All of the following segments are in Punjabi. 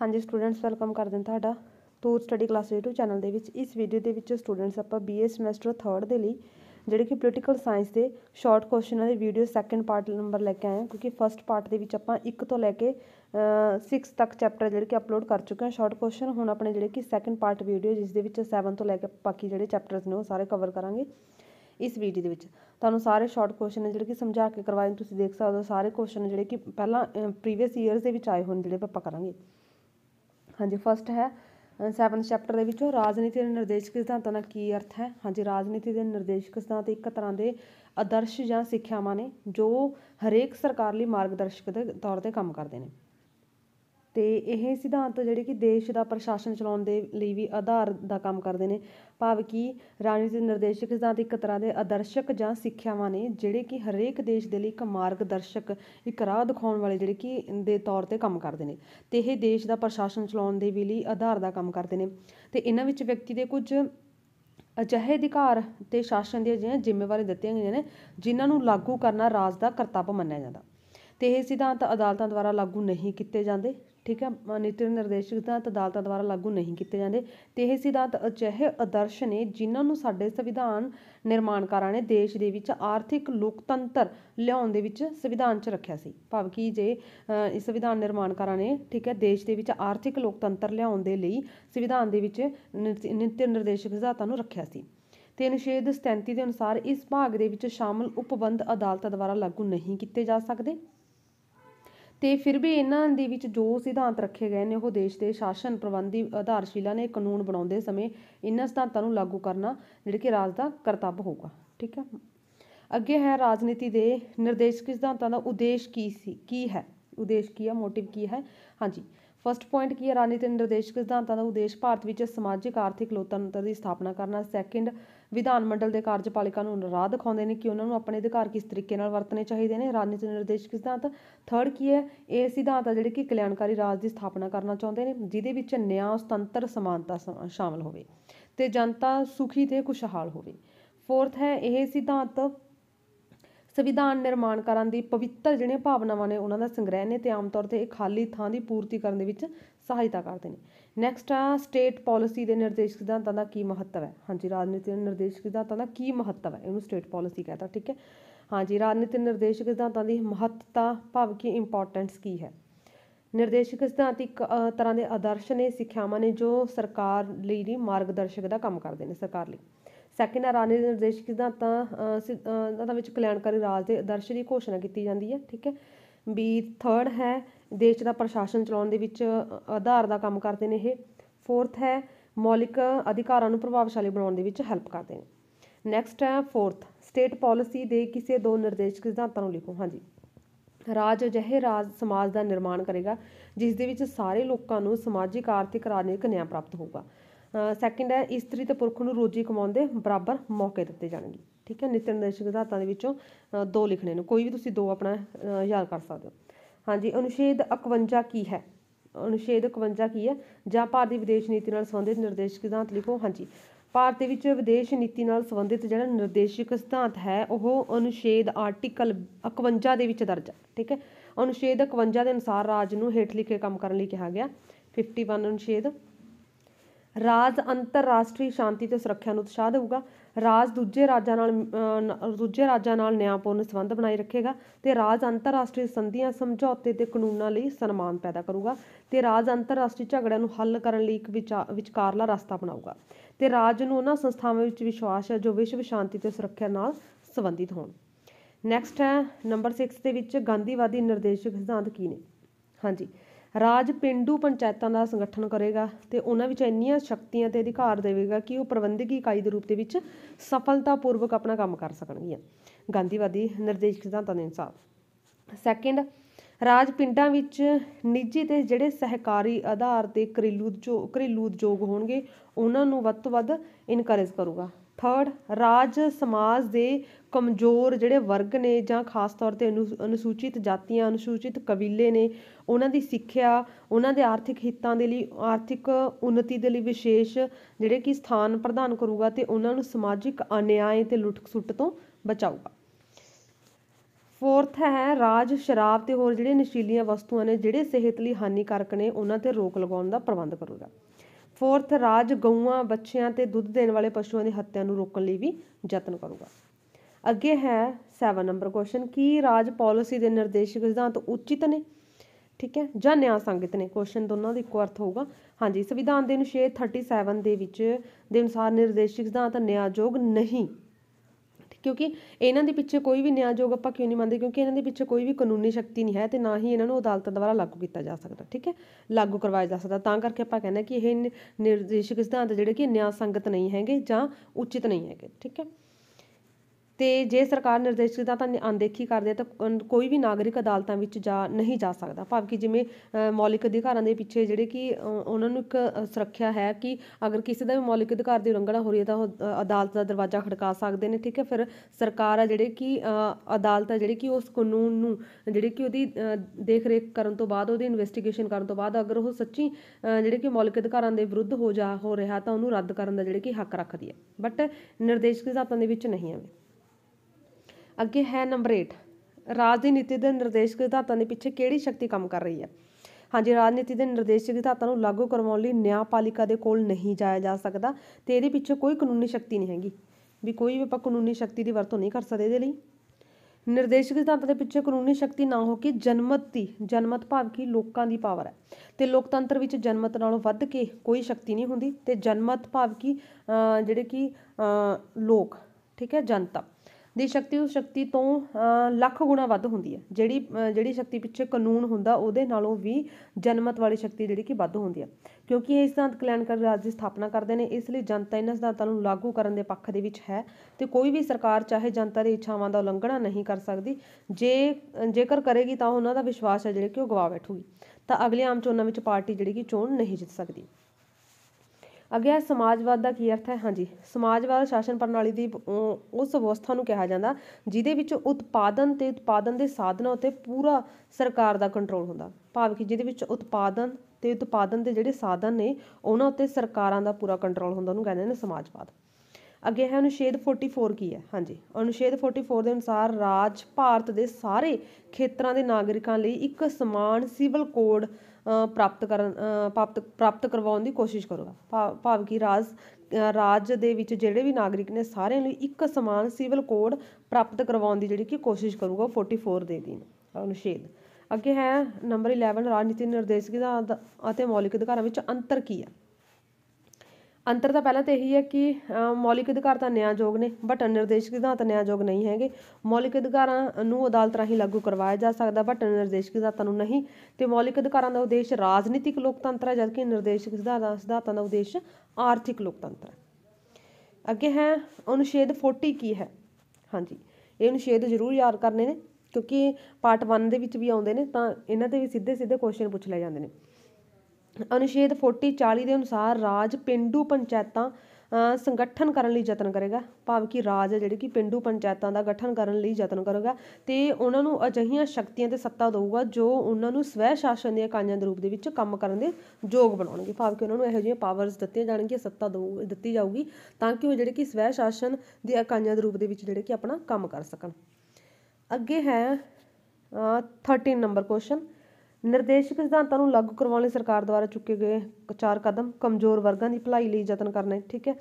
ਹਾਂਜੀ ਸਟੂਡੈਂਟਸ ਵੈਲਕਮ ਕਰਦੇ ਹਾਂ ਤੁਹਾਡਾ tour study class YouTube channel ਦੇ ਵਿੱਚ। ਇਸ ਵੀਡੀਓ ਦੇ ਵਿੱਚ ਸਟੂਡੈਂਟਸ ਆਪਾਂ BA ਸਮੈਸਟਰ 3rd ਦੇ ਲਈ, ਜਿਹੜੇ ਕਿ ਪੋਲੀਟੀਕਲ ਸਾਇੰਸ ਦੇ ਸ਼ਾਰਟ ਕੁਐਸਚਨਾਂ ਦੇ ਵੀਡੀਓ ਸੈਕੰਡ ਪਾਰਟ ਨੰਬਰ ਲੈ ਕੇ ਆਏ ਹਾਂ, ਕਿਉਂਕਿ ਫਰਸਟ ਪਾਰਟ ਦੇ ਵਿੱਚ ਆਪਾਂ 1 ਤੋਂ ਲੈ ਕੇ 6 ਤੱਕ ਚੈਪਟਰ ਜਿਹੜੇ ਕਿ ਅਪਲੋਡ ਕਰ ਚੁੱਕੇ ਹਾਂ। ਸ਼ਾਰਟ ਕੁਐਸਚਨ ਹੁਣ ਆਪਣੇ ਜਿਹੜੇ ਕਿ ਸੈਕੰਡ ਪਾਰਟ ਵੀਡੀਓ ਜਿਸ ਦੇ ਵਿੱਚ 7 ਤੋਂ ਲੈ ਕੇ ਬਾਕੀ ਜਿਹੜੇ ਚੈਪਟਰਸ ਨੇ ਉਹ ਸਾਰੇ ਕਵਰ ਕਰਾਂਗੇ ਇਸ ਵੀਡੀਓ ਦੇ ਵਿੱਚ। ਤੁਹਾਨੂੰ ਸਾਰੇ ਸ਼ਾਰਟ ਕੁਐਸਚਨ ਜਿਹੜੇ ਕਿ ਸਮਝਾ ਕੇ ਕਰਵਾਏ ਤੁਸੀਂ ਦੇਖ ਸਕਦੇ ਹੋ, ਸਾਰੇ ਕੁਐਸਚਨ ਜਿਹੜੇ ਕਿ ਪਹਿਲਾਂ ਪ੍ਰੀਵੀਅਸ ਈਅਰਸ ਦੇ ਵਿੱਚ ਆਏ ਹੋਣ ਜਿਹੜੇ ਆਪਾਂ ਕਰਾਂਗੇ। ਹਾਂਜੀ ਫਸਟ ਹੈ 7th ਚੈਪਟਰ ਦੇ ਵਿੱਚੋਂ ਰਾਜਨੀਤੀ ਦੇ ਨਿਰਦੇਸ਼ਕ ਸਿਧਾਂਤਾਂ ਦਾ ਕੀ ਅਰਥ ਹੈ? ਹਾਂਜੀ, ਰਾਜਨੀਤੀ ਦੇ ਨਿਰਦੇਸ਼ਕ ਸਿਧਾਂਤ ਇੱਕ ਤਰ੍ਹਾਂ ਦੇ ਆਦਰਸ਼ ਜਾਂ ਸਿੱਖਿਆਵਾਂ ਨੇ ਜੋ ਹਰੇਕ ਸਰਕਾਰ ਲਈ ਮਾਰਗਦਰਸ਼ਕ ਦੇ ਤੌਰ ਤੇ ਕੰਮ ਕਰਦੇ ਨੇ। ਅਤੇ ਇਹ ਸਿਧਾਂਤ ਜਿਹੜੇ ਕਿ ਦੇਸ਼ ਦਾ ਪ੍ਰਸ਼ਾਸਨ ਚਲਾਉਣ ਦੇ ਲਈ ਵੀ ਆਧਾਰ ਦਾ ਕੰਮ ਕਰਦੇ ਨੇ। ਭਾਵ ਕਿ ਰਾਜਨੀਤੀ ਨਿਰਦੇਸ਼ਕ ਸਿਧਾਂਤ ਇੱਕ ਤਰ੍ਹਾਂ ਦੇ ਆਦਰਸ਼ਕ ਜਾਂ ਸਿੱਖਿਆਵਾਂ ਨੇ, ਜਿਹੜੇ ਕਿ ਹਰੇਕ ਦੇਸ਼ ਦੇ ਲਈ ਇੱਕ ਮਾਰਗਦਰਸ਼ਕ, ਇੱਕ ਰਾਹ ਦਿਖਾਉਣ ਵਾਲੇ ਜਿਹੜੇ ਕਿ ਦੇ ਤੌਰ ਤੇ ਕੰਮ ਕਰਦੇ ਨੇ। ਅਤੇ ਇਹ ਦੇਸ਼ ਦਾ ਪ੍ਰਸ਼ਾਸਨ ਚਲਾਉਣ ਦੇ ਵੀ ਲਈ ਆਧਾਰ ਦਾ ਕੰਮ ਕਰਦੇ ਨੇ। ਅਤੇ ਇਹਨਾਂ ਵਿੱਚ ਵਿਅਕਤੀ ਦੇ ਕੁਝ ਅਜਿਹੇ ਅਧਿਕਾਰ ਤੇ ਸ਼ਾਸਨ ਦੀਆਂ ਜਿਹੜੀਆਂ ਜ਼ਿੰਮੇਵਾਰੀ ਦਿੱਤੀਆਂ ਗਈਆਂ ਨੇ, ਜਿਨ੍ਹਾਂ ਨੂੰ ਲਾਗੂ ਕਰਨਾ ਰਾਜ ਦਾ ਕਰਤੱਵ ਮੰਨਿਆ ਜਾਂਦਾ। ਤੇ ਇਹ ਸਿਧਾਂਤ ਅਦਾਲਤਾਂ ਦੁਆਰਾ ਲਾਗੂ ਨਹੀਂ ਕੀਤੇ ਜਾਂਦੇ। ਠੀਕ ਹੈ ਨੀਤੀ ਨਿਰਦੇਸ਼ਕ ਸਿਧਾਂਤ ਅਦਾਲਤਾਂ ਦੁਆਰਾ ਲਾਗੂ ਨਹੀਂ ਕੀਤੇ ਜਾਂਦੇ। ਅਤੇ ਇਹ ਸਿਧਾਂਤ ਅਜਿਹੇ ਆਦਰਸ਼ ਨੇ ਜਿਨ੍ਹਾਂ ਨੂੰ ਸਾਡੇ ਸੰਵਿਧਾਨ ਨਿਰਮਾਣਕਾਰਾਂ ਨੇ ਦੇਸ਼ ਦੇ ਵਿੱਚ ਆਰਥਿਕ ਲੋਕਤੰਤਰ ਲਿਆਉਣ ਦੇ ਵਿੱਚ ਸੰਵਿਧਾਨ 'ਚ ਰੱਖਿਆ ਸੀ। ਭਾਵ ਕਿ ਜੇ ਇਸ ਸੰਵਿਧਾਨ ਨਿਰਮਾਣਕਾਰਾਂ ਨੇ, ਠੀਕ ਹੈ, ਦੇਸ਼ ਦੇ ਵਿੱਚ ਆਰਥਿਕ ਲੋਕਤੰਤਰ ਲਿਆਉਣ ਦੇ ਲਈ ਸੰਵਿਧਾਨ ਦੇ ਵਿੱਚ ਨੀਤੀ ਨਿਰਦੇਸ਼ਕ ਸਿਧਾਂਤਾਂ ਨੂੰ ਰੱਖਿਆ ਸੀ। ਤੇ ਅਨੁਛੇਦ 37 ਦੇ ਅਨੁਸਾਰ ਇਸ ਭਾਗ ਦੇ ਵਿੱਚ ਸ਼ਾਮਲ ਉਪਬੰਧ ਅਦਾਲਤਾਂ ਦੁਆਰਾ ਲਾਗੂ ਨਹੀਂ ਕੀਤੇ ਜਾ ਸਕਦੇ। ਤੇ ਫਿਰ ਵੀ ਇਹਨਾਂ ਦੇ ਵਿੱਚ ਜੋ ਸਿਧਾਂਤ ਰੱਖੇ ਗਏ ਨੇ, ਉਹ ਦੇਸ਼ ਦੇ ਸ਼ਾਸਨ ਪ੍ਰਬੰਧੀ ਆਧਾਰਸ਼ਿਲਾ ਨੇ ਕਾਨੂੰਨ ਬਣਾਉਂਦੇ ਸਮੇਂ ਇਹਨਾਂ ਸਿਧਾਂਤਾਂ ਨੂੰ ਲਾਗੂ ਕਰਨਾ ਜਿਹੜੇ ਕਿ ਰਾਜ ਦਾ ਕਰਤੱਵ ਹੋਊਗਾ, ਠੀਕ ਹੈ। ਅੱਗੇ ਹੈ ਰਾਜਨੀਤੀ ਦੇ ਨਿਰਦੇਸ਼ਕ ਸਿਧਾਂਤਾਂ ਦਾ ਉਦੇਸ਼ ਕੀ ਸੀ, ਕੀ ਹੈ? ਉਦੇਸ਼ ਕੀ ਹੈ? ਮੋਟਿਵ ਕੀ ਹੈ? ਹਾਂਜੀ ਫਸਟ ਪੁਆਇੰਟ ਕੀ ਹੈ? ਰਾਜਨੀਤੀ ਨਿਰਦੇਸ਼ਕ ਸਿਧਾਂਤਾਂ ਦਾ ਉਦੇਸ਼ ਭਾਰਤ ਵਿੱਚ ਸਮਾਜਿਕ, ਆਰਥਿਕ, ਲੋਕਤੰਤਰ ਦੀ ਸਥਾਪਨਾ ਕਰਨਾ। ਸੈਕੰਡ ਵਿਧਾਨ ਮੰਡਲ ਦੇ ਕਾਰਜਪਾਲਿਕਾ ਨੂੰ ਰਾਹ ਦਿਖਾਉਂਦੇ ਨੇ ਕਿ ਉਹਨਾਂ ਨੂੰ ਆਪਣੇ ਅਧਿਕਾਰ ਕਿਸ ਤਰੀਕੇ ਨਾਲ ਵਰਤਣੇ ਚਾਹੀਦੇ ਨੇ। ਰਾਜਨੀਤੀ ਨਿਰਦੇਸ਼ਕ ਸਿਧਾਂਤ ਥਰਡ ਕੀ ਹੈ? ਇਹ ਸਿਧਾਂਤ ਆ ਜਿਹੜੇ ਕਿ ਕਲਿਆਣਕਾਰੀ ਰਾਜ ਦੀ ਸਥਾਪਨਾ ਕਰਨਾ ਚਾਹੁੰਦੇ ਨੇ, ਜਿਹਦੇ ਵਿੱਚ ਨਿਆਂ, ਸੁਤੰਤਰ, ਸਮਾਨਤਾ ਸ਼ਾਮਲ ਹੋਵੇ ਤੇ ਜਨਤਾ ਸੁਖੀ ਤੇ ਖੁਸ਼ਹਾਲ ਹੋਵੇ। ਫੋਰਥ ਹੈ ਇਹ ਸਿਧਾਂਤ ਸੰਵਿਧਾਨ ਨਿਰਮਾਣਕਾਰਾਂ ਦੀ ਪਵਿੱਤਰ ਜਿਹੜੀਆਂ ਭਾਵਨਾਵਾਂ ਨੇ ਉਹਨਾਂ ਦਾ ਸੰਗ੍ਰਹਿ ਨੇ ਤੇ ਆਮ ਤੌਰ ਤੇ ਇਹ ਖਾਲੀ ਥਾਂ ਦੀ ਪੂਰਤੀ ਕਰਨ ਦੇ ਵਿੱਚ ਸਹਾਇਤਾ ਕਰਦੇ ਨੇ। ਨੈਕਸਟ ਆ ਸਟੇਟ ਪਾਲਿਸੀ ਦੇ ਨਿਰਦੇਸ਼ਕ ਸਿਧਾਂਤਾਂ ਦਾ ਕੀ ਮਹੱਤਵ ਹੈ? ਹਾਂਜੀ ਰਾਜਨੀਤੀ ਦੇ ਨਿਰਦੇਸ਼ਕ ਸਿਧਾਂਤਾਂ ਦਾ ਕੀ ਮਹੱਤਵ ਹੈ? ਇਹਨੂੰ ਸਟੇਟ ਪਾਲਿਸੀ ਕਹਿੰਦਾ ਠੀਕ ਹੈ? ਹਾਂਜੀ ਰਾਜਨੀਤੀ ਨਿਰਦੇਸ਼ਕ ਸਿਧਾਂਤਾਂ ਦੀ ਮਹੱਤਤਾ ਭਾਵ ਕੀ ਇੰਪੋਰਟੈਂਸ ਕੀ ਹੈ? ਨਿਰਦੇਸ਼ਕ ਸਿਧਾਂਤ ਇੱਕ ਤਰ੍ਹਾਂ ਦੇ ਆਦਰਸ਼ ਨੇ, ਸਿੱਖਿਆਵਾਂ ਨੇ ਜੋ ਸਰਕਾਰ ਲਈ ਨਹੀਂ, ਮਾਰਗਦਰਸ਼ਕ ਦਾ ਕੰਮ ਕਰਦੇ ਨੇ, ਸਰਕਾਰ ਲਈ। ਸੈਕਿੰਡ ਹੈ ਰਾਜਨੀਤਿਕ ਨਿਰਦੇਸ਼ਕ ਸਿਧਾਂਤਾਂ ਦਾ ਵਿੱਚ ਕਲਿਆਣਕਾਰੀ ਰਾਜ ਦੇ ਆਦਰਸ਼ ਦੀ ਘੋਸ਼ਣਾ ਕੀਤੀ ਜਾਂਦੀ ਹੈ, ਠੀਕ ਹੈ? ਵੀ ਥਰਡ ਹੈ, ਦੇਸ਼ ਦਾ ਪ੍ਰਸ਼ਾਸਨ ਚਲਾਉਣ ਦੇ ਵਿੱਚ ਆਧਾਰ ਦਾ ਕੰਮ ਕਰਦੇ ਨੇ ਇਹ। ਫੋਰਥ ਹੈ, ਮੌਲਿਕ ਅਧਿਕਾਰਾਂ ਨੂੰ ਪ੍ਰਭਾਵਸ਼ਾਲੀ ਬਣਾਉਣ ਦੇ ਵਿੱਚ ਹੈਲਪ ਕਰਦੇ ਨੇ। ਨੈਕਸਟ ਹੈ ਫੋਰਥ ਸਟੇਟ ਪਾਲਿਸੀ ਦੇ ਕਿਸੇ ਦੋ ਨਿਰਦੇਸ਼ਕ ਸਿਧਾਂਤਾਂ ਨੂੰ ਲਿਖੋ। ਹਾਂਜੀ। ਰਾਜ ਅਜਿਹੇ ਰਾਜ, ਸਮਾਜ ਦਾ ਨਿਰਮਾਣ ਕਰੇਗਾ, ਜਿਸ ਦੇ ਵਿੱਚ ਸਾਰੇ ਲੋਕਾਂ ਨੂੰ ਸਮਾਜਿਕ, ਆਰਥਿਕ, ਰਾਜਨੀਤਿਕ ਨਿਆਂ ਪ੍ਰਾਪਤ ਹੋਊਗਾ। ਸੈਕਿੰਡ ਹੈ, ਇਸਤਰੀ ਤੇ ਪੁਰਖ ਨੂੰ ਰੋਜੀ ਕਮਾਉਣ ਦੇ ਬਰਾਬਰ ਮੌਕੇ ਦਿੱਤੇ ਜਾਣਗੇ। ਠੀਕ ਹੈ ਨਿਤਿ ਨਿਰਦੇਸ਼ਕ ਸਿਧਾਂਤਾਂ ਦੇ ਵਿੱਚੋਂ ਦੋ ਲਿਖਣੇ ਨੇ। ਕੋਈ ਵੀ ਤੁਸੀਂ ਦੋ ਆਪਣਾ ਯਾਦ ਕਰ ਸਕਦੇ ਹੋ। ਹਾਂਜੀ, ਅਨੁਛੇਦ 51 ਕੀ ਹੈ? ਅਨੁਛੇਦ 51 ਕੀ ਹੈ? ਜਾਂ ਭਾਰਤ ਦੀ ਵਿਦੇਸ਼ ਨੀਤੀ ਨਾਲ ਸੰਬੰਧਿਤ ਨਿਰਦੇਸ਼ਕ ਸਿਧਾਂਤ ਲਿਖੋ। ਹਾਂਜੀ, ਭਾਰਤ ਦੇ ਵਿੱਚ ਵਿਦੇਸ਼ ਨੀਤੀ ਨਾਲ ਸੰਬੰਧਿਤ ਜਿਹੜਾ ਨਿਰਦੇਸ਼ਕ ਸਿਧਾਂਤ ਹੈ, ਉਹ ਅਨੁਛੇਦ ਆਰਟੀਕਲ 51 ਦੇ ਵਿੱਚ ਦਰਜ ਹੈ। ਠੀਕ ਹੈ, ਅਨੁਛੇਦ 51 ਦੇ ਅਨੁਸਾਰ ਰਾਜ ਨੂੰ ਹੇਠ ਲਿਖੇ ਕੰਮ ਕਰਨ ਲਈ ਕਿਹਾ ਗਿਆ। 51 ਅਨੁਛੇਦ ਰਾਜ ਅੰਤਰਰਾਸ਼ਟਰੀ ਸ਼ਾਂਤੀ ਤੇ ਸੁਰੱਖਿਆ ਨੂੰ ਉਤਸ਼ਾਹ ਦੇਊਗਾ। ਰਾਜ ਦੂਜੇ ਰਾਜਾਂ ਨਾਲ ਦੂਜੇ ਰਾਜਾਂ ਨਾਲ ਨਿਆਂਪੂਰਨ ਸੰਬੰਧ ਬਣਾਈ ਰੱਖੇਗਾ ਤੇ ਰਾਜ ਅੰਤਰਰਾਸ਼ਟਰੀ ਸੰਧੀਆਂ, ਸਮਝੌਤੇ ਤੇ ਕਾਨੂੰਨਾਂ ਲਈ ਸਨਮਾਨ ਪੈਦਾ ਕਰੂਗਾ ਤੇ ਰਾਜ ਅੰਤਰਰਾਸ਼ਟਰੀ ਝਗੜਿਆਂ ਨੂੰ ਹੱਲ ਕਰਨ ਲਈ ਇੱਕ ਵਿਚਕਾਰਲਾ ਰਸਤਾ ਬਣਾਊਗਾ ਤੇ ਰਾਜ ਨੂੰ ਉਹਨਾਂ ਸੰਸਥਾਵਾਂ ਵਿੱਚ ਵਿਸ਼ਵਾਸ ਹੈ ਜੋ ਵਿਸ਼ਵ ਸ਼ਾਂਤੀ ਤੇ ਸੁਰੱਖਿਆ ਨਾਲ ਸੰਬੰਧਿਤ ਹੋਣ। ਨੈਕਸਟ ਹੈ, ਨੰਬਰ 6 ਦੇ ਵਿੱਚ ਗਾਂਧੀਵਾਦੀ ਨਿਰਦੇਸ਼ਕ ਸਿਧਾਂਤ ਕੀ ਨੇ? ਹਾਂਜੀ ਰਾਜ ਪੇਂਡੂ ਪੰਚਾਇਤਾਂ ਦਾ ਸੰਗਠਨ ਕਰੇਗਾ ਅਤੇ ਉਹਨਾਂ ਵਿੱਚ ਇੰਨੀਆਂ ਸ਼ਕਤੀਆਂ ਅਤੇ ਅਧਿਕਾਰ ਦੇਵੇਗਾ ਕਿ ਉਹ ਪ੍ਰਬੰਧਕੀ ਇਕਾਈ ਦੇ ਰੂਪ ਦੇ ਵਿੱਚ ਸਫਲਤਾਪੂਰਵਕ ਆਪਣਾ ਕੰਮ ਕਰ ਸਕਣਗੀਆਂ। ਗਾਂਧੀਵਾਦੀ ਨਿਰਦੇਸ਼ਕ ਸਿਧਾਂਤਾਂ ਦੇ ਅਨੁਸਾਰ। ਸੈਕਿੰਡ ਰਾਜ ਪਿੰਡਾਂ ਵਿੱਚ ਨਿੱਜੀ ਤੇ ਜਿਹੜੇ ਸਹਿਕਾਰੀ ਆਧਾਰ ਤੇ ਘਰੇਲੂ ਜੋ ਘਰੇਲੂ ਉਦਯੋਗ ਹੋਣਗੇ, ਉਹਨਾਂ ਨੂੰ ਵੱਧ ਤੋਂ ਵੱਧ ਇਨਕਰੇਜ ਕਰੂਗਾ। ਥਰਡ, ਰਾਜ ਸਮਾਜ ਦੇ ਕਮਜ਼ੋਰ ਜਿਹੜੇ ਵਰਗ ਨੇ ਜਾਂ ਖਾਸ ਤੌਰ ਤੇ ਅਨੁਸੂਚਿਤ ਜਾਤੀਆਂ, ਅਨੁਸੂਚਿਤ ਕਬੀਲੇ ਨੇ, ਉਹਨਾਂ ਦੀ ਸਿੱਖਿਆ, ਉਹਨਾਂ ਦੇ ਆਰਥਿਕ ਹਿੱਤਾਂ ਦੇ ਲਈ, ਆਰਥਿਕ ਉੱਨਤੀ ਦੇ ਲਈ ਵਿਸ਼ੇਸ਼ ਜਿਹੜੇ ਕਿ ਸਥਾਨ ਪ੍ਰਦਾਨ ਕਰੂਗਾ ਤੇ ਉਹਨਾਂ ਨੂੰ ਸਮਾਜਿਕ ਅਨਿਆਏ ਤੇ ਲੁੱਟ-ਖਸੁੱਟ ਤੋਂ ਬਚਾਊਗਾ। ਫੋਰਥ ਹੈ, ਰਾਜ ਸ਼ਰਾਬ ਤੇ ਹੋਰ ਜਿਹੜੇ ਨਸ਼ੀਲੀਆਂ ਵਸਤੂਆਂ ਨੇ, ਜਿਹੜੇ ਸਿਹਤ ਲਈ ਹਾਨੀਕਾਰਕ ਨੇ, ਉਹਨਾਂ ਤੇ ਰੋਕ ਲਗਾਉਣ ਦਾ ਪ੍ਰਬੰਧ ਕਰੂਗਾ। ਫੋਰਥ ਰਾਜ ਗਊਆਂ, ਬੱਚਿਆਂ ਤੇ ਦੁੱਧ ਦੇਣ ਵਾਲੇ ਪਸ਼ੂਆਂ ਦੀ ਹੱਤਿਆ ਨੂੰ ਰੋਕਣ ਲਈ ਵੀ ਯਤਨ ਕਰੂਗਾ। ਅੱਗੇ ਹੈ 7 ਨੰਬਰ ਕੁਐਸਚਨ ਕੀ ਰਾਜ ਪਾਲਿਸੀ ਦੇ ਨਿਰਦੇਸ਼ਕ ਸਿਧਾਂਤ ਉਚਿਤ ਨੇ? ਠੀਕ ਹੈ, ਜਾਂ ਨਿਆਂ ਸੰਗਤ ਨੇ? ਕੁਐਸਚਨ ਦੋਨਾਂ ਦਾ ਇੱਕੋ ਅਰਥ ਹੋਊਗਾ। ਹਾਂਜੀ, ਸੰਵਿਧਾਨ ਦੇ ਅਨੁਛੇਦ 37 ਦੇ ਵਿੱਚ ਦੇ ਅਨੁਸਾਰ ਨਿਰਦੇਸ਼ਕ ਸਿਧਾਂਤ ਨਿਆਂਯੋਗ ਨਹੀਂ ਕਿਉਂਕਿ ਇਹਨਾਂ ਦੇ ਪਿੱਛੇ ਕੋਈ ਵੀ ਨਿਆਂਯੋਗ ਆਪਾਂ ਕਿਉਂ ਨਹੀਂ ਮੰਨਦੇ? ਕਿਉਂਕਿ ਇਹਨਾਂ ਦੇ ਪਿੱਛੇ ਕੋਈ ਵੀ ਕਾਨੂੰਨੀ ਸ਼ਕਤੀ ਨਹੀਂ ਹੈ ਤੇ ਨਾ ਹੀ ਇਹਨਾਂ ਨੂੰ ਅਦਾਲਤਾਂ ਦੁਆਰਾ ਲਾਗੂ ਕੀਤਾ ਜਾ ਸਕਦਾ, ਠੀਕ ਹੈ? ਲਾਗੂ ਕਰਵਾਇਆ ਜਾ ਸਕਦਾ। ਤਾਂ ਕਰਕੇ ਆਪਾਂ ਕਹਿੰਦੇ ਕਿ ਇਹ ਨਿਰਦੇਸ਼ਕ ਸਿਧਾਂਤ ਜਿਹੜੇ ਕਿ ਨਿਆਂ ਸੰਗਤ ਨਹੀਂ ਹੈਗੇ ਜਾਂ ਉਚਿਤ ਨਹੀਂ ਹੈਗੇ, ਠੀਕ ਹੈ? ਤੇ ਜੇ ਸਰਕਾਰ ਨਿਰਦੇਸ਼ਕ ਸਿਧਾਂਤਾਂ ਦੀ ਅਣਦੇਖੀ ਕਰਦੇ ਹੈ ਤਾਂ ਕੋਈ ਵੀ ਨਾਗਰਿਕ ਅਦਾਲਤਾਂ ਵਿੱਚ ਜਾ ਨਹੀਂ ਜਾ ਸਕਦਾ। ਭਾਵ ਕਿ ਜਿਵੇਂ ਮੌਲਿਕ ਅਧਿਕਾਰਾਂ ਦੇ ਪਿੱਛੇ ਜਿਹੜੇ ਕਿ ਉਹਨਾਂ ਨੂੰ ਇੱਕ ਸੁਰੱਖਿਆ ਹੈ ਕਿ ਅਗਰ ਕਿਸੇ ਦਾ ਵੀ ਮੌਲਿਕ ਅਧਿਕਾਰ ਦੀ ਉਲੰਘਣਾ ਹੋ ਰਹੀ ਹੈ ਤਾਂ ਉਹ ਅਦਾਲਤ ਦਾ ਦਰਵਾਜ਼ਾ ਖੜਕਾ ਸਕਦੇ ਨੇ, ਠੀਕ ਹੈ? ਫਿਰ ਸਰਕਾਰ ਆ ਜਿਹੜੇ ਕਿ ਅਦਾਲਤ ਆ ਜਿਹੜੀ ਕਿ ਉਸ ਕਾਨੂੰਨ ਨੂੰ, ਜਿਹੜੇ ਕਿ ਉਹਦੀ ਦੇਖ ਰੇਖ ਕਰਨ ਤੋਂ ਬਾਅਦ, ਉਹਦੀ ਇਨਵੈਸਟੀਗੇਸ਼ਨ ਕਰਨ ਤੋਂ ਬਾਅਦ ਅਗਰ ਉਹ ਸੱਚੀ ਜਿਹੜੇ ਕਿ ਮੌਲਿਕ ਅਧਿਕਾਰਾਂ ਦੇ ਵਿਰੁੱਧ ਹੋ ਜਾ, ਹੋ ਰਿਹਾ ਤਾਂ ਉਹਨੂੰ ਰੱਦ ਕਰਨ ਦਾ ਜਿਹੜੇ ਕਿ ਹੱਕ ਰੱਖਦੀ ਹੈ। ਬਟ ਨਿਰਦੇਸ਼ਕ ਸਿਧਾਂਤਾਂ ਦੇ ਵਿੱਚ ਨਹੀਂ ਆਵੇ ਅੱਗੇ ਹੈ ਨੰਬਰ 8 ਰਾਜਨੀਤੀ ਦੇ ਨਿਰਦੇਸ਼ਕ ਸਿਧਾਂਤਾਂ ਦੇ ਪਿੱਛੇ ਕਿਹੜੀ ਸ਼ਕਤੀ ਕੰਮ ਕਰ ਰਹੀ ਹੈ? ਹਾਂਜੀ, ਰਾਜਨੀਤੀ ਦੇ ਨਿਰਦੇਸ਼ਕ ਸਿਧਾਂਤਾਂ ਨੂੰ ਲਾਗੂ ਕਰਵਾਉਣ ਲਈ ਨਿਆਂਪਾਲਿਕਾ ਦੇ ਕੋਲ ਨਹੀਂ ਜਾਇਆ ਜਾ ਸਕਦਾ ਤੇ ਇਹਦੇ ਪਿੱਛੇ ਕੋਈ ਕਾਨੂੰਨੀ ਸ਼ਕਤੀ ਨਹੀਂ ਹੈਗੀ। ਵੀ ਕੋਈ ਵੀ ਆਪਾਂ ਕਾਨੂੰਨੀ ਸ਼ਕਤੀ ਦੀ ਵਰਤੋਂ ਨਹੀਂ ਕਰ ਸਕਦੇ ਇਹਦੇ ਲਈ। ਨਿਰਦੇਸ਼ਕ ਸਿਧਾਂਤਾਂ ਦੇ ਪਿੱਛੇ ਕਾਨੂੰਨੀ ਸ਼ਕਤੀ ਨਾ ਹੋ ਕੇ ਜਨਮਤ ਦੀ, ਜਨਮਤ ਭਾਵ ਕਿ ਲੋਕਾਂ ਦੀ ਪਾਵਰ ਹੈ। ਤੇ ਲੋਕਤੰਤਰ ਵਿੱਚ ਜਨਮਤ ਨਾਲੋਂ ਵੱਧ ਕੇ ਕੋਈ ਸ਼ਕਤੀ ਨਹੀਂ ਹੁੰਦੀ ਤੇ ਜਨਮਤ ਭਾਵ ਕਿ ਜਿਹੜੇ ਕਿ ਲੋਕ, ਠੀਕ ਹੈ, ਜਨਤਾ। ਦੀ ਸ਼ਕਤੀ, ਉਸ ਸ਼ਕਤੀ ਤੋਂ ਲੱਖ ਗੁਣਾ ਵੱਧ ਹੁੰਦੀ ਹੈ। ਜਿਹੜੀ ਜਿਹੜੀ ਸ਼ਕਤੀ ਪਿੱਛੇ ਕਾਨੂੰਨ ਹੁੰਦਾ, ਉਹਦੇ ਨਾਲੋਂ ਵੀ ਜਨਮਤ ਵਾਲੀ ਸ਼ਕਤੀ ਜਿਹੜੀ ਕਿ ਵੱਧ ਹੁੰਦੀ ਹੈ। ਕਿਉਂਕਿ ਇਹ ਸਿਧਾਂਤ ਕਲਿਆਣਕਾਰੀ ਰਾਜ ਦੀ ਸਥਾਪਨਾ ਕਰਦੇ ਨੇ, ਇਸ ਲਈ ਜਨਤਾ ਇਹਨਾਂ ਸਿਧਾਂਤਾਂ ਨੂੰ ਲਾਗੂ ਕਰਨ ਦੇ ਪੱਖ ਦੇ ਵਿੱਚ ਹੈ ਤੇ ਕੋਈ ਵੀ ਸਰਕਾਰ, ਚਾਹੇ ਜਨਤਾ ਦੀ ਇੱਛਾਵਾਂ ਦਾ ਉਲੰਘਣਾ ਨਹੀਂ ਕਰ ਸਕਦੀ, ਜੇ, ਜੇਕਰ ਕਰੇਗੀ ਤਾਂ ਉਹਨਾਂ ਦਾ ਵਿਸ਼ਵਾਸ ਹੈ ਜਿਹੜੇ ਕਿ ਉਹ ਗਵਾ ਬੈਠੂਗੀ। ਤਾਂ ਅਗਲੇ ਆਮ ਚੋਣਾਂ ਵਿੱਚ ਪਾਰਟੀ ਜਿਹੜੀ ਕਿ ਚੋਣ ਨਹੀਂ ਜਿੱਤ ਸਕਦੀ। ਅੱਗੇ ਹੈ ਸਮਾਜਵਾਦ ਦਾ ਕੀ ਅਰਥ ਹੈ? ਹਾਂਜੀ, ਸਮਾਜਵਾਦ ਸ਼ਾਸਨ ਪ੍ਰਣਾਲੀ ਦੀ ਉਸ ਅਵਸਥਾ ਨੂੰ ਕਿਹਾ ਜਾਂਦਾ, ਜਿਹਦੇ ਵਿੱਚ ਉਤਪਾਦਨ ਤੇ ਉਤਪਾਦਨ ਦੇ ਸਾਧਨਾਂ ਉੱਤੇ ਪੂਰਾ ਸਰਕਾਰ ਦਾ ਕੰਟਰੋਲ ਹੁੰਦਾ। ਭਾਵ ਕਿ ਜਿਹਦੇ ਵਿੱਚ ਉਤਪਾਦਨ ਤੇ ਉਤਪਾਦਨ ਦੇ ਜਿਹੜੇ ਸਾਧਨ ਨੇ, ਉਹਨਾਂ ਉੱਤੇ ਸਰਕਾਰਾਂ ਦਾ ਪੂਰਾ ਕੰਟਰੋਲ ਹੁੰਦਾ, ਉਹਨੂੰ ਕਹਿੰਦੇ ਨੇ ਸਮਾਜਵਾਦ। ਅੱਗੇ ਹੈ ਅਨੁਛੇਦ 44 ਕੀ ਹੈ? ਹਾਂਜੀ, ਅਨੁਛੇਦ 44 ਦੇ ਅਨੁਸਾਰ ਰਾਜ ਭਾਰਤ ਦੇ ਸਾਰੇ ਖੇਤਰਾਂ ਦੇ ਨਾਗਰਿਕਾਂ ਲਈ ਇੱਕ ਸਮਾਨ ਸਿਵਲ ਕੋਡ ਪ੍ਰਾਪਤ ਕਰਨ ਪ੍ਰਾਪਤ ਪ੍ਰਾਪਤ ਕਰਵਾਉਣ ਦੀ ਕੋਸ਼ਿਸ਼ ਕਰੂਗਾ ਭਾ- ਭਾਵ ਕਿ ਰਾਜ ਰਾਜ ਦੇ ਵਿੱਚ ਜਿਹੜੇ ਵੀ ਨਾਗਰਿਕ ਨੇ, ਸਾਰਿਆਂ ਲਈ ਇੱਕ ਸਮਾਨ ਸਿਵਲ ਕੋਡ ਪ੍ਰਾਪਤ ਕਰਵਾਉਣ ਦੀ ਜਿਹੜੀ ਕਿ ਕੋਸ਼ਿਸ਼ ਕਰੂਗਾ 44 ਦੇ ਦੀ ਅਨੁਛੇਦ। ਅੱਗੇ ਹੈ ਨੰਬਰ 11 ਰਾਜਨੀਤੀ ਨਿਰਦੇਸ਼ਕ ਅਤੇ ਮੌਲਿਕ ਅਧਿਕਾਰਾਂ ਵਿੱਚ ਅੰਤਰ ਕੀ ਹੈ? ਅੰਤਰ ਤਾਂ ਪਹਿਲਾਂ ਤਾਂ ਇਹੀ ਹੈ ਕਿ ਮੌਲਿਕ ਅਧਿਕਾਰ ਤਾਂ ਨਿਆਂਯੋਗ ਨੇ ਬਟ ਨਿਰਦੇਸ਼ਕ ਸਿਧਾਂਤ ਨਿਆਂਯੋਗ ਨਹੀਂ ਹੈਗੇ। ਮੌਲਿਕ ਅਧਿਕਾਰਾਂ ਨੂੰ ਅਦਾਲਤ ਰਾਹੀਂ ਲਾਗੂ ਕਰਵਾਇਆ ਜਾ ਸਕਦਾ ਬਟ ਨਿਰਦੇਸ਼ਕ ਸਿਧਾਂਤਾਂ ਨੂੰ ਨਹੀਂ। ਤੇ ਮੌਲਿਕ ਅਧਿਕਾਰਾਂ ਦਾ ਉਦੇਸ਼ ਰਾਜਨੀਤਿਕ ਲੋਕਤੰਤਰ ਹੈ, ਜਦਕਿ ਨਿਰਦੇਸ਼ਕ ਸਿਧਾਂਤਾਂ ਸਿਧਾਂਤਾਂ ਦਾ ਉਦੇਸ਼ ਆਰਥਿਕ ਲੋਕਤੰਤਰ ਹੈ। ਅੱਗੇ ਹੈ, ਅਨੁਛੇਦ 40 ਕੀ ਹੈ? ਹਾਂਜੀ, ਇਹ ਅਨੁਛੇਦ ਜ਼ਰੂਰ ਯਾਦ ਕਰਨੇ ਨੇ, ਕਿਉਂਕਿ ਪਾਰਟ 1 ਦੇ ਵਿੱਚ ਵੀ ਆਉਂਦੇ ਨੇ, ਤਾਂ ਇਹਨਾਂ ਤੇ ਵੀ ਸਿੱਧੇ ਸਿੱਧੇ ਕੁਐਸਚਨ ਪੁੱਛ ਲਏ ਜਾਂਦੇ ਨੇ। ਅਨੁਛੇਦ 40 40 ਦੇ ਅਨੁਸਾਰ ਰਾਜ ਪਿੰਡੂ ਪੰਚਾਇਤਾਂ ਸੰਗਠਨ ਕਰਨ ਲਈ ਯਤਨ ਕਰੇਗਾ। ਭਾਵ ਕਿ ਰਾਜ ਹੈ ਜਿਹੜੇ ਕਿ ਪਿੰਡੂ ਪੰਚਾਇਤਾਂ ਦਾ ਗਠਨ ਕਰਨ ਲਈ ਯਤਨ ਕਰੇਗਾ ਤੇ ਉਹਨਾਂ ਨੂੰ ਅਜਿਹੀਆਂ ਸ਼ਕਤੀਆਂ ਤੇ ਸੱਤਾ ਦੇਊਗਾ ਜੋ ਉਹਨਾਂ ਨੂੰ ਸਵੈ ਸ਼ਾਸਨ ਦੀਆਂ ਇਕਾਈਆਂ ਦੇ ਰੂਪ ਦੇ ਵਿੱਚ ਕੰਮ ਕਰਨ ਦੇ ਯੋਗ ਬਣਾਉਣਗੇ। ਭਾਵ ਕਿ ਉਹਨਾਂ ਨੂੰ ਇਹੋ ਜਿਹੀਆਂ ਪਾਵਰਸ ਦਿੱਤੀਆਂ ਜਾਣਗੀਆਂ ਸੱਤਾ ਦਊ ਦਿੱਤੀ ਜਾਊਗੀ ਤਾਂ ਕਿ ਉਹ ਜਿਹੜੇ ਕਿ ਸਵੈ ਸ਼ਾਸਨ ਦੀਆਂ ਇਕਾਈਆਂ ਦੇ ਰੂਪ ਦੇ ਵਿੱਚ ਜਿਹੜੇ ਕਿ ਆਪਣਾ ਕੰਮ ਕਰ ਸਕਣ। ਅੱਗੇ ਹੈ ਅ, 13 ਨੰਬਰ ਕੁਐਸਚਨ ਨਿਰਦੇਸ਼ਕ ਸਿਧਾਂਤਾਂ ਨੂੰ ਲਾਗੂ ਕਰਵਾਉਣ ਲਈ ਸਰਕਾਰ ਦੁਆਰਾ ਚੁੱਕੇ ਗਏ ਚਾਰ ਕਦਮ ਕਮਜ਼ੋਰ ਵਰਗਾਂ ਦੀ ਭਲਾਈ ਲਈ ਯਤਨ ਕਰਨਾ, ਠੀਕ ਹੈ?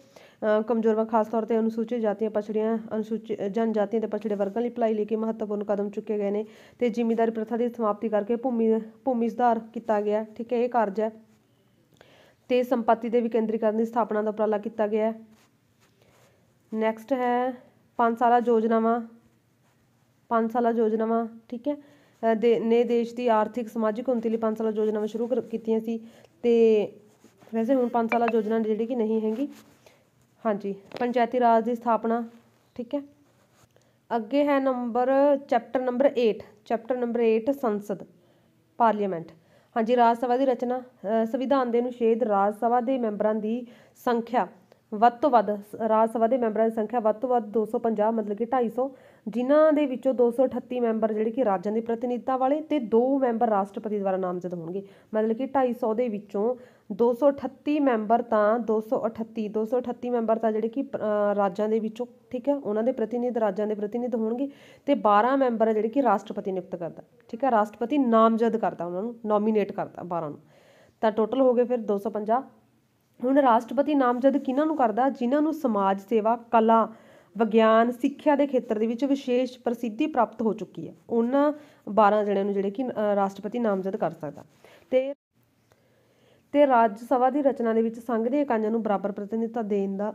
ਕਮਜ਼ੋਰ ਵਰਗ ਖਾਸ ਤੌਰ ਤੇ ਅਨੁਸੂਚਿਤ ਜਾਤੀਆਂ, ਪਛੜੀਆਂ, ਅਨੁਸੂਚਿਤ ਜਨਜਾਤੀਆਂ ਤੇ ਪਛੜੇ ਵਰਗਾਂ ਲਈ ਭਲਾਈ ਲਈ ਕਿ ਮਹੱਤਵਪੂਰਨ ਕਦਮ ਚੁੱਕੇ ਗਏ ਨੇ ਤੇ ਜ਼ਿਮੀਂਦਾਰੀ ਪ੍ਰਥਾ ਦੀ ਸਮਾਪਤੀ ਕਰਕੇ ਭੂਮੀ ਭੂਮੀ ਸੁਧਾਰ ਕੀਤਾ ਗਿਆ, ਠੀਕ ਹੈ? ਇਹ ਕਾਰਜ ਹੈ ਤੇ ਸੰਪਤੀ ਦੇ ਵਿਕੇਂਦਰੀਕਰਨ ਦੀ ਸਥਾਪਨਾ ਦਾ ਉਪਰਾਲਾ ਕੀਤਾ ਗਿਆ ਹੈ। ਨੈਕਸਟ ਹੈ ਪੰਜ ਸਾਲਾ ਯੋਜਨਾਵਾਂ, ਪੰਜ ਸਾਲਾ ਯੋਜਨਾਵਾਂ, ਠੀਕ ਹੈ? ਦੇ, ਨੇ ਦੇਸ਼ ਦੀ ਆਰਥਿਕ, ਸਮਾਜਿਕ ਉન્નਤੀ ਲਈ ਪੰਜ ਸਾਲਾ ਯੋਜਨਾਵਾਂ ਸ਼ੁਰੂ ਕੀਤੀਆਂ ਸੀ ਤੇ ਵੈਸੇ ਹੁਣ ਪੰਜ ਸਾਲਾ ਯੋਜਨਾ ਜਿਹੜੀ ਕਿ ਨਹੀਂ ਹੈਗੀ। ਹਾਂਜੀ, ਪੰਚਾਇਤੀ ਰਾਜ ਦੀ ਸਥਾਪਨਾ, ਠੀਕ ਹੈ। ਅੱਗੇ ਹੈ number, chapter number 8 chapter number 8 ਸੰਸਦ, ਪਾਰਲੀਮੈਂਟ। ਹਾਂਜੀ, ਰਾਜ ਸਭਾ ਦੀ ਰਚਨਾ ਸੰਵਿਧਾਨ ਦੇ ਅਨੁਛੇਦ ਰਾਜ ਸਭਾ ਦੇ ਮੈਂਬਰਾਂ ਦੀ ਸੰਖਿਆ, ਵੱਧ ਤੋਂ ਵੱਧ, ਰਾਜ ਸਭਾ ਦੇ ਮੈਂਬਰਾਂ ਦੀ ਸੰਖਿਆ ਵੱਧ ਤੋਂ ਵੱਧ 250 ਮਤਲਬ ਕਿ 250 ਜਿਨ੍ਹਾਂ ਦੇ ਵਿੱਚੋਂ 238 ਮੈਂਬਰ ਜਿਹੜੇ ਕਿ ਰਾਜਾਂ ਦੀ ਪ੍ਰਤੀਨਿਧਤਾ ਵਾਲੇ ਤੇ ਦੋ ਮੈਂਬਰ ਰਾਸ਼ਟਰਪਤੀ ਦੁਆਰਾ ਨਾਮਜ਼ਦ ਹੋਣਗੇ। ਮਤਲਬ ਕਿ 250 ਦੇ ਵਿੱਚੋਂ 238 ਮੈਂਬਰ ਤਾਂ 238 238 ਮੈਂਬਰ ਤਾਂ ਜਿਹੜੇ ਕਿ ਰਾਜਾਂ ਦੇ ਵਿੱਚੋਂ, ਠੀਕ ਹੈ, ਉਹਨਾਂ ਦੇ ਪ੍ਰਤੀਨਿਧ, ਰਾਜਾਂ ਦੇ ਪ੍ਰਤੀਨਿਧ ਹੋਣਗੇ ਤੇ 12 ਮੈਂਬਰ ਆ ਜਿਹੜੇ ਕਿ ਰਾਸ਼ਟਰਪਤੀ ਨਿਯੁਕਤ ਕਰਦਾ, ਠੀਕ ਹੈ, ਰਾਸ਼ਟਰਪਤੀ ਨਾਮਜ਼ਦ ਕਰਦਾ ਉਹਨਾਂ ਨੂੰ ਨੋਮੀਨੇਟ ਕਰਦਾ 12 ਨੂੰ। ਤਾਂ ਟੋਟਲ ਹੋ ਗਏ ਫਿਰ 250 ਹੁਣ ਰਾਸ਼ਟਰਪਤੀ ਨਾਮਜ਼ਦ ਕਿਹਨਾਂ ਨੂੰ ਕਰਦਾ? ਜਿਨ੍ਹਾਂ ਨੂੰ ਸਮਾਜ ਸੇਵਾ, ਕਲਾ ਵਿਗਿਆਨ, ਸਿੱਖਿਆ ਦੇ ਖੇਤਰ ਦੇ ਵਿੱਚ ਵਿਸ਼ੇਸ਼ ਪ੍ਰਸਿੱਧੀ ਪ੍ਰਾਪਤ ਹੋ ਚੁੱਕੀ ਹੈ। ਉਹਨਾਂ 12 ਜਣਿਆਂ ਨੂੰ ਜਿਹੜੇ ਕਿ ਰਾਸ਼ਟਰਪਤੀ ਨਾਮਜ਼ਦ ਕਰ ਸਕਦਾ। ਤੇ ਤੇ ਰਾਜ ਸਭਾ ਦੀ ਰਚਨਾ ਦੇ ਵਿੱਚ ਸੰਘ ਦੀਆਂ ਇਕਾਈਆਂ ਨੂੰ ਬਰਾਬਰ ਪ੍ਰਤੀਨਿਧਤਾ ਦੇਣ ਦਾ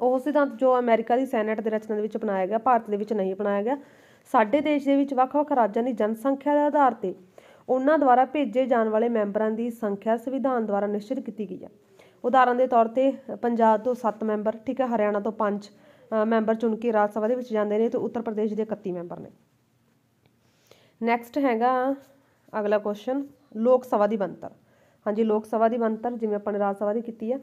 ਉਹ ਸਿਧਾਂਤ ਜੋ ਅਮਰੀਕਾ ਦੀ ਸੈਨੇਟ ਦੇ ਰਚਨਾ ਦੇ ਵਿੱਚ ਅਪਣਾਇਆ ਗਿਆ, ਭਾਰਤ ਦੇ ਵਿੱਚ ਨਹੀਂ ਅਪਣਾਇਆ ਗਿਆ, ਸਾਡੇ ਦੇਸ਼ ਦੇ ਵਿੱਚ ਵੱਖ-ਵੱਖ ਰਾਜਾਂ ਦੀ ਜਨਸੰਖਿਆ ਦੇ ਆਧਾਰ ਤੇ ਉਹਨਾਂ ਦੁਆਰਾ ਭੇਜੇ ਜਾਣ ਵਾਲੇ ਮੈਂਬਰਾਂ ਦੀ ਸੰਖਿਆ ਸੰਵਿਧਾਨ ਦੁਆਰਾ ਨਿਸ਼ਚਿਤ ਕੀਤੀ ਗਈ ਹੈ। ਉਦਾਹਰਨ ਦੇ ਤੌਰ ਤੇ, ਪੰਜਾਬ ਤੋਂ 7 ਮੈਂਬਰ, ਠੀਕ ਹੈ, ਹਰਿਆਣਾ ਤੋਂ 5 ਮੈਂਬਰ ਚੁਣ ਕੇ ਰਾਜ ਸਭਾ ਦੇ ਵਿੱਚ ਜਾਂਦੇ ਨੇ ਤੇ ਉੱਤਰ ਪ੍ਰਦੇਸ਼ ਦੇ 31 ਮੈਂਬਰ ਨੇ। ਨੈਕਸਟ ਹੈਗਾ ਅਗਲਾ ਕੁਐਸਚਨ ਲੋਕ ਸਭਾ ਦੀ ਬਣਤਰ। ਹਾਂਜੀ ਲੋਕ ਸਭਾ ਦੀ ਬਣਤਰ ਜਿਵੇਂ ਆਪਾਂ ਨੇ ਰਾਜ ਸਭਾ ਦੀ ਕੀਤੀ ਆ।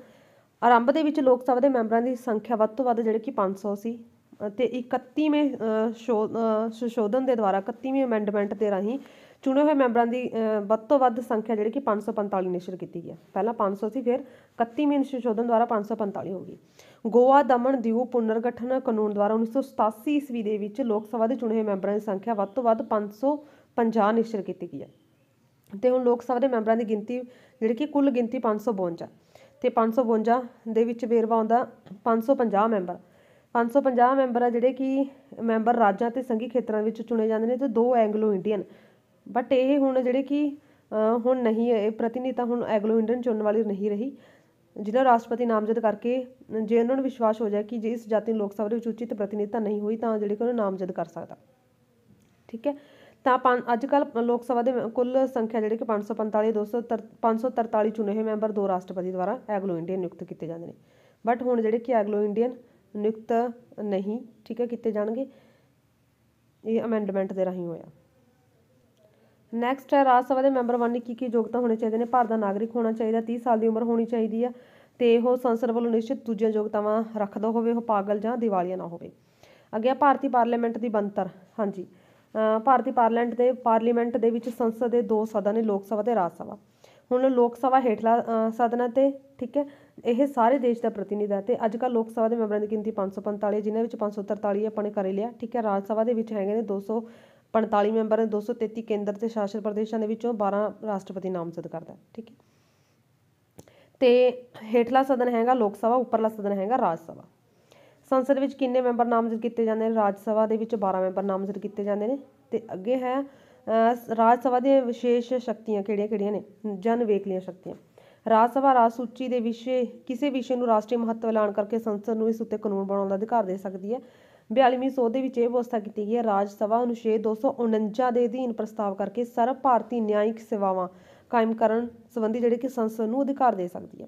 ਆਰੰਭ ਦੇ ਵਿੱਚ ਲੋਕ ਸਭਾ ਦੇ ਮੈਂਬਰਾਂ ਦੀ ਸੰਖਿਆ ਵੱਧ ਤੋਂ ਵੱਧ ਜਿਹੜੇ ਕਿ 500 ਸੀ ਅਤੇ 31ਵੇਂ ਅ, ਸ਼ੋ- ਸੰਸ਼ੋਧਨ ਦੇ ਦੁਆਰਾ 31ਵੀਂ ਅਮੈਂਡਮੈਂਟ ਦੇ ਰਾਹੀਂ ਚੁਣੇ ਹੋਏ ਮੈਂਬਰਾਂ ਦੀ ਵੱਧ ਤੋਂ ਵੱਧ ਸੰਖਿਆ ਜਿਹੜੀ ਕਿ 545 ਨਿਸ਼ਚਿਤ ਕੀਤੀ ਗਈ ਹੈ। ਪਹਿਲਾਂ 500 ਸੀ ਫਿਰ 31ਵੇਂ ਸੰਸ਼ੋਧਨ ਦੁਆਰਾ 545 ਹੋ ਗਈ। ਗੋਆ, ਦਮਨ, ਦਿਊ, ਪੁਨਰਗਠਨ ਕਾਨੂੰਨ ਦੁਆਰਾ 1987 ਈਸਵੀ ਦੇ ਵਿੱਚ ਲੋਕ ਸਭਾ ਦੇ ਚੁਣੇ ਹੋਏ ਮੈਂਬਰਾਂ ਦੀ ਸੰਖਿਆ ਵੱਧ ਤੋਂ ਵੱਧ 550 ਨਿਸ਼ਚਿਤ ਕੀਤੀ ਗਈ ਹੈ। ਤੇ ਹੁਣ ਲੋਕ ਸਭਾ ਦੇ ਮੈਂਬਰਾਂ ਦੀ ਗਿਣਤੀ ਜਿਹੜੀ ਕਿ ਕੁੱਲ ਗਿਣਤੀ 552 ਤੇ 552 ਦੇ ਵਿੱਚ ਵੇਰਵਾ ਆਉਂਦਾ 550 ਮੈਂਬਰ। 550 ਮੈਂਬਰ ਆ ਜਿਹੜੇ ਕਿ ਮੈਂਬਰ ਰਾਜਾਂ ਤੇ ਸੰਘੀ ਖੇਤਰਾਂ ਵਿੱਚ ਚੁਣੇ ਜਾਂਦੇ ਨੇ ਤੇ ਦੋ ਐਂਗਲੋ ਇੰਡੀਅਨ ਬਟ ਇਹ ਹੁਣ ਜਿਹੜੇ ਕਿ ਹੁਣ ਨਹੀਂ, ਇਹ ਪ੍ਰਤੀਨਿਧਤਾ ਹੁਣ ਐਗਲੋ ਇੰਡੀਅਨ ਚੁਣਨ ਵਾਲੀ ਨਹੀਂ ਰਹੀ। ਜਿਹਨਾਂ ਰਾਸ਼ਟਰਪਤੀ ਨਾਮਜ਼ਦ ਕਰਕੇ, ਜੇ ਉਹਨਾਂ ਨੂੰ ਵਿਸ਼ਵਾਸ ਹੋ ਜਾਏ ਕਿ ਜੇ ਇਸ ਜਾਤੀ ਨੂੰ ਲੋਕ ਸਭਾ ਦੇ ਵਿੱਚ ਉਚਿਤ ਪ੍ਰਤੀਨਿਧਤਾ ਨਹੀਂ ਹੋਈ, ਤਾਂ ਜਿਹੜੇ ਕਿ ਉਹਨੂੰ ਨਾਮਜ਼ਦ ਕਰ ਸਕਦਾ। ਠੀਕ ਹੈ? ਤਾਂ ਪੰਜ ਅੱਜ ਕੱਲ ਲੋਕ ਸਭਾ ਦੇ ਕੁੱਲ ਸੰਖਿਆ ਜਿਹੜੇ ਕਿ 545 200 543 ਚੁਣੇ ਹੋਏ ਮੈਂਬਰ ਦੋ ਰਾਸ਼ਟਰਪਤੀ ਦੁਆਰਾ ਐਗਲੋ ਇੰਡੀਅਨ ਨਿਯੁਕਤ ਕੀਤੇ ਜਾਂਦੇ ਨੇ। ਬਟ ਹੁਣ ਜਿਹੜੇ ਕਿ ਐਗਲੋ ਇੰਡੀਅਨ ਨਿਯੁਕਤ ਨਹੀਂ, ਠੀਕ ਹੈ, ਕੀਤੇ ਜਾਣਗੇ, ਇਹ ਅਮੈਂਡਮੈਂਟ ਦੇ ਰਾਹੀਂ ਹੋਇਆ। ਨੈਕਸਟ ਹੈ ਰਾਜ ਸਭਾ ਦੇ ਮੈਂਬਰ ਬਣਨ ਲਈ ਕੀ ਕੀ ਯੋਗਤਾ ਹੋਣੇ ਚਾਹੀਦੇ ਨੇ? ਭਾਰਤ ਦਾ ਨਾਗਰਿਕ ਹੋਣਾ ਚਾਹੀਦਾ 30 ਸਾਲ ਦੀ ਉਮਰ ਹੋਣੀ ਚਾਹੀਦੀ ਹੈ ਤੇ ਉਹ ਸੰਸਦ ਵੱਲੋਂ ਨਿਸ਼ਚਿਤ ਦੂਜੀਆਂ ਯੋਗਤਾਵਾਂ ਰੱਖਦਾ ਹੋਵੇ ਉਹ ਪਾਗਲ ਜਾਂ ਦੀਵਾਲੀਆ ਨਾ ਹੋਵੇ। ਅੱਗੇ ਭਾਰਤੀ ਪਾਰਲੀਮੈਂਟ ਦੀ ਬਣਤਰ। ਹਾਂਜੀ। ਭਾਰਤੀ ਪਾਰਲੀਮੈਂਟ ਦੇ ਪਾਰਲੀਮੈਂਟ ਦੇ ਵਿੱਚ ਸੰਸਦ ਦੇ ਦੋ ਸਦਨ ਨੇ ਲੋਕ ਸਭਾ ਤੇ ਰਾਜ ਸਭਾ। ਹੁਣ ਲੋਕ ਸਭਾ ਹੇਠਲਾ ਸਦਨ ਹੈ ਤੇ ਠੀਕ ਹੈ ਇਹ ਸਾਰੇ ਦੇਸ਼ ਦਾ ਪ੍ਰਤੀਨਿਧ ਹੈ ਤੇ ਅੱਜ ਕੱਲ ਲੋਕ ਸਭਾ ਦੇ ਮੈਂਬਰਾਂ ਦੀ ਗਿਣਤੀ 545 ਹੈ, ਜਿਨ੍ਹਾਂ ਵਿੱਚ 543 ਆਪਾਂ ਨੇ ਕਰ ਲਿਆ। ਠੀਕ ਹੈ ਰਾਜ ਸਭਾ ਦੇ ਵਿੱਚ ਹੈਗੇ ਨੇ 245 ਮੈਂਬਰ ਨੇ 233 ਕੇਂਦਰ ਤੇ ਸ਼ਾਸਿਤ ਪ੍ਰਦੇਸ਼ਾਂ ਦੇ ਵਿੱਚੋਂ 12 ਰਾਸ਼ਟਰਪਤੀ ਨਾਮਜ਼ਦ ਕਰਦਾ ਠੀਕ ਹੈ। ਤੇ ਹੇਠਲਾ ਸਦਨ ਹੈਗਾ ਲੋਕ ਸਭਾ ਉੱਪਰਲਾ ਸਦਨ ਹੈਗਾ ਰਾਜ ਸਭਾ। ਸੰਸਦ ਵਿੱਚ ਕਿੰਨੇ ਮੈਂਬਰ ਨਾਮਜ਼ਦ ਕੀਤੇ ਜਾਂਦੇ ਨੇ? ਰਾਜ ਸਭਾ ਦੇ ਵਿੱਚ 12 ਮੈਂਬਰ ਨਾਮਜ਼ਦ ਕੀਤੇ ਜਾਂਦੇ ਨੇ। ਤੇ ਅੱਗੇ ਹੈ ਅਹ, ਰਾਜ ਸਭਾ ਦੀਆਂ ਵਿਸ਼ੇਸ਼ ਸ਼ਕਤੀਆਂ ਕਿਹੜੀਆਂ-ਕਿਹੜੀਆਂ ਨੇ? ਜਨ ਵੇਖਲੀਆਂ ਸ਼ਕਤੀਆਂ। ਰਾਜ ਸਭਾ ਰਾਜ ਸੂਚੀ ਦੇ ਵਿਸ਼ੇ ਕਿਸੇ ਵਿਸ਼ੇ ਨੂੰ ਰਾਸ਼ਟਰੀ ਮਹੱਤਵ ਐਲਾਨ ਕਰਕੇ ਸੰਸਦ ਨੂੰ ਇਸ ਉੱਤੇ ਕਾਨੂੰਨ ਬਣਾਉਣ ਦਾ ਅਧਿਕਾਰ ਦੇ ਸਕਦੀ ਹੈ। 42ਵੀਂ ਸੋਧ ਦੇ ਵਿੱਚ ਇਹ ਵਿਵਸਥਾ ਕੀਤੀ ਗਈ ਹੈ। ਰਾਜ ਸਭਾ ਅਨੁਛੇਦ 249 ਦੇ ਅਧੀਨ ਪ੍ਰਸਤਾਵ ਕਰਕੇ ਸਰਵ ਭਾਰਤੀ ਨਿਆਇਕ ਸੇਵਾਵਾਂ ਕਾਇਮ ਕਰਨ ਸੰਬੰਧੀ ਜਿਹੜੇ ਕਿ ਸੰਸਦ ਨੂੰ ਅਧਿਕਾਰ ਦੇ ਸਕਦੀ ਹੈ।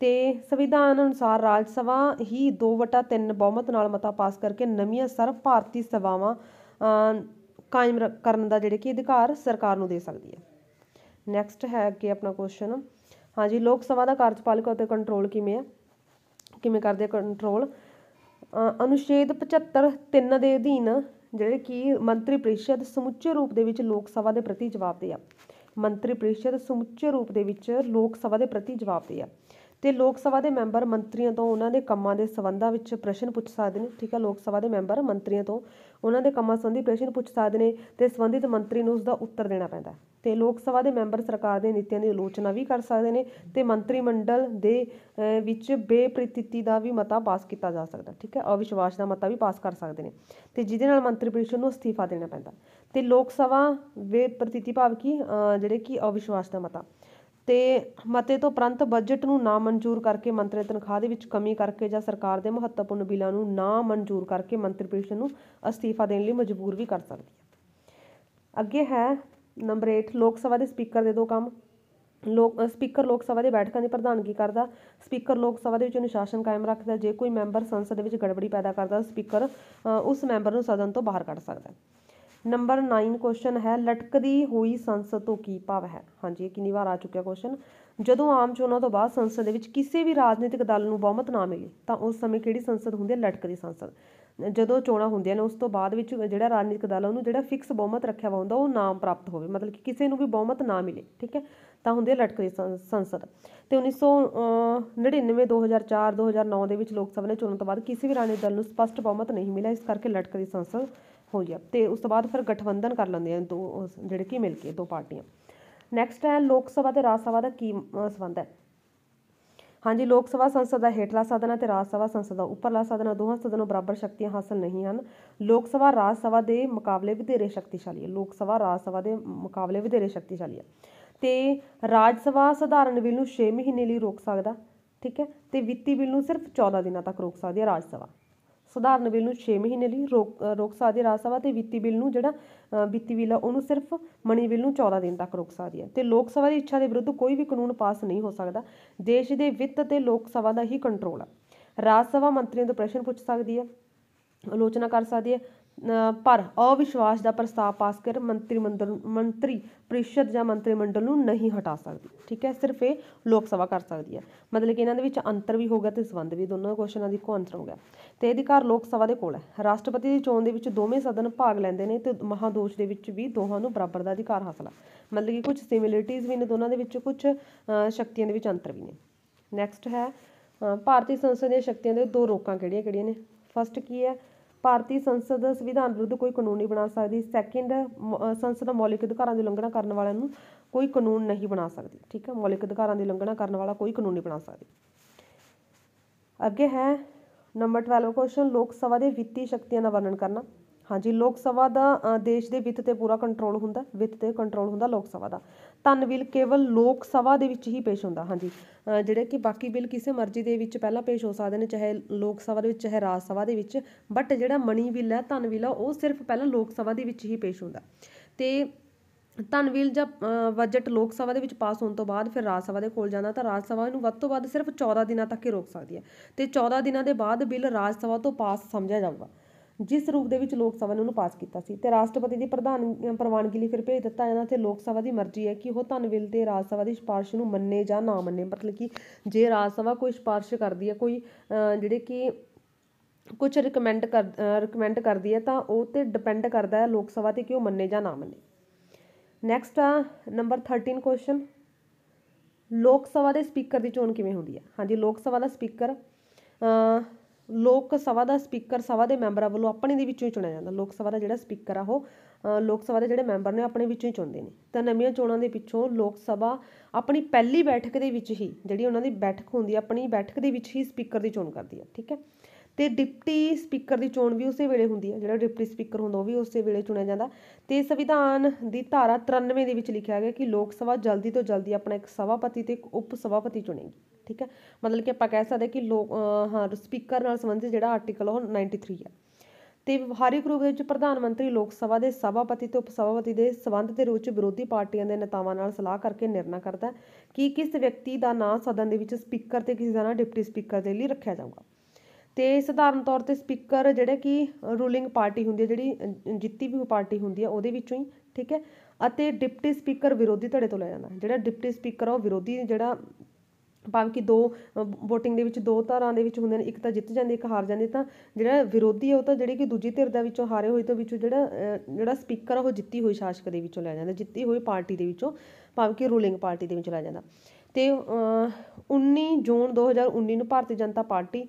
ਤੇ ਸੰਵਿਧਾਨ ਅਨੁਸਾਰ ਰਾਜ ਸਭਾ ਹੀ 2/3 ਬਹੁਮਤ ਨਾਲ ਮਤਾ ਪਾਸ ਕਰਕੇ ਨਵੀਆਂ ਸਰਵ ਭਾਰਤੀ ਸੇਵਾਵਾਂ ਕਾਇਮ ਰ- ਕਰਨ ਦਾ ਜਿਹੜੇ ਕਿ ਅਧਿਕਾਰ ਸਰਕਾਰ ਨੂੰ ਦੇ ਸਕਦੀ ਹੈ। ਨੈਕਸਟ ਹੈ ਕਿ ਆਪਣਾ ਕੁਐਸਚਨ ਹਾਂਜੀ, ਲੋਕ ਸਭਾ ਦਾ ਕਾਰਜਪਾਲਿਕਾ ਅਤੇ ਕੰਟਰੋਲ ਕਿਵੇਂ ਹੈ? ਕਿਵੇਂ ਕਰਦੇ ਕੰਟਰੋਲ ਅਨੁਛੇਦ 75 3 ਦੇ ਅਧੀਨ ਜਿਹੜੇ ਕਿ ਮੰਤਰੀ ਪ੍ਰੀਸ਼ਦ ਸਮੁੱਚੇ ਰੂਪ ਦੇ ਵਿੱਚ ਲੋਕ ਸਭਾ ਦੇ ਪ੍ਰਤੀ ਜਵਾਬਦੇਹ ਆ। ਮੰਤਰੀ ਪਰਿਸ਼ਦ ਸਮੁੱਚੇ ਰੂਪ ਦੇ ਵਿੱਚ ਲੋਕ ਸਭਾ ਦੇ ਪ੍ਰਤੀ ਜਵਾਬਦੇਹ ਆ। ਤੇ ਲੋਕ ਸਭਾ ਦੇ ਮੈਂਬਰ ਮੰਤਰੀਆਂ ਤੋਂ ਉਹਨਾਂ ਦੇ ਕੰਮਾਂ ਦੇ ਸੰਬੰਧਾਂ ਵਿੱਚ ਪ੍ਰਸ਼ਨ ਪੁੱਛ ਸਕਦੇ ਨੇ। ਠੀਕ ਹੈ ਲੋਕ ਸਭਾ ਦੇ ਮੈਂਬਰ ਮੰਤਰੀਆਂ ਤੋਂ ਉਹਨਾਂ ਦੇ ਕੰਮਾਂ ਸੰਬੰਧੀ ਪ੍ਰਸ਼ਨ ਪੁੱਛ ਸਕਦੇ ਨੇ ਤੇ ਸੰਬੰਧਿਤ ਮੰਤਰੀ ਨੂੰ ਉਸ ਦਾ ਉੱਤਰ ਦੇਣਾ ਪੈਂਦਾ। ਤੇ ਲੋਕ ਸਭਾ ਦੇ ਮੈਂਬਰ ਸਰਕਾਰ ਦੇ ਨੀਤੀਆਂ ਦੀ ਆਲੋਚਨਾ ਵੀ ਕਰ ਸਕਦੇ ਨੇ ਤੇ ਮੰਤਰੀ ਮੰਡਲ ਦੇ ਵਿੱਚ ਬੇਪ੍ਰਤੀਤੀ ਦਾ ਵੀ ਮਤਾ ਪਾਸ ਕੀਤਾ ਜਾ ਸਕਦਾ, ਠੀਕ ਹੈ? ਅਵਿਸ਼ਵਾਸ ਦਾ ਮਤਾ ਵੀ ਪਾਸ ਕਰ ਸਕਦੇ ਨੇ ਤੇ ਜਿਹਦੇ ਨਾਲ ਮੰਤਰੀ ਪਰਿਸ਼ਦ ਨੂੰ ਅਸਤੀਫਾ ਦੇਣਾ ਪੈਂਦਾ। ਤੇ ਲੋਕ ਸਭਾ ਬੇਪ੍ਰਤੀਤੀ ਭਾਵ ਕੀ ਜਿਹੜੇ ਕਿ ਅਵਿਸ਼ਵਾਸ ਦਾ ਮਤਾ। ਤੇ ਮਤੇ ਤੋਂ ਉਪਰੰਤ ਬਜਟ ਨੂੰ ਨਾ ਮਨਜ਼ੂਰ ਕਰਕੇ ਮੰਤਰੀ ਤਨਖਾਹ ਦੇ ਵਿੱਚ ਕਮੀ ਕਰਕੇ ਜਾਂ ਸਰਕਾਰ ਦੇ ਮਹੱਤਵਪੂਰਨ ਬਿੱਲਾਂ ਨੂੰ ਨਾ ਮਨਜ਼ੂਰ ਕਰਕੇ ਮੰਤਰੀ ਪਰਿਸ਼ਦ ਨੂੰ ਅਸਤੀਫਾ ਦੇਣ ਲਈ ਮਜਬੂਰ ਵੀ ਕਰ ਸਕਦੀ ਹੈ। ਅੱਗੇ ਹੈ ਨੰਬਰ 8 ਲੋਕ ਸਭਾ ਦੇ ਸਪੀਕਰ ਦੇ ਦੋ ਕੰਮ। ਲੋਕ ਸਪੀਕਰ ਲੋਕ ਸਭਾ ਦੇ ਬੈਠਕਾਂ ਦੀ ਪ੍ਰਧਾਨਗੀ ਕਰਦਾ। ਸਪੀਕਰ ਲੋਕ ਸਭਾ ਦੇ ਵਿੱਚ ਅਨੁਸ਼ਾਸਨ ਕਾਇਮ ਰੱਖਦਾ। ਜੇ ਕੋਈ ਮੈਂਬਰ ਸੰਸਦ ਦੇ ਵਿੱਚ ਗੜਬੜੀ ਪੈਦਾ ਕਰਦਾ ਸਪੀਕਰ ਉਸ ਮੈਂਬਰ ਨੂੰ ਸਦਨ ਤੋਂ ਬਾਹਰ ਕੱਢ ਸਕਦਾ ਨੰਬਰ 9 ਕੁਐਸਚਨ ਹੈ, ਲਟਕਦੀ ਹੋਈ ਸੰਸਦ ਤੋਂ ਕੀ ਭਾਵ ਹੈ? ਹਾਂਜੀ, ਇਹ ਕਿੰਨੀ ਵਾਰ ਆ ਚੁੱਕਿਆ ਕੁਐਸਚਨ ਜਦੋਂ ਆਮ ਚੋਣਾਂ ਤੋਂ ਬਾਅਦ ਸੰਸਦ ਦੇ ਵਿੱਚ ਕਿਸੇ ਵੀ ਰਾਜਨੀਤਿਕ ਦਲ ਨੂੰ ਬਹੁਮਤ ਨਾ ਮਿਲੇ, ਤਾਂ ਉਸ ਸਮੇਂ ਕਿਹੜੀ ਸੰਸਦ ਹੁੰਦੀ ਹੈ? ਲਟਕਦੀ ਸੰਸਦ। ਜਦੋਂ ਚੋਣਾਂ ਹੁੰਦੀਆਂ ਨੇ, ਉਸ ਤੋਂ ਬਾਅਦ ਵਿੱਚ ਜਿਹੜਾ ਰਾਜਨੀਤਿਕ ਦਲ ਉਹਨੂੰ ਜਿਹੜਾ ਫਿਕਸ ਬਹੁਮਤ ਰੱਖਿਆ ਵਾ ਹੁੰਦਾ, ਉਹ ਨਾਮ ਪ੍ਰਾਪਤ ਹੋਵੇ। ਮਤਲਬ ਕਿ ਕਿਸੇ ਨੂੰ ਵੀ ਬਹੁਮਤ ਨਾ ਮਿਲੇ, ਠੀਕ ਹੈ? ਤਾਂ ਹੁੰਦੀ ਹੈ ਲਟਕਦੀ ਸੰ- ਸੰਸਦ। ਤੇ 1999 2004 2009 ਦੇ ਵਿੱਚ ਲੋਕ ਸਭਾ ਨੇ ਚੋਣਾਂ ਤੋਂ ਬਾਅਦ ਕਿਸੇ ਵੀ ਰਾਜਨੀਤਿਕ ਦਲ ਨੂੰ ਸਪਸ਼ਟ ਬਹੁਮਤ ਨਹੀਂ ਮਿਲਿਆ, ਇਸ ਕਰਕੇ ਲਟਕਦੀ ਸੰਸਦ ਹੋਈ ਆ। ਤੇ ਉਸ ਤੋਂ ਬਾਅਦ ਫਿਰ ਗਠਬੰਧਨ ਕਰ ਲੈਂਦੇ ਆ ਦੋ, ਜਿਹੜੇ ਕਿ ਮਿਲ ਕੇ ਦੋ ਪਾਰਟੀਆਂ। ਨੈਕਸਟ ਹੈ ਲੋਕ ਸਭਾ ਤੇ ਰਾਜ ਸਭਾ ਦਾ ਕੀ ਸੰਬੰਧ ਹੈ? ਹਾਂਜੀ, ਲੋਕ ਸਭਾ ਸੰਸਦ ਦਾ ਹੇਠਲਾ ਸਦਨ ਹੈ ਤੇ ਰਾਜ ਸਭਾ ਸੰਸਦ ਦਾ ਉੱਪਰਲਾ ਸਾਧਨ ਹੈ ਦੋਹਾਂ ਸਦਨਾਂ ਨੂੰ ਬਰਾਬਰ ਸ਼ਕਤੀਆਂ ਹਾਸਲ ਨਹੀਂ ਹਨ। ਲੋਕ ਸਭਾ, ਰਾਜ ਸਭਾ ਦੇ ਮੁਕਾਬਲੇ ਵਧੇਰੇ ਸ਼ਕਤੀਸ਼ਾਲੀ ਹੈ। ਲੋਕ ਸਭਾ, ਰਾਜ ਸਭਾ ਦੇ ਮੁਕਾਬਲੇ ਵਧੇਰੇ ਸ਼ਕਤੀਸ਼ਾਲੀ ਹੈ। ਤੇ ਰਾਜ ਸਭਾ ਸਧਾਰਨ ਬਿੱਲ ਨੂੰ 6 ਮਹੀਨੇ ਲਈ ਰੋਕ ਸਕਦਾ, ਠੀਕ ਹੈ? ਤੇ ਵਿੱਤੀ ਬਿੱਲ ਨੂੰ ਸਿਰਫ 14 ਦਿਨਾਂ ਤੱਕ ਰੋਕ ਸਕਦੀ ਹੈ ਰਾਜ ਸਭਾ। ਸਧਾਰਨ ਬਿੱਲ ਨੂੰ 6 ਮਹੀਨੇ ਲਈ ਰੋਕ ਰੋਕ ਸਕਦੀ ਹੈ ਰਾਜ ਸਭਾ ਤੇ ਵਿੱਤੀ ਬਿੱਲ ਨੂੰ ਜਿਹੜਾ ਅ, ਵਿੱਤੀ ਬਿੱਲ ਆ ਉਹਨੂੰ ਸਿਰਫ ਮਣੀ ਬਿੱਲ ਨੂੰ 14 ਦਿਨ ਤੱਕ ਰੋਕ ਸਕਦੀ ਹੈ। ਤੇ ਲੋਕ ਸਭਾ ਦੀ ਇੱਛਾ ਦੇ ਵਿਰੁੱਧ ਕੋਈ ਵੀ ਕਾਨੂੰਨ ਪਾਸ ਨਹੀਂ ਹੋ ਸਕਦਾ। ਦੇਸ਼ ਦੇ ਵਿੱਤ ਤੇ ਲੋਕ ਸਭਾ ਦਾ ਹੀ ਕੰਟਰੋਲ ਆ। ਰਾਜ ਸਭਾ ਮੰਤਰੀਆਂ ਤੋਂ ਪ੍ਰਸ਼ਨ ਪੁੱਛ ਸਕਦੀ ਹੈ ਆਲੋਚਨਾ ਕਰ ਸਕਦੀ ਹੈ ਪਰ ਅਵਿਸ਼ਵਾਸ ਦਾ ਪ੍ਰਸਤਾਵ ਪਾਸ ਕਰ ਮੰਤਰੀ ਮੰਡਲ ਮੰਤਰੀ ਪ੍ਰੀਸ਼ਦ ਜਾਂ ਮੰਤਰੀ ਮੰਡਲ ਨੂੰ ਨਹੀਂ ਹਟਾ ਸਕਦੀ। ਠੀਕ ਹੈ, ਸਿਰਫ ਇਹ ਲੋਕ ਸਭਾ ਕਰ ਸਕਦੀ ਹੈ। ਮਤਲਬ ਕਿ ਇਹਨਾਂ ਦੇ ਵਿੱਚ ਅੰਤਰ ਵੀ ਹੋ ਗਿਆ ਤੇ ਸੰਬੰਧ ਵੀ, ਦੋਨੋਂ ਕੁਐਸਚਨਾਂ ਦੀ ਇੱਕੋ ਅੰਤਰ ਹੋ ਗਿਆ। ਤੇ ਅਧਿਕਾਰ ਲੋਕ ਸਭਾ ਦੇ ਕੋਲ ਹੈ। ਰਾਸ਼ਟਰਪਤੀ ਦੀ ਚੋਣ ਦੇ ਵਿੱਚ ਦੋਵੇਂ ਸਦਨ ਭਾਗ ਲੈਂਦੇ ਨੇ ਤੇ ਮਹਾਦੋਸ਼ ਦੇ ਵਿੱਚ ਵੀ ਦੋਹਾਂ ਨੂੰ ਬਰਾਬਰ ਦਾ ਅਧਿਕਾਰ ਹਾਸਲ ਹੈ ਮਤਲਬ ਕਿ ਕੁਝ ਸਿਮਿਲਰਿਟੀਜ਼ ਵੀ ਨੇ, ਦੋਨਾਂ ਦੇ ਵਿੱਚ ਕੁਝ ਸ਼ਕਤੀਆਂ ਦੇ ਵਿੱਚ ਅੰਤਰ ਵੀ ਨੇ। ਨੈਕਸਟ ਹੈ ਭਾਰਤੀ ਸੰਸਦ ਦੀਆਂ ਸ਼ਕਤੀਆਂ ਦੇ ਦੋ ਰੋਕਾਂ ਕਿਹੜੀਆਂ ਕਿਹੜੀਆਂ ਨੇ? ਫਸਟ ਕੀ ਹੈ? ਭਾਰਤੀ ਸੰਸਦ ਸੰਵਿਧਾਨ ਵਿਰੁੱਧ ਕੋਈ ਕਾਨੂੰਨ ਨਹੀਂ ਬਣਾ ਸਕਦੀ। ਸੈਕਿੰਡ ਸੰਸਦ ਮੌਲਿਕ ਅਧਿਕਾਰਾਂ ਦੀ ਉਲੰਘਣਾ ਕਰਨ ਵਾਲਿਆਂ ਨੂੰ ਕੋਈ ਕਾਨੂੰਨ ਨਹੀਂ ਬਣਾ ਸਕਦੀ। ਠੀਕ ਹੈ? ਮੌਲਿਕ ਅਧਿਕਾਰਾਂ ਦੀ ਉਲੰਘਣਾ ਕਰਨ ਵਾਲਾ ਕੋਈ ਕਾਨੂੰਨ ਨਹੀਂ ਬਣਾ ਸਕਦੀ। ਅੱਗੇ ਹੈ ਨੰਬਰ 12 ਕੁਐਸਚਨ ਲੋਕ ਸਭਾ ਦੇ ਵਿੱਤੀ ਸ਼ਕਤੀਆਂ ਦਾ ਵਰਣਨ ਕਰਨਾ। ਹਾਂਜੀ, ਲੋਕ ਸਭਾ ਦਾ ਦੇਸ਼ ਦੇ ਵਿੱਤ ਤੇ ਪੂਰਾ ਕੰਟਰੋਲ ਹੁੰਦਾ, ਵਿੱਤ ਤੇ ਕੰਟਰੋਲ ਹੁੰਦਾ ਲੋਕ ਸਭਾ ਦਾ। ਧਨ ਬਿੱਲ ਕੇਵਲ ਲੋਕ ਸਭਾ ਦੇ ਵਿੱਚ ਹੀ ਪੇਸ਼ ਹੁੰਦਾ, ਹਾਂਜੀ। ਜਿਹੜੇ ਕਿ ਬਾਕੀ ਬਿੱਲ ਕਿਸੇ ਮਰਜ਼ੀ ਦੇ ਵਿੱਚ ਪਹਿਲਾਂ ਪੇਸ਼ ਹੋ ਸਕਦੇ ਨੇ, ਚਾਹੇ ਲੋਕ ਸਭਾ ਦੇ ਵਿੱਚ, ਚਾਹੇ ਰਾਜ ਸਭਾ ਦੇ ਵਿੱਚ ਬਟ ਜਿਹੜਾ ਮਨੀ ਬਿੱਲ ਹੈ, ਧਨ ਬਿੱਲ ਆ ਉਹ ਸਿਰਫ ਪਹਿਲਾਂ ਲੋਕ ਸਭਾ ਦੇ ਵਿੱਚ ਹੀ ਪੇਸ਼ ਹੁੰਦਾ। ਤੇ ਧਨਵੀਲ ਜਾਂ ਬਜਟ ਲੋਕ ਸਭਾ ਦੇ ਵਿੱਚ ਪਾਸ ਹੋਣ ਤੋਂ ਬਾਅਦ ਫਿਰ ਰਾਜ ਸਭਾ ਦੇ ਕੋਲ ਜਾਂਦਾ, ਤਾਂ ਰਾਜ ਸਭਾ ਨੂੰ ਵੱਧ ਤੋਂ ਵੱਧ ਸਿਰਫ 14 ਦਿਨਾਂ ਤੱਕ ਹੀ ਰੋਕ ਸਕਦੀ ਹੈ। ਤੇ 14 ਦਿਨਾਂ ਦੇ ਬਾਅਦ ਬਿੱਲ ਰਾਜ ਸਭਾ ਤੋਂ ਪਾਸ ਸਮਝਿਆ ਜਾਊਗਾ। ਜਿਸ ਰੂਪ ਦੇ ਵਿੱਚ ਲੋਕ ਸਭਾ ਨੇ ਉਹਨੂੰ ਪਾਸ ਕੀਤਾ ਸੀ ਤੇ ਰਾਸ਼ਟਰਪਤੀ ਦੀ ਪ੍ਰਧਾਨ ਪ੍ਰਵਾਨਗੀ ਲਈ ਫਿਰ ਭੇਜ ਦਿੱਤਾ ਜਾਂਦਾ ਤੇ ਲੋਕ ਸਭਾ ਦੀ ਮਰਜ਼ੀ ਹੈ ਕਿ ਉਹ ਧਨਵਿਲ ਤੇ ਰਾਜ ਸਭਾ ਦੀ ਸਿਫਾਰਿਸ਼ ਨੂੰ ਮੰਨੇ ਜਾਂ ਨਾ ਮੰਨੇ। ਮਤਲਬ ਕਿ ਜੇ ਰਾਜ ਸਭਾ ਕੋਈ ਸਿਫਾਰਿਸ਼ ਕਰਦੀ ਹੈ, ਕੋਈ ਜਿਹੜੇ ਕਿ ਕੁਝ ਰਿਕਮੈਂਡ ਕਰ ਰਿਕਮੈਂਡ ਕਰਦੀ ਹੈ, ਤਾਂ ਉਹ ਤੇ ਡਿਪੈਂਡ ਕਰਦਾ ਹੈ ਲੋਕ ਸਭਾ ਤੇ ਕਿ ਉਹ ਮੰਨੇ ਜਾਂ ਨਾ ਮੰਨੇ। ਨੈਕਸਟ ਆ ਨੰਬਰ 13 ਕੁਐਸਚਨ ਲੋਕ ਸਭਾ ਦੇ ਸਪੀਕਰ ਦੀ ਚੋਣ ਕਿਵੇਂ ਹੁੰਦੀ ਹੈ? ਹਾਂਜੀ, ਲੋਕ ਸਭਾ ਦਾ ਸਪੀਕਰ ਲੋਕ ਸਭਾ ਦਾ ਸਪੀਕਰ ਸਭਾ ਦੇ ਮੈਂਬਰਾਂ ਵੱਲੋਂ ਆਪਣੇ ਦੇ ਵਿੱਚੋਂ ਹੀ ਚੁਣਿਆ ਜਾਂਦਾ। ਲੋਕ ਸਭਾ ਦਾ ਜਿਹੜਾ ਸਪੀਕਰ ਆ ਉਹ ਲੋਕ ਸਭਾ ਦੇ ਜਿਹੜੇ ਮੈਂਬਰ ਨੇ ਆਪਣੇ ਵਿੱਚੋਂ ਹੀ ਚੁਣਦੇ ਨੇ। ਤਾਂ ਨਵੀਆਂ ਚੋਣਾਂ ਦੇ ਪਿੱਛੋਂ ਲੋਕ ਸਭਾ ਆਪਣੀ ਪਹਿਲੀ ਬੈਠਕ ਦੇ ਵਿੱਚ ਹੀ, ਜਿਹੜੀ ਉਹਨਾਂ ਦੀ ਬੈਠਕ ਹੁੰਦੀ ਹੈ ਆਪਣੀ ਬੈਠਕ ਦੇ ਵਿੱਚ ਹੀ ਸਪੀਕਰ ਦੀ ਚੋਣ ਕਰਦੀ ਹੈ ਠੀਕ ਹੈ? ਤੇ ਡਿਪਟੀ ਸਪੀਕਰ ਦੀ ਚੋਣ ਵੀ ਉਸੇ ਵੇਲੇ ਹੁੰਦੀ ਹੈ ਜਿਹੜਾ ਡਿਪਟੀ ਸਪੀਕਰ ਹੁੰਦਾ ਉਹ ਵੀ ਉਸੇ ਵੇਲੇ ਚੁਣਿਆ ਜਾਂਦਾ। ਤੇ ਸੰਵਿਧਾਨ ਦੀ ਧਾਰਾ 93 ਦੇ ਵਿੱਚ ਲਿਖਿਆ ਗਿਆ ਕਿ ਲੋਕ ਸਭਾ ਜਲਦੀ ਤੋਂ ਜਲਦੀ ਆਪਣਾ ਇੱਕ ਸਭਾਪਤੀ ਤੇ ਇੱਕ ਉਪ ਸਭਾਪਤੀ ਚੁਣੇਗੀ। ਠੀਕ ਹੈ? ਮਤਲਬ ਕਿ ਆਪਾਂ ਕਹਿ ਸਕਦੇ ਕਿ ਲੋਕ ਹਾਂ ਸਪੀਕਰ ਨਾਲ ਸੰਬੰਧਿਤ ਜਿਹੜਾ ਆਰਟੀਕਲ ਉਹ 93 ਹੈ ਤੇ ਵਿਵਹਾਰਿਕ ਰੂਪ ਦੇ ਵਿੱਚ ਪ੍ਰਧਾਨ ਮੰਤਰੀ ਲੋਕ ਸਭਾ ਦੇ ਸਭਾਪਤੀ ਤੇ ਉਪ ਸਭਾਪਤੀ ਦੇ ਸਬੰਧ ਦੇ ਰੂਪ ਵਿੱਚ ਵਿਰੋਧੀ ਪਾਰਟੀਆਂ ਦੇ ਨੇਤਾਵਾਂ ਨਾਲ ਸਲਾਹ ਕਰਕੇ ਨਿਰਣਾ ਕਰਦਾ ਕਿ ਕਿਸ ਵਿਅਕਤੀ ਦਾ ਨਾਂ ਸਦਨ ਦੇ ਵਿੱਚ ਸਪੀਕਰ ਤੇ ਕਿਸੇ ਦਾ ਨਾਂ ਡਿਪਟੀ ਸਪੀਕਰ ਦੇ ਲਈ ਰੱਖਿਆ ਜਾਊਗਾ। ਤੇ ਸਧਾਰਨ ਤੌਰ ਤੇ ਸਪੀਕਰ ਜਿਹੜੇ ਕਿ ਰੂਲਿੰਗ ਪਾਰਟੀ ਹੁੰਦੀ ਹੈ, ਜਿਹੜੀ ਜਿੱਤੀ ਵੀ ਪਾਰਟੀ ਹੁੰਦੀ ਹੈ, ਉਹਦੇ ਵਿੱਚੋਂ ਹੀ, ਠੀਕ ਹੈ? ਅਤੇ ਡਿਪਟੀ ਸਪੀਕਰ ਵਿਰੋਧੀ ਧੜੇ ਤੋਂ ਲਿਆ ਜਾਂਦਾ ਜਿਹੜਾ ਡਿਪਟੀ ਸਪੀਕਰ ਉਹ ਵਿਰੋਧੀ ਜਿਹੜਾ ਭਾਵ ਕਿ ਦੋ ਵੋਟਿੰਗ ਦੇ ਵਿੱਚ ਦੋ ਧਾਰਾਂ ਦੇ ਵਿੱਚ ਹੁੰਦੇ ਨੇ ਇੱਕ ਤਾਂ ਜਿੱਤ ਜਾਂਦੀ ਇੱਕ ਹਾਰ ਜਾਂਦੀ ਤਾਂ ਜਿਹੜਾ ਵਿਰੋਧੀ ਹੈ ਉਹ ਤਾਂ ਜਿਹੜੀ ਕਿ ਦੂਜੀ ਧਿਰ ਦਾ ਵਿੱਚੋਂ ਹਾਰੇ ਹੋਏ ਤੋਂ ਵਿੱਚੋਂ ਜਿਹੜਾ ਜਿਹੜਾ ਸਪੀਕਰ ਆ ਉਹ ਜਿੱਤੀ ਹੋਈ ਸ਼ਾਸਕ ਦੇ ਵਿੱਚੋਂ ਲਿਆ ਜਾਂਦਾ ਜਿੱਤੀ ਹੋਈ ਪਾਰਟੀ ਦੇ ਵਿੱਚੋਂ ਭਾਵ ਕਿ ਰੂਲਿੰਗ ਪਾਰਟੀ ਦੇ ਵਿੱਚ ਲਿਆ ਜਾਂਦਾ। ਤੇ ਅ, 19 ਜੂਨ 2019 ਨੂੰ ਭਾਰਤੀ ਜਨਤਾ ਪਾਰਟੀ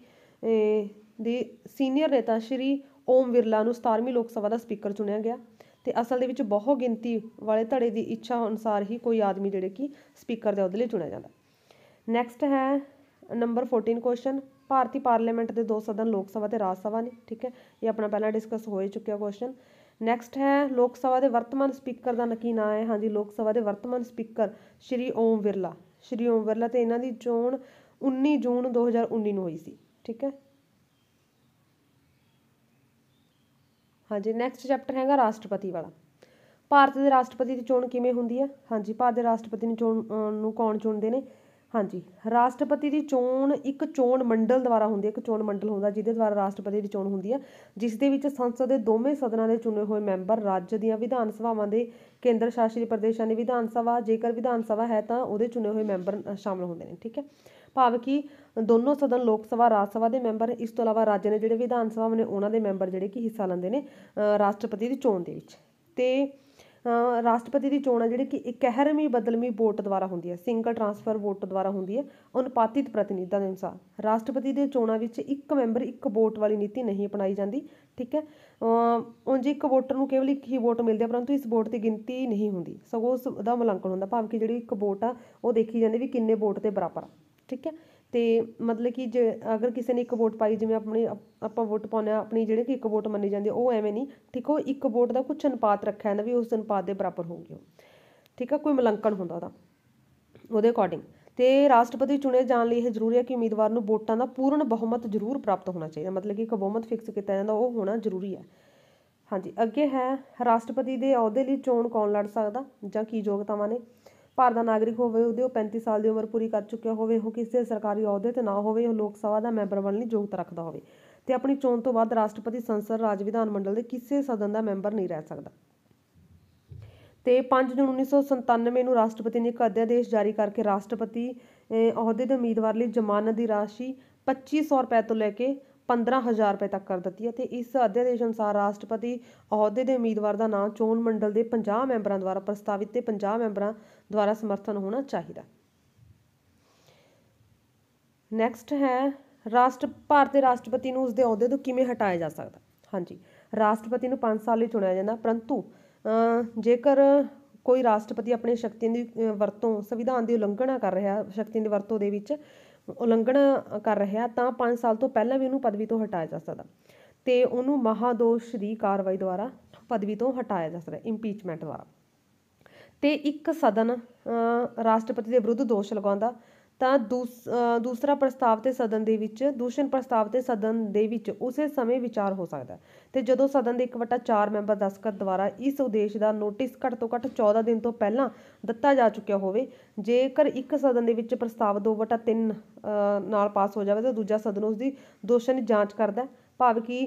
ਦੇ ਸੀਨੀਅਰ ਨੇਤਾ ਸ਼੍ਰੀ ਓਮ ਬਿਰਲਾ ਨੂੰ 17ਵੀਂ ਲੋਕ ਸਭਾ ਦਾ ਸਪੀਕਰ ਚੁਣਿਆ ਗਿਆ ਤੇ ਅਸਲ ਦੇ ਵਿੱਚ ਬਹੁ ਗਿਣਤੀ ਵਾਲੇ ਧੜੇ ਦੀ ਇੱਛਾ ਅਨੁਸਾਰ ਹੀ ਕੋਈ ਆਦਮੀ ਜਿਹੜੇ ਕਿ ਸਪੀਕਰ ਦੇ ਅਹੁਦੇ ਲਈ ਚੁਣਿਆ ਜਾਂਦਾ। ਨੈਕਸਟ ਹੈ ਨੰਬਰ 14 ਕੁਐਸਚਨ ਭਾਰਤੀ ਪਾਰਲੀਮੈਂਟ ਦੇ ਦੋ ਸਦਨ ਲੋਕ ਸਭਾ ਤੇ ਰਾਜ ਸਭਾ ਨੇ, ਠੀਕ ਹੈ? ਇਹ ਆਪਣਾ ਪਹਿਲਾਂ ਡਿਸਕਸ ਹੋ ਹੀ ਚੁੱਕਿਆ ਕੁਐਸਚਨ ਨੈਕਸਟ ਹੈ ਲੋਕ ਸਭਾ ਦੇ ਵਰਤਮਾਨ ਸਪੀਕਰ ਦਾ ਕੀ ਨਾਂ ਹੈ? ਹਾਂਜੀ, ਲੋਕ ਸਭਾ ਦੇ ਵਰਤਮਾਨ ਸਪੀਕਰ ਸ਼੍ਰੀ ਓਮ ਬਿਰਲਾ। ਸ਼੍ਰੀ ਓਮ ਬਿਰਲਾ ਤੇ ਇਹਨਾਂ ਦੀ ਚੋਣ 19 ਜੂਨ 2019 ਨੂੰ ਹੋਈ ਸੀ, ਠੀਕ ਹੈ? ਹਾਂਜੀ ਨੈਕਸਟ ਚੈਪਟਰ ਹੈਗਾ ਰਾਸ਼ਟਰਪਤੀ ਵਾਲਾ। ਭਾਰਤ ਦੇ ਰਾਸ਼ਟਰਪਤੀ ਦੀ ਚੋਣ ਕਿਵੇਂ ਹੁੰਦੀ ਹੈ? ਹਾਂਜੀ, ਭਾਰਤ ਦੇ ਰਾਸ਼ਟਰਪਤੀ ਨੂੰ ਚੋਣ ਨੂੰ ਕੌਣ ਚੁਣਦੇ ਨੇ? ਹਾਂਜੀ ਰਾਸ਼ਟਰਪਤੀ ਦੀ ਚੋਣ ਇੱਕ ਚੋਣ ਮੰਡਲ ਦੁਆਰਾ ਹੁੰਦੀ ਹੈ ਇੱਕ ਚੋਣ ਮੰਡਲ ਹੁੰਦਾ ਜਿਹਦੇ ਦੁਆਰਾ ਰਾਸ਼ਟਰਪਤੀ ਦੀ ਚੋਣ ਹੁੰਦੀ ਹੈ ਜਿਸ ਦੇ ਵਿੱਚ ਸੰਸਦ ਦੇ ਦੋਵੇਂ ਸਦਨਾਂ ਦੇ ਚੁਣੇ ਹੋਏ ਮੈਂਬਰ ਰਾਜ ਦੀਆਂ ਵਿਧਾਨ ਸਭਾਵਾਂ ਦੇ ਕੇਂਦਰ ਸ਼ਾਸਿਤ ਪ੍ਰਦੇਸ਼ਾਂ ਦੀ ਵਿਧਾਨ ਸਭਾ ਜੇਕਰ ਵਿਧਾਨ ਸਭਾ ਹੈ ਤਾਂ ਉਹਦੇ ਚੁਣੇ ਹੋਏ ਮੈਂਬਰ ਅ, ਸ਼ਾਮਲ ਹੁੰਦੇ ਨੇ ਠੀਕ ਹੈ। ਭਾਵ ਕਿ ਦੋਨੋਂ ਸਦਨ ਲੋਕ ਸਭਾ ਰਾਜ ਸਭਾ ਦੇ ਮੈਂਬਰ ਇਸ ਤੋਂ ਇਲਾਵਾ ਰਾਜ ਦੇ ਜਿਹੜੇ ਵਿਧਾਨ ਸਭਾ ਨੇ ਉਹਨਾਂ ਦੇ ਮੈਂਬਰ ਜਿਹੜੇ ਕਿ ਹਿੱਸਾ ਲੈਂਦੇ ਨੇ ਰਾਸ਼ਟਰਪਤੀ ਦੀ ਚੋਣ ਦੇ ਵਿੱਚ। ਤੇ ਰਾਸ਼ਟਰਪਤੀ ਦੀ ਚੋਣ ਆ ਜਿਹੜੀ ਕਿ ਇਕਹਿਰਵੀਂ ਬਦਲਵੀਂ ਵੋਟ ਦੁਆਰਾ ਹੁੰਦੀ ਹੈ ਸਿੰਗਲ ਟਰਾਂਸਫਰ ਵੋਟ ਦੁਆਰਾ ਹੁੰਦੀ ਹੈ ਅਨੁਪਾਤਿਤ ਪ੍ਰਤੀਨਿਧਾਂ ਦੇ ਅਨੁਸਾਰ। ਰਾਸ਼ਟਰਪਤੀ ਦੇ ਚੋਣਾਂ ਵਿੱਚ ਇੱਕ ਮੈਂਬਰ ਇੱਕ ਵੋਟ ਵਾਲੀ ਨੀਤੀ ਨਹੀਂ ਅਪਣਾਈ ਜਾਂਦੀ ਠੀਕ ਹੈ? ਅ, ਉਂਝ ਇੱਕ ਵੋਟਰ ਨੂੰ ਕੇਵਲ ਇੱਕ ਹੀ ਵੋਟ ਮਿਲਦੀ ਹੈ ਪਰੰਤੂ ਇਸ ਵੋਟ ਦੀ ਗਿਣਤੀ ਨਹੀਂ ਹੁੰਦੀ। ਸਗੋਂ ਉਸ ਦਾ ਮੁਲਾਂਕਣ ਹੁੰਦਾ ਭਾਵ ਕਿ ਜਿਹੜੀ ਇੱਕ ਵੋਟ ਆ ਉਹ ਦੇਖੀ ਜਾਂਦੀ ਵੀ ਕਿੰਨੇ ਵੋਟ ਦੇ ਬਰਾਬਰ ਆ ਠੀਕ ਹੈ? ਅਤੇ ਮਤਲਬ ਕਿ ਜੇ ਅਗਰ ਕਿਸੇ ਨੇ ਇੱਕ ਵੋਟ ਪਾਈ ਜਿਵੇਂ ਆਪਣੀ ਆਪਾਂ ਵੋਟ ਪਾਉਂਦੇ ਹਾਂ ਆਪਣੀ ਜਿਹੜੀ ਕਿ ਇੱਕ ਵੋਟ ਮੰਨੀ ਜਾਂਦੀ ਹੈ, ਉਹ ਐਵੇਂ ਨਹੀਂ ਠੀਕ ਉਹ ਇੱਕ ਵੋਟ ਦਾ ਕੁਛ ਅਨੁਪਾਤ ਰੱਖਿਆ ਜਾਂਦਾ ਵੀ ਉਸ ਅਨੁਪਾਤ ਦੇ ਬਰਾਬਰ ਹੋਊਗੀ ਉਹ ਠੀਕ ਆ ਕੋਈ ਮੁਲਾਂਕਣ ਹੁੰਦਾ ਉਹਦਾ ਉਹਦੇ ਅਕੋਰਡਿੰਗ ਅਤੇ ਰਾਸ਼ਟਰਪਤੀ ਚੁਣੇ ਜਾਣ ਲਈ ਇਹ ਜ਼ਰੂਰੀ ਹੈ ਕਿ ਉਮੀਦਵਾਰ ਨੂੰ ਵੋਟਾਂ ਦਾ ਪੂਰਨ ਬਹੁਮਤ ਜ਼ਰੂਰ ਪ੍ਰਾਪਤ ਹੋਣਾ ਚਾਹੀਦਾ ਮਤਲਬ ਕਿ ਇੱਕ ਬਹੁਮਤ ਫਿਕਸ ਕੀਤਾ ਜਾਂਦਾ ਉਹ ਹੋਣਾ ਜ਼ਰੂਰੀ ਹੈ। ਹਾਂਜੀ ਅੱਗੇ ਹੈ ਰਾਸ਼ਟਰਪਤੀ ਦੇ ਅਹੁਦੇ ਲਈ ਚੋਣ ਕੌਣ ਲੜ ਸਕਦਾ ਜਾਂ ਕੀ ਯੋਗਤਾਵਾਂ ਨੇ? ਭਾਰਤ ਦਾ ਨਾਗਰਿਕ ਹੋਵੇ ਉਹਦੇ ਉਹ 35 ਸਾਲ ਦੀ ਉਮਰ ਪੂਰੀ ਕਰ ਚੁੱਕਿਆ ਹੋਵੇ ਉਹ ਕਿਸੇ ਸਰਕਾਰੀ ਅਹੁਦੇ ਤੇ ਨਾ ਹੋਵੇ ਉਹ ਲੋਕ ਸਭਾ ਦਾ ਮੈਂਬਰ ਬਣਨ ਲਈ ਯੋਗਤਾ ਰੱਖਦਾ ਹੋਵੇ। ਤੇ ਆਪਣੀ ਚੋਣ ਤੋਂ ਬਾਅਦ ਰਾਸ਼ਟਰਪਤੀ ਸੰਸਦ ਰਾਜ ਵਿਧਾਨ ਮੰਡਲ ਦੇ ਕਿਸੇ ਸਦਨ ਦਾ ਮੈਂਬਰ ਨਹੀਂ ਰਹਿ ਸਕਦਾ। ਤੇ 5 ਜੂਨ 1997 ਨੂੰ ਰਾਸ਼ਟਰਪਤੀ ਨੇ ਇੱਕ ਅਧਿਆਦੇਸ਼ ਜਾਰੀ ਕਰਕੇ ਰਾਸ਼ਟਰਪਤੀ ਅਹ, ਅਹੁਦੇ ਦੇ ਉਮੀਦਵਾਰ ਲਈ ਜ਼ਮਾਨਤ ਦੀ ਰਾਸ਼ੀ 2500 ਰੁਪਏ ਤੋਂ ਲੈ ਕੇ 15000 ਰੁਪਏ ਤੱਕ ਕਰ ਦਿੱਤੀ ਹੈ ਤੇ ਇਸ ਅਧਿਆਦੇਸ਼ ਅਨੁਸਾਰ ਰਾਸ਼ਟਰਪਤੀ ਅਹੁਦੇ ਦੇ ਉਮੀਦਵਾਰ ਦਾ ਨਾਂ ਚੋਣ ਮੰਡਲ ਦੇ 50 ਮੈਂਬਰਾਂ ਦੁਆਰਾ ਪ੍ਰਸਤਾਵਿਤ ਤੇ 50 ਮੈਂਬਰਾਂ ਦੁਆਰਾ ਸਮਰਥਨ ਹੋਣਾ ਚਾਹੀਦਾ। ਨੈਕਸਟ ਹੈ ਰਾਸ਼ਟਰ ਭਾਰਤ ਦੇ ਰਾਸ਼ਟਰਪਤੀ ਨੂੰ ਉਸਦੇ ਅਹੁਦੇ ਤੋਂ ਕਿਵੇਂ ਹਟਾਇਆ ਜਾ ਸਕਦਾ? ਹਾਂਜੀ ਰਾਸ਼ਟਰਪਤੀ ਨੂੰ 5 ਸਾਲ ਲਈ ਚੁਣਿਆ ਜਾਂਦਾ ਪਰੰਤੂ ਅ, ਜੇਕਰ ਕੋਈ ਰਾਸ਼ਟਰਪਤੀ ਆਪਣੀ ਸ਼ਕਤੀਆਂ ਦੀ ਵਰਤੋਂ ਸੰਵਿਧਾਨ ਦੀ ਉਲੰਘਣਾ ਕਰ ਰਿਹਾ ਸ਼ਕਤੀਆਂ ਦੀ ਵਰਤੋਂ ਦੇ ਵਿੱਚ ਉਲੰਘਣ ਕਰ ਰਿਹਾ ਤਾਂ 5 ਸਾਲ ਤੋਂ ਪਹਿਲਾਂ ਵੀ ਉਹਨੂੰ ਪਦਵੀ ਤੋਂ ਹਟਾਇਆ ਜਾ ਸਕਦਾ। ਤੇ ਉਹਨੂੰ ਮਹਾਦੋਸ਼ ਦੀ ਕਾਰਵਾਈ ਦੁਆਰਾ ਪਦਵੀ ਤੋਂ ਹਟਾਇਆ ਜਾ ਸਕਦਾ ਇੰਪੀਚਮੈਂਟ ਦੁਆਰਾ। ਤੇ ਇੱਕ ਸਦਨ ਅ, ਰਾਸ਼ਟਰਪਤੀ ਦੇ ਵਿਰੁੱਧ ਦੋਸ਼ ਲਗਾਉਂਦਾ ਤਾਂ ਦੂਸ- ਦੂਸਰਾ ਪ੍ਰਸਤਾਵ ਅਤੇ ਸਦਨ ਦੇ ਵਿੱਚ, ਦੂਸ਼ਣ ਪ੍ਰਸਤਾਵ ਅਤੇ ਸਦਨ ਦੇ ਵਿੱਚ ਉਸੇ ਸਮੇਂ ਵਿਚਾਰ ਹੋ ਸਕਦਾ ਅਤੇ ਜਦੋਂ ਸਦਨ ਦੇ 1/4 ਮੈਂਬਰ ਦਸਤਖਤ ਦੁਆਰਾ ਇਸ ਉਦੇਸ਼ ਦਾ ਨੋਟਿਸ ਘੱਟ ਤੋਂ ਘੱਟ 14 ਦਿਨ ਤੋਂ ਪਹਿਲਾਂ ਦਿੱਤਾ ਜਾ ਚੁੱਕਿਆ ਹੋਵੇ, ਜੇਕਰ ਇੱਕ ਸਦਨ ਦੇ ਵਿੱਚ ਪ੍ਰਸਤਾਵ ਦੋ ਵਟਾ ਤਿੰਨ ਨਾਲ ਪਾਸ ਹੋ ਜਾਵੇ, ਤਾਂ ਦੂਜਾ ਸਦਨ ਉਸ ਦੀ ਦੋਸ਼ਾਂ ਦੀ ਜਾਂਚ ਕਰਦਾ ਹੈ। ਭਾਵ ਕਿ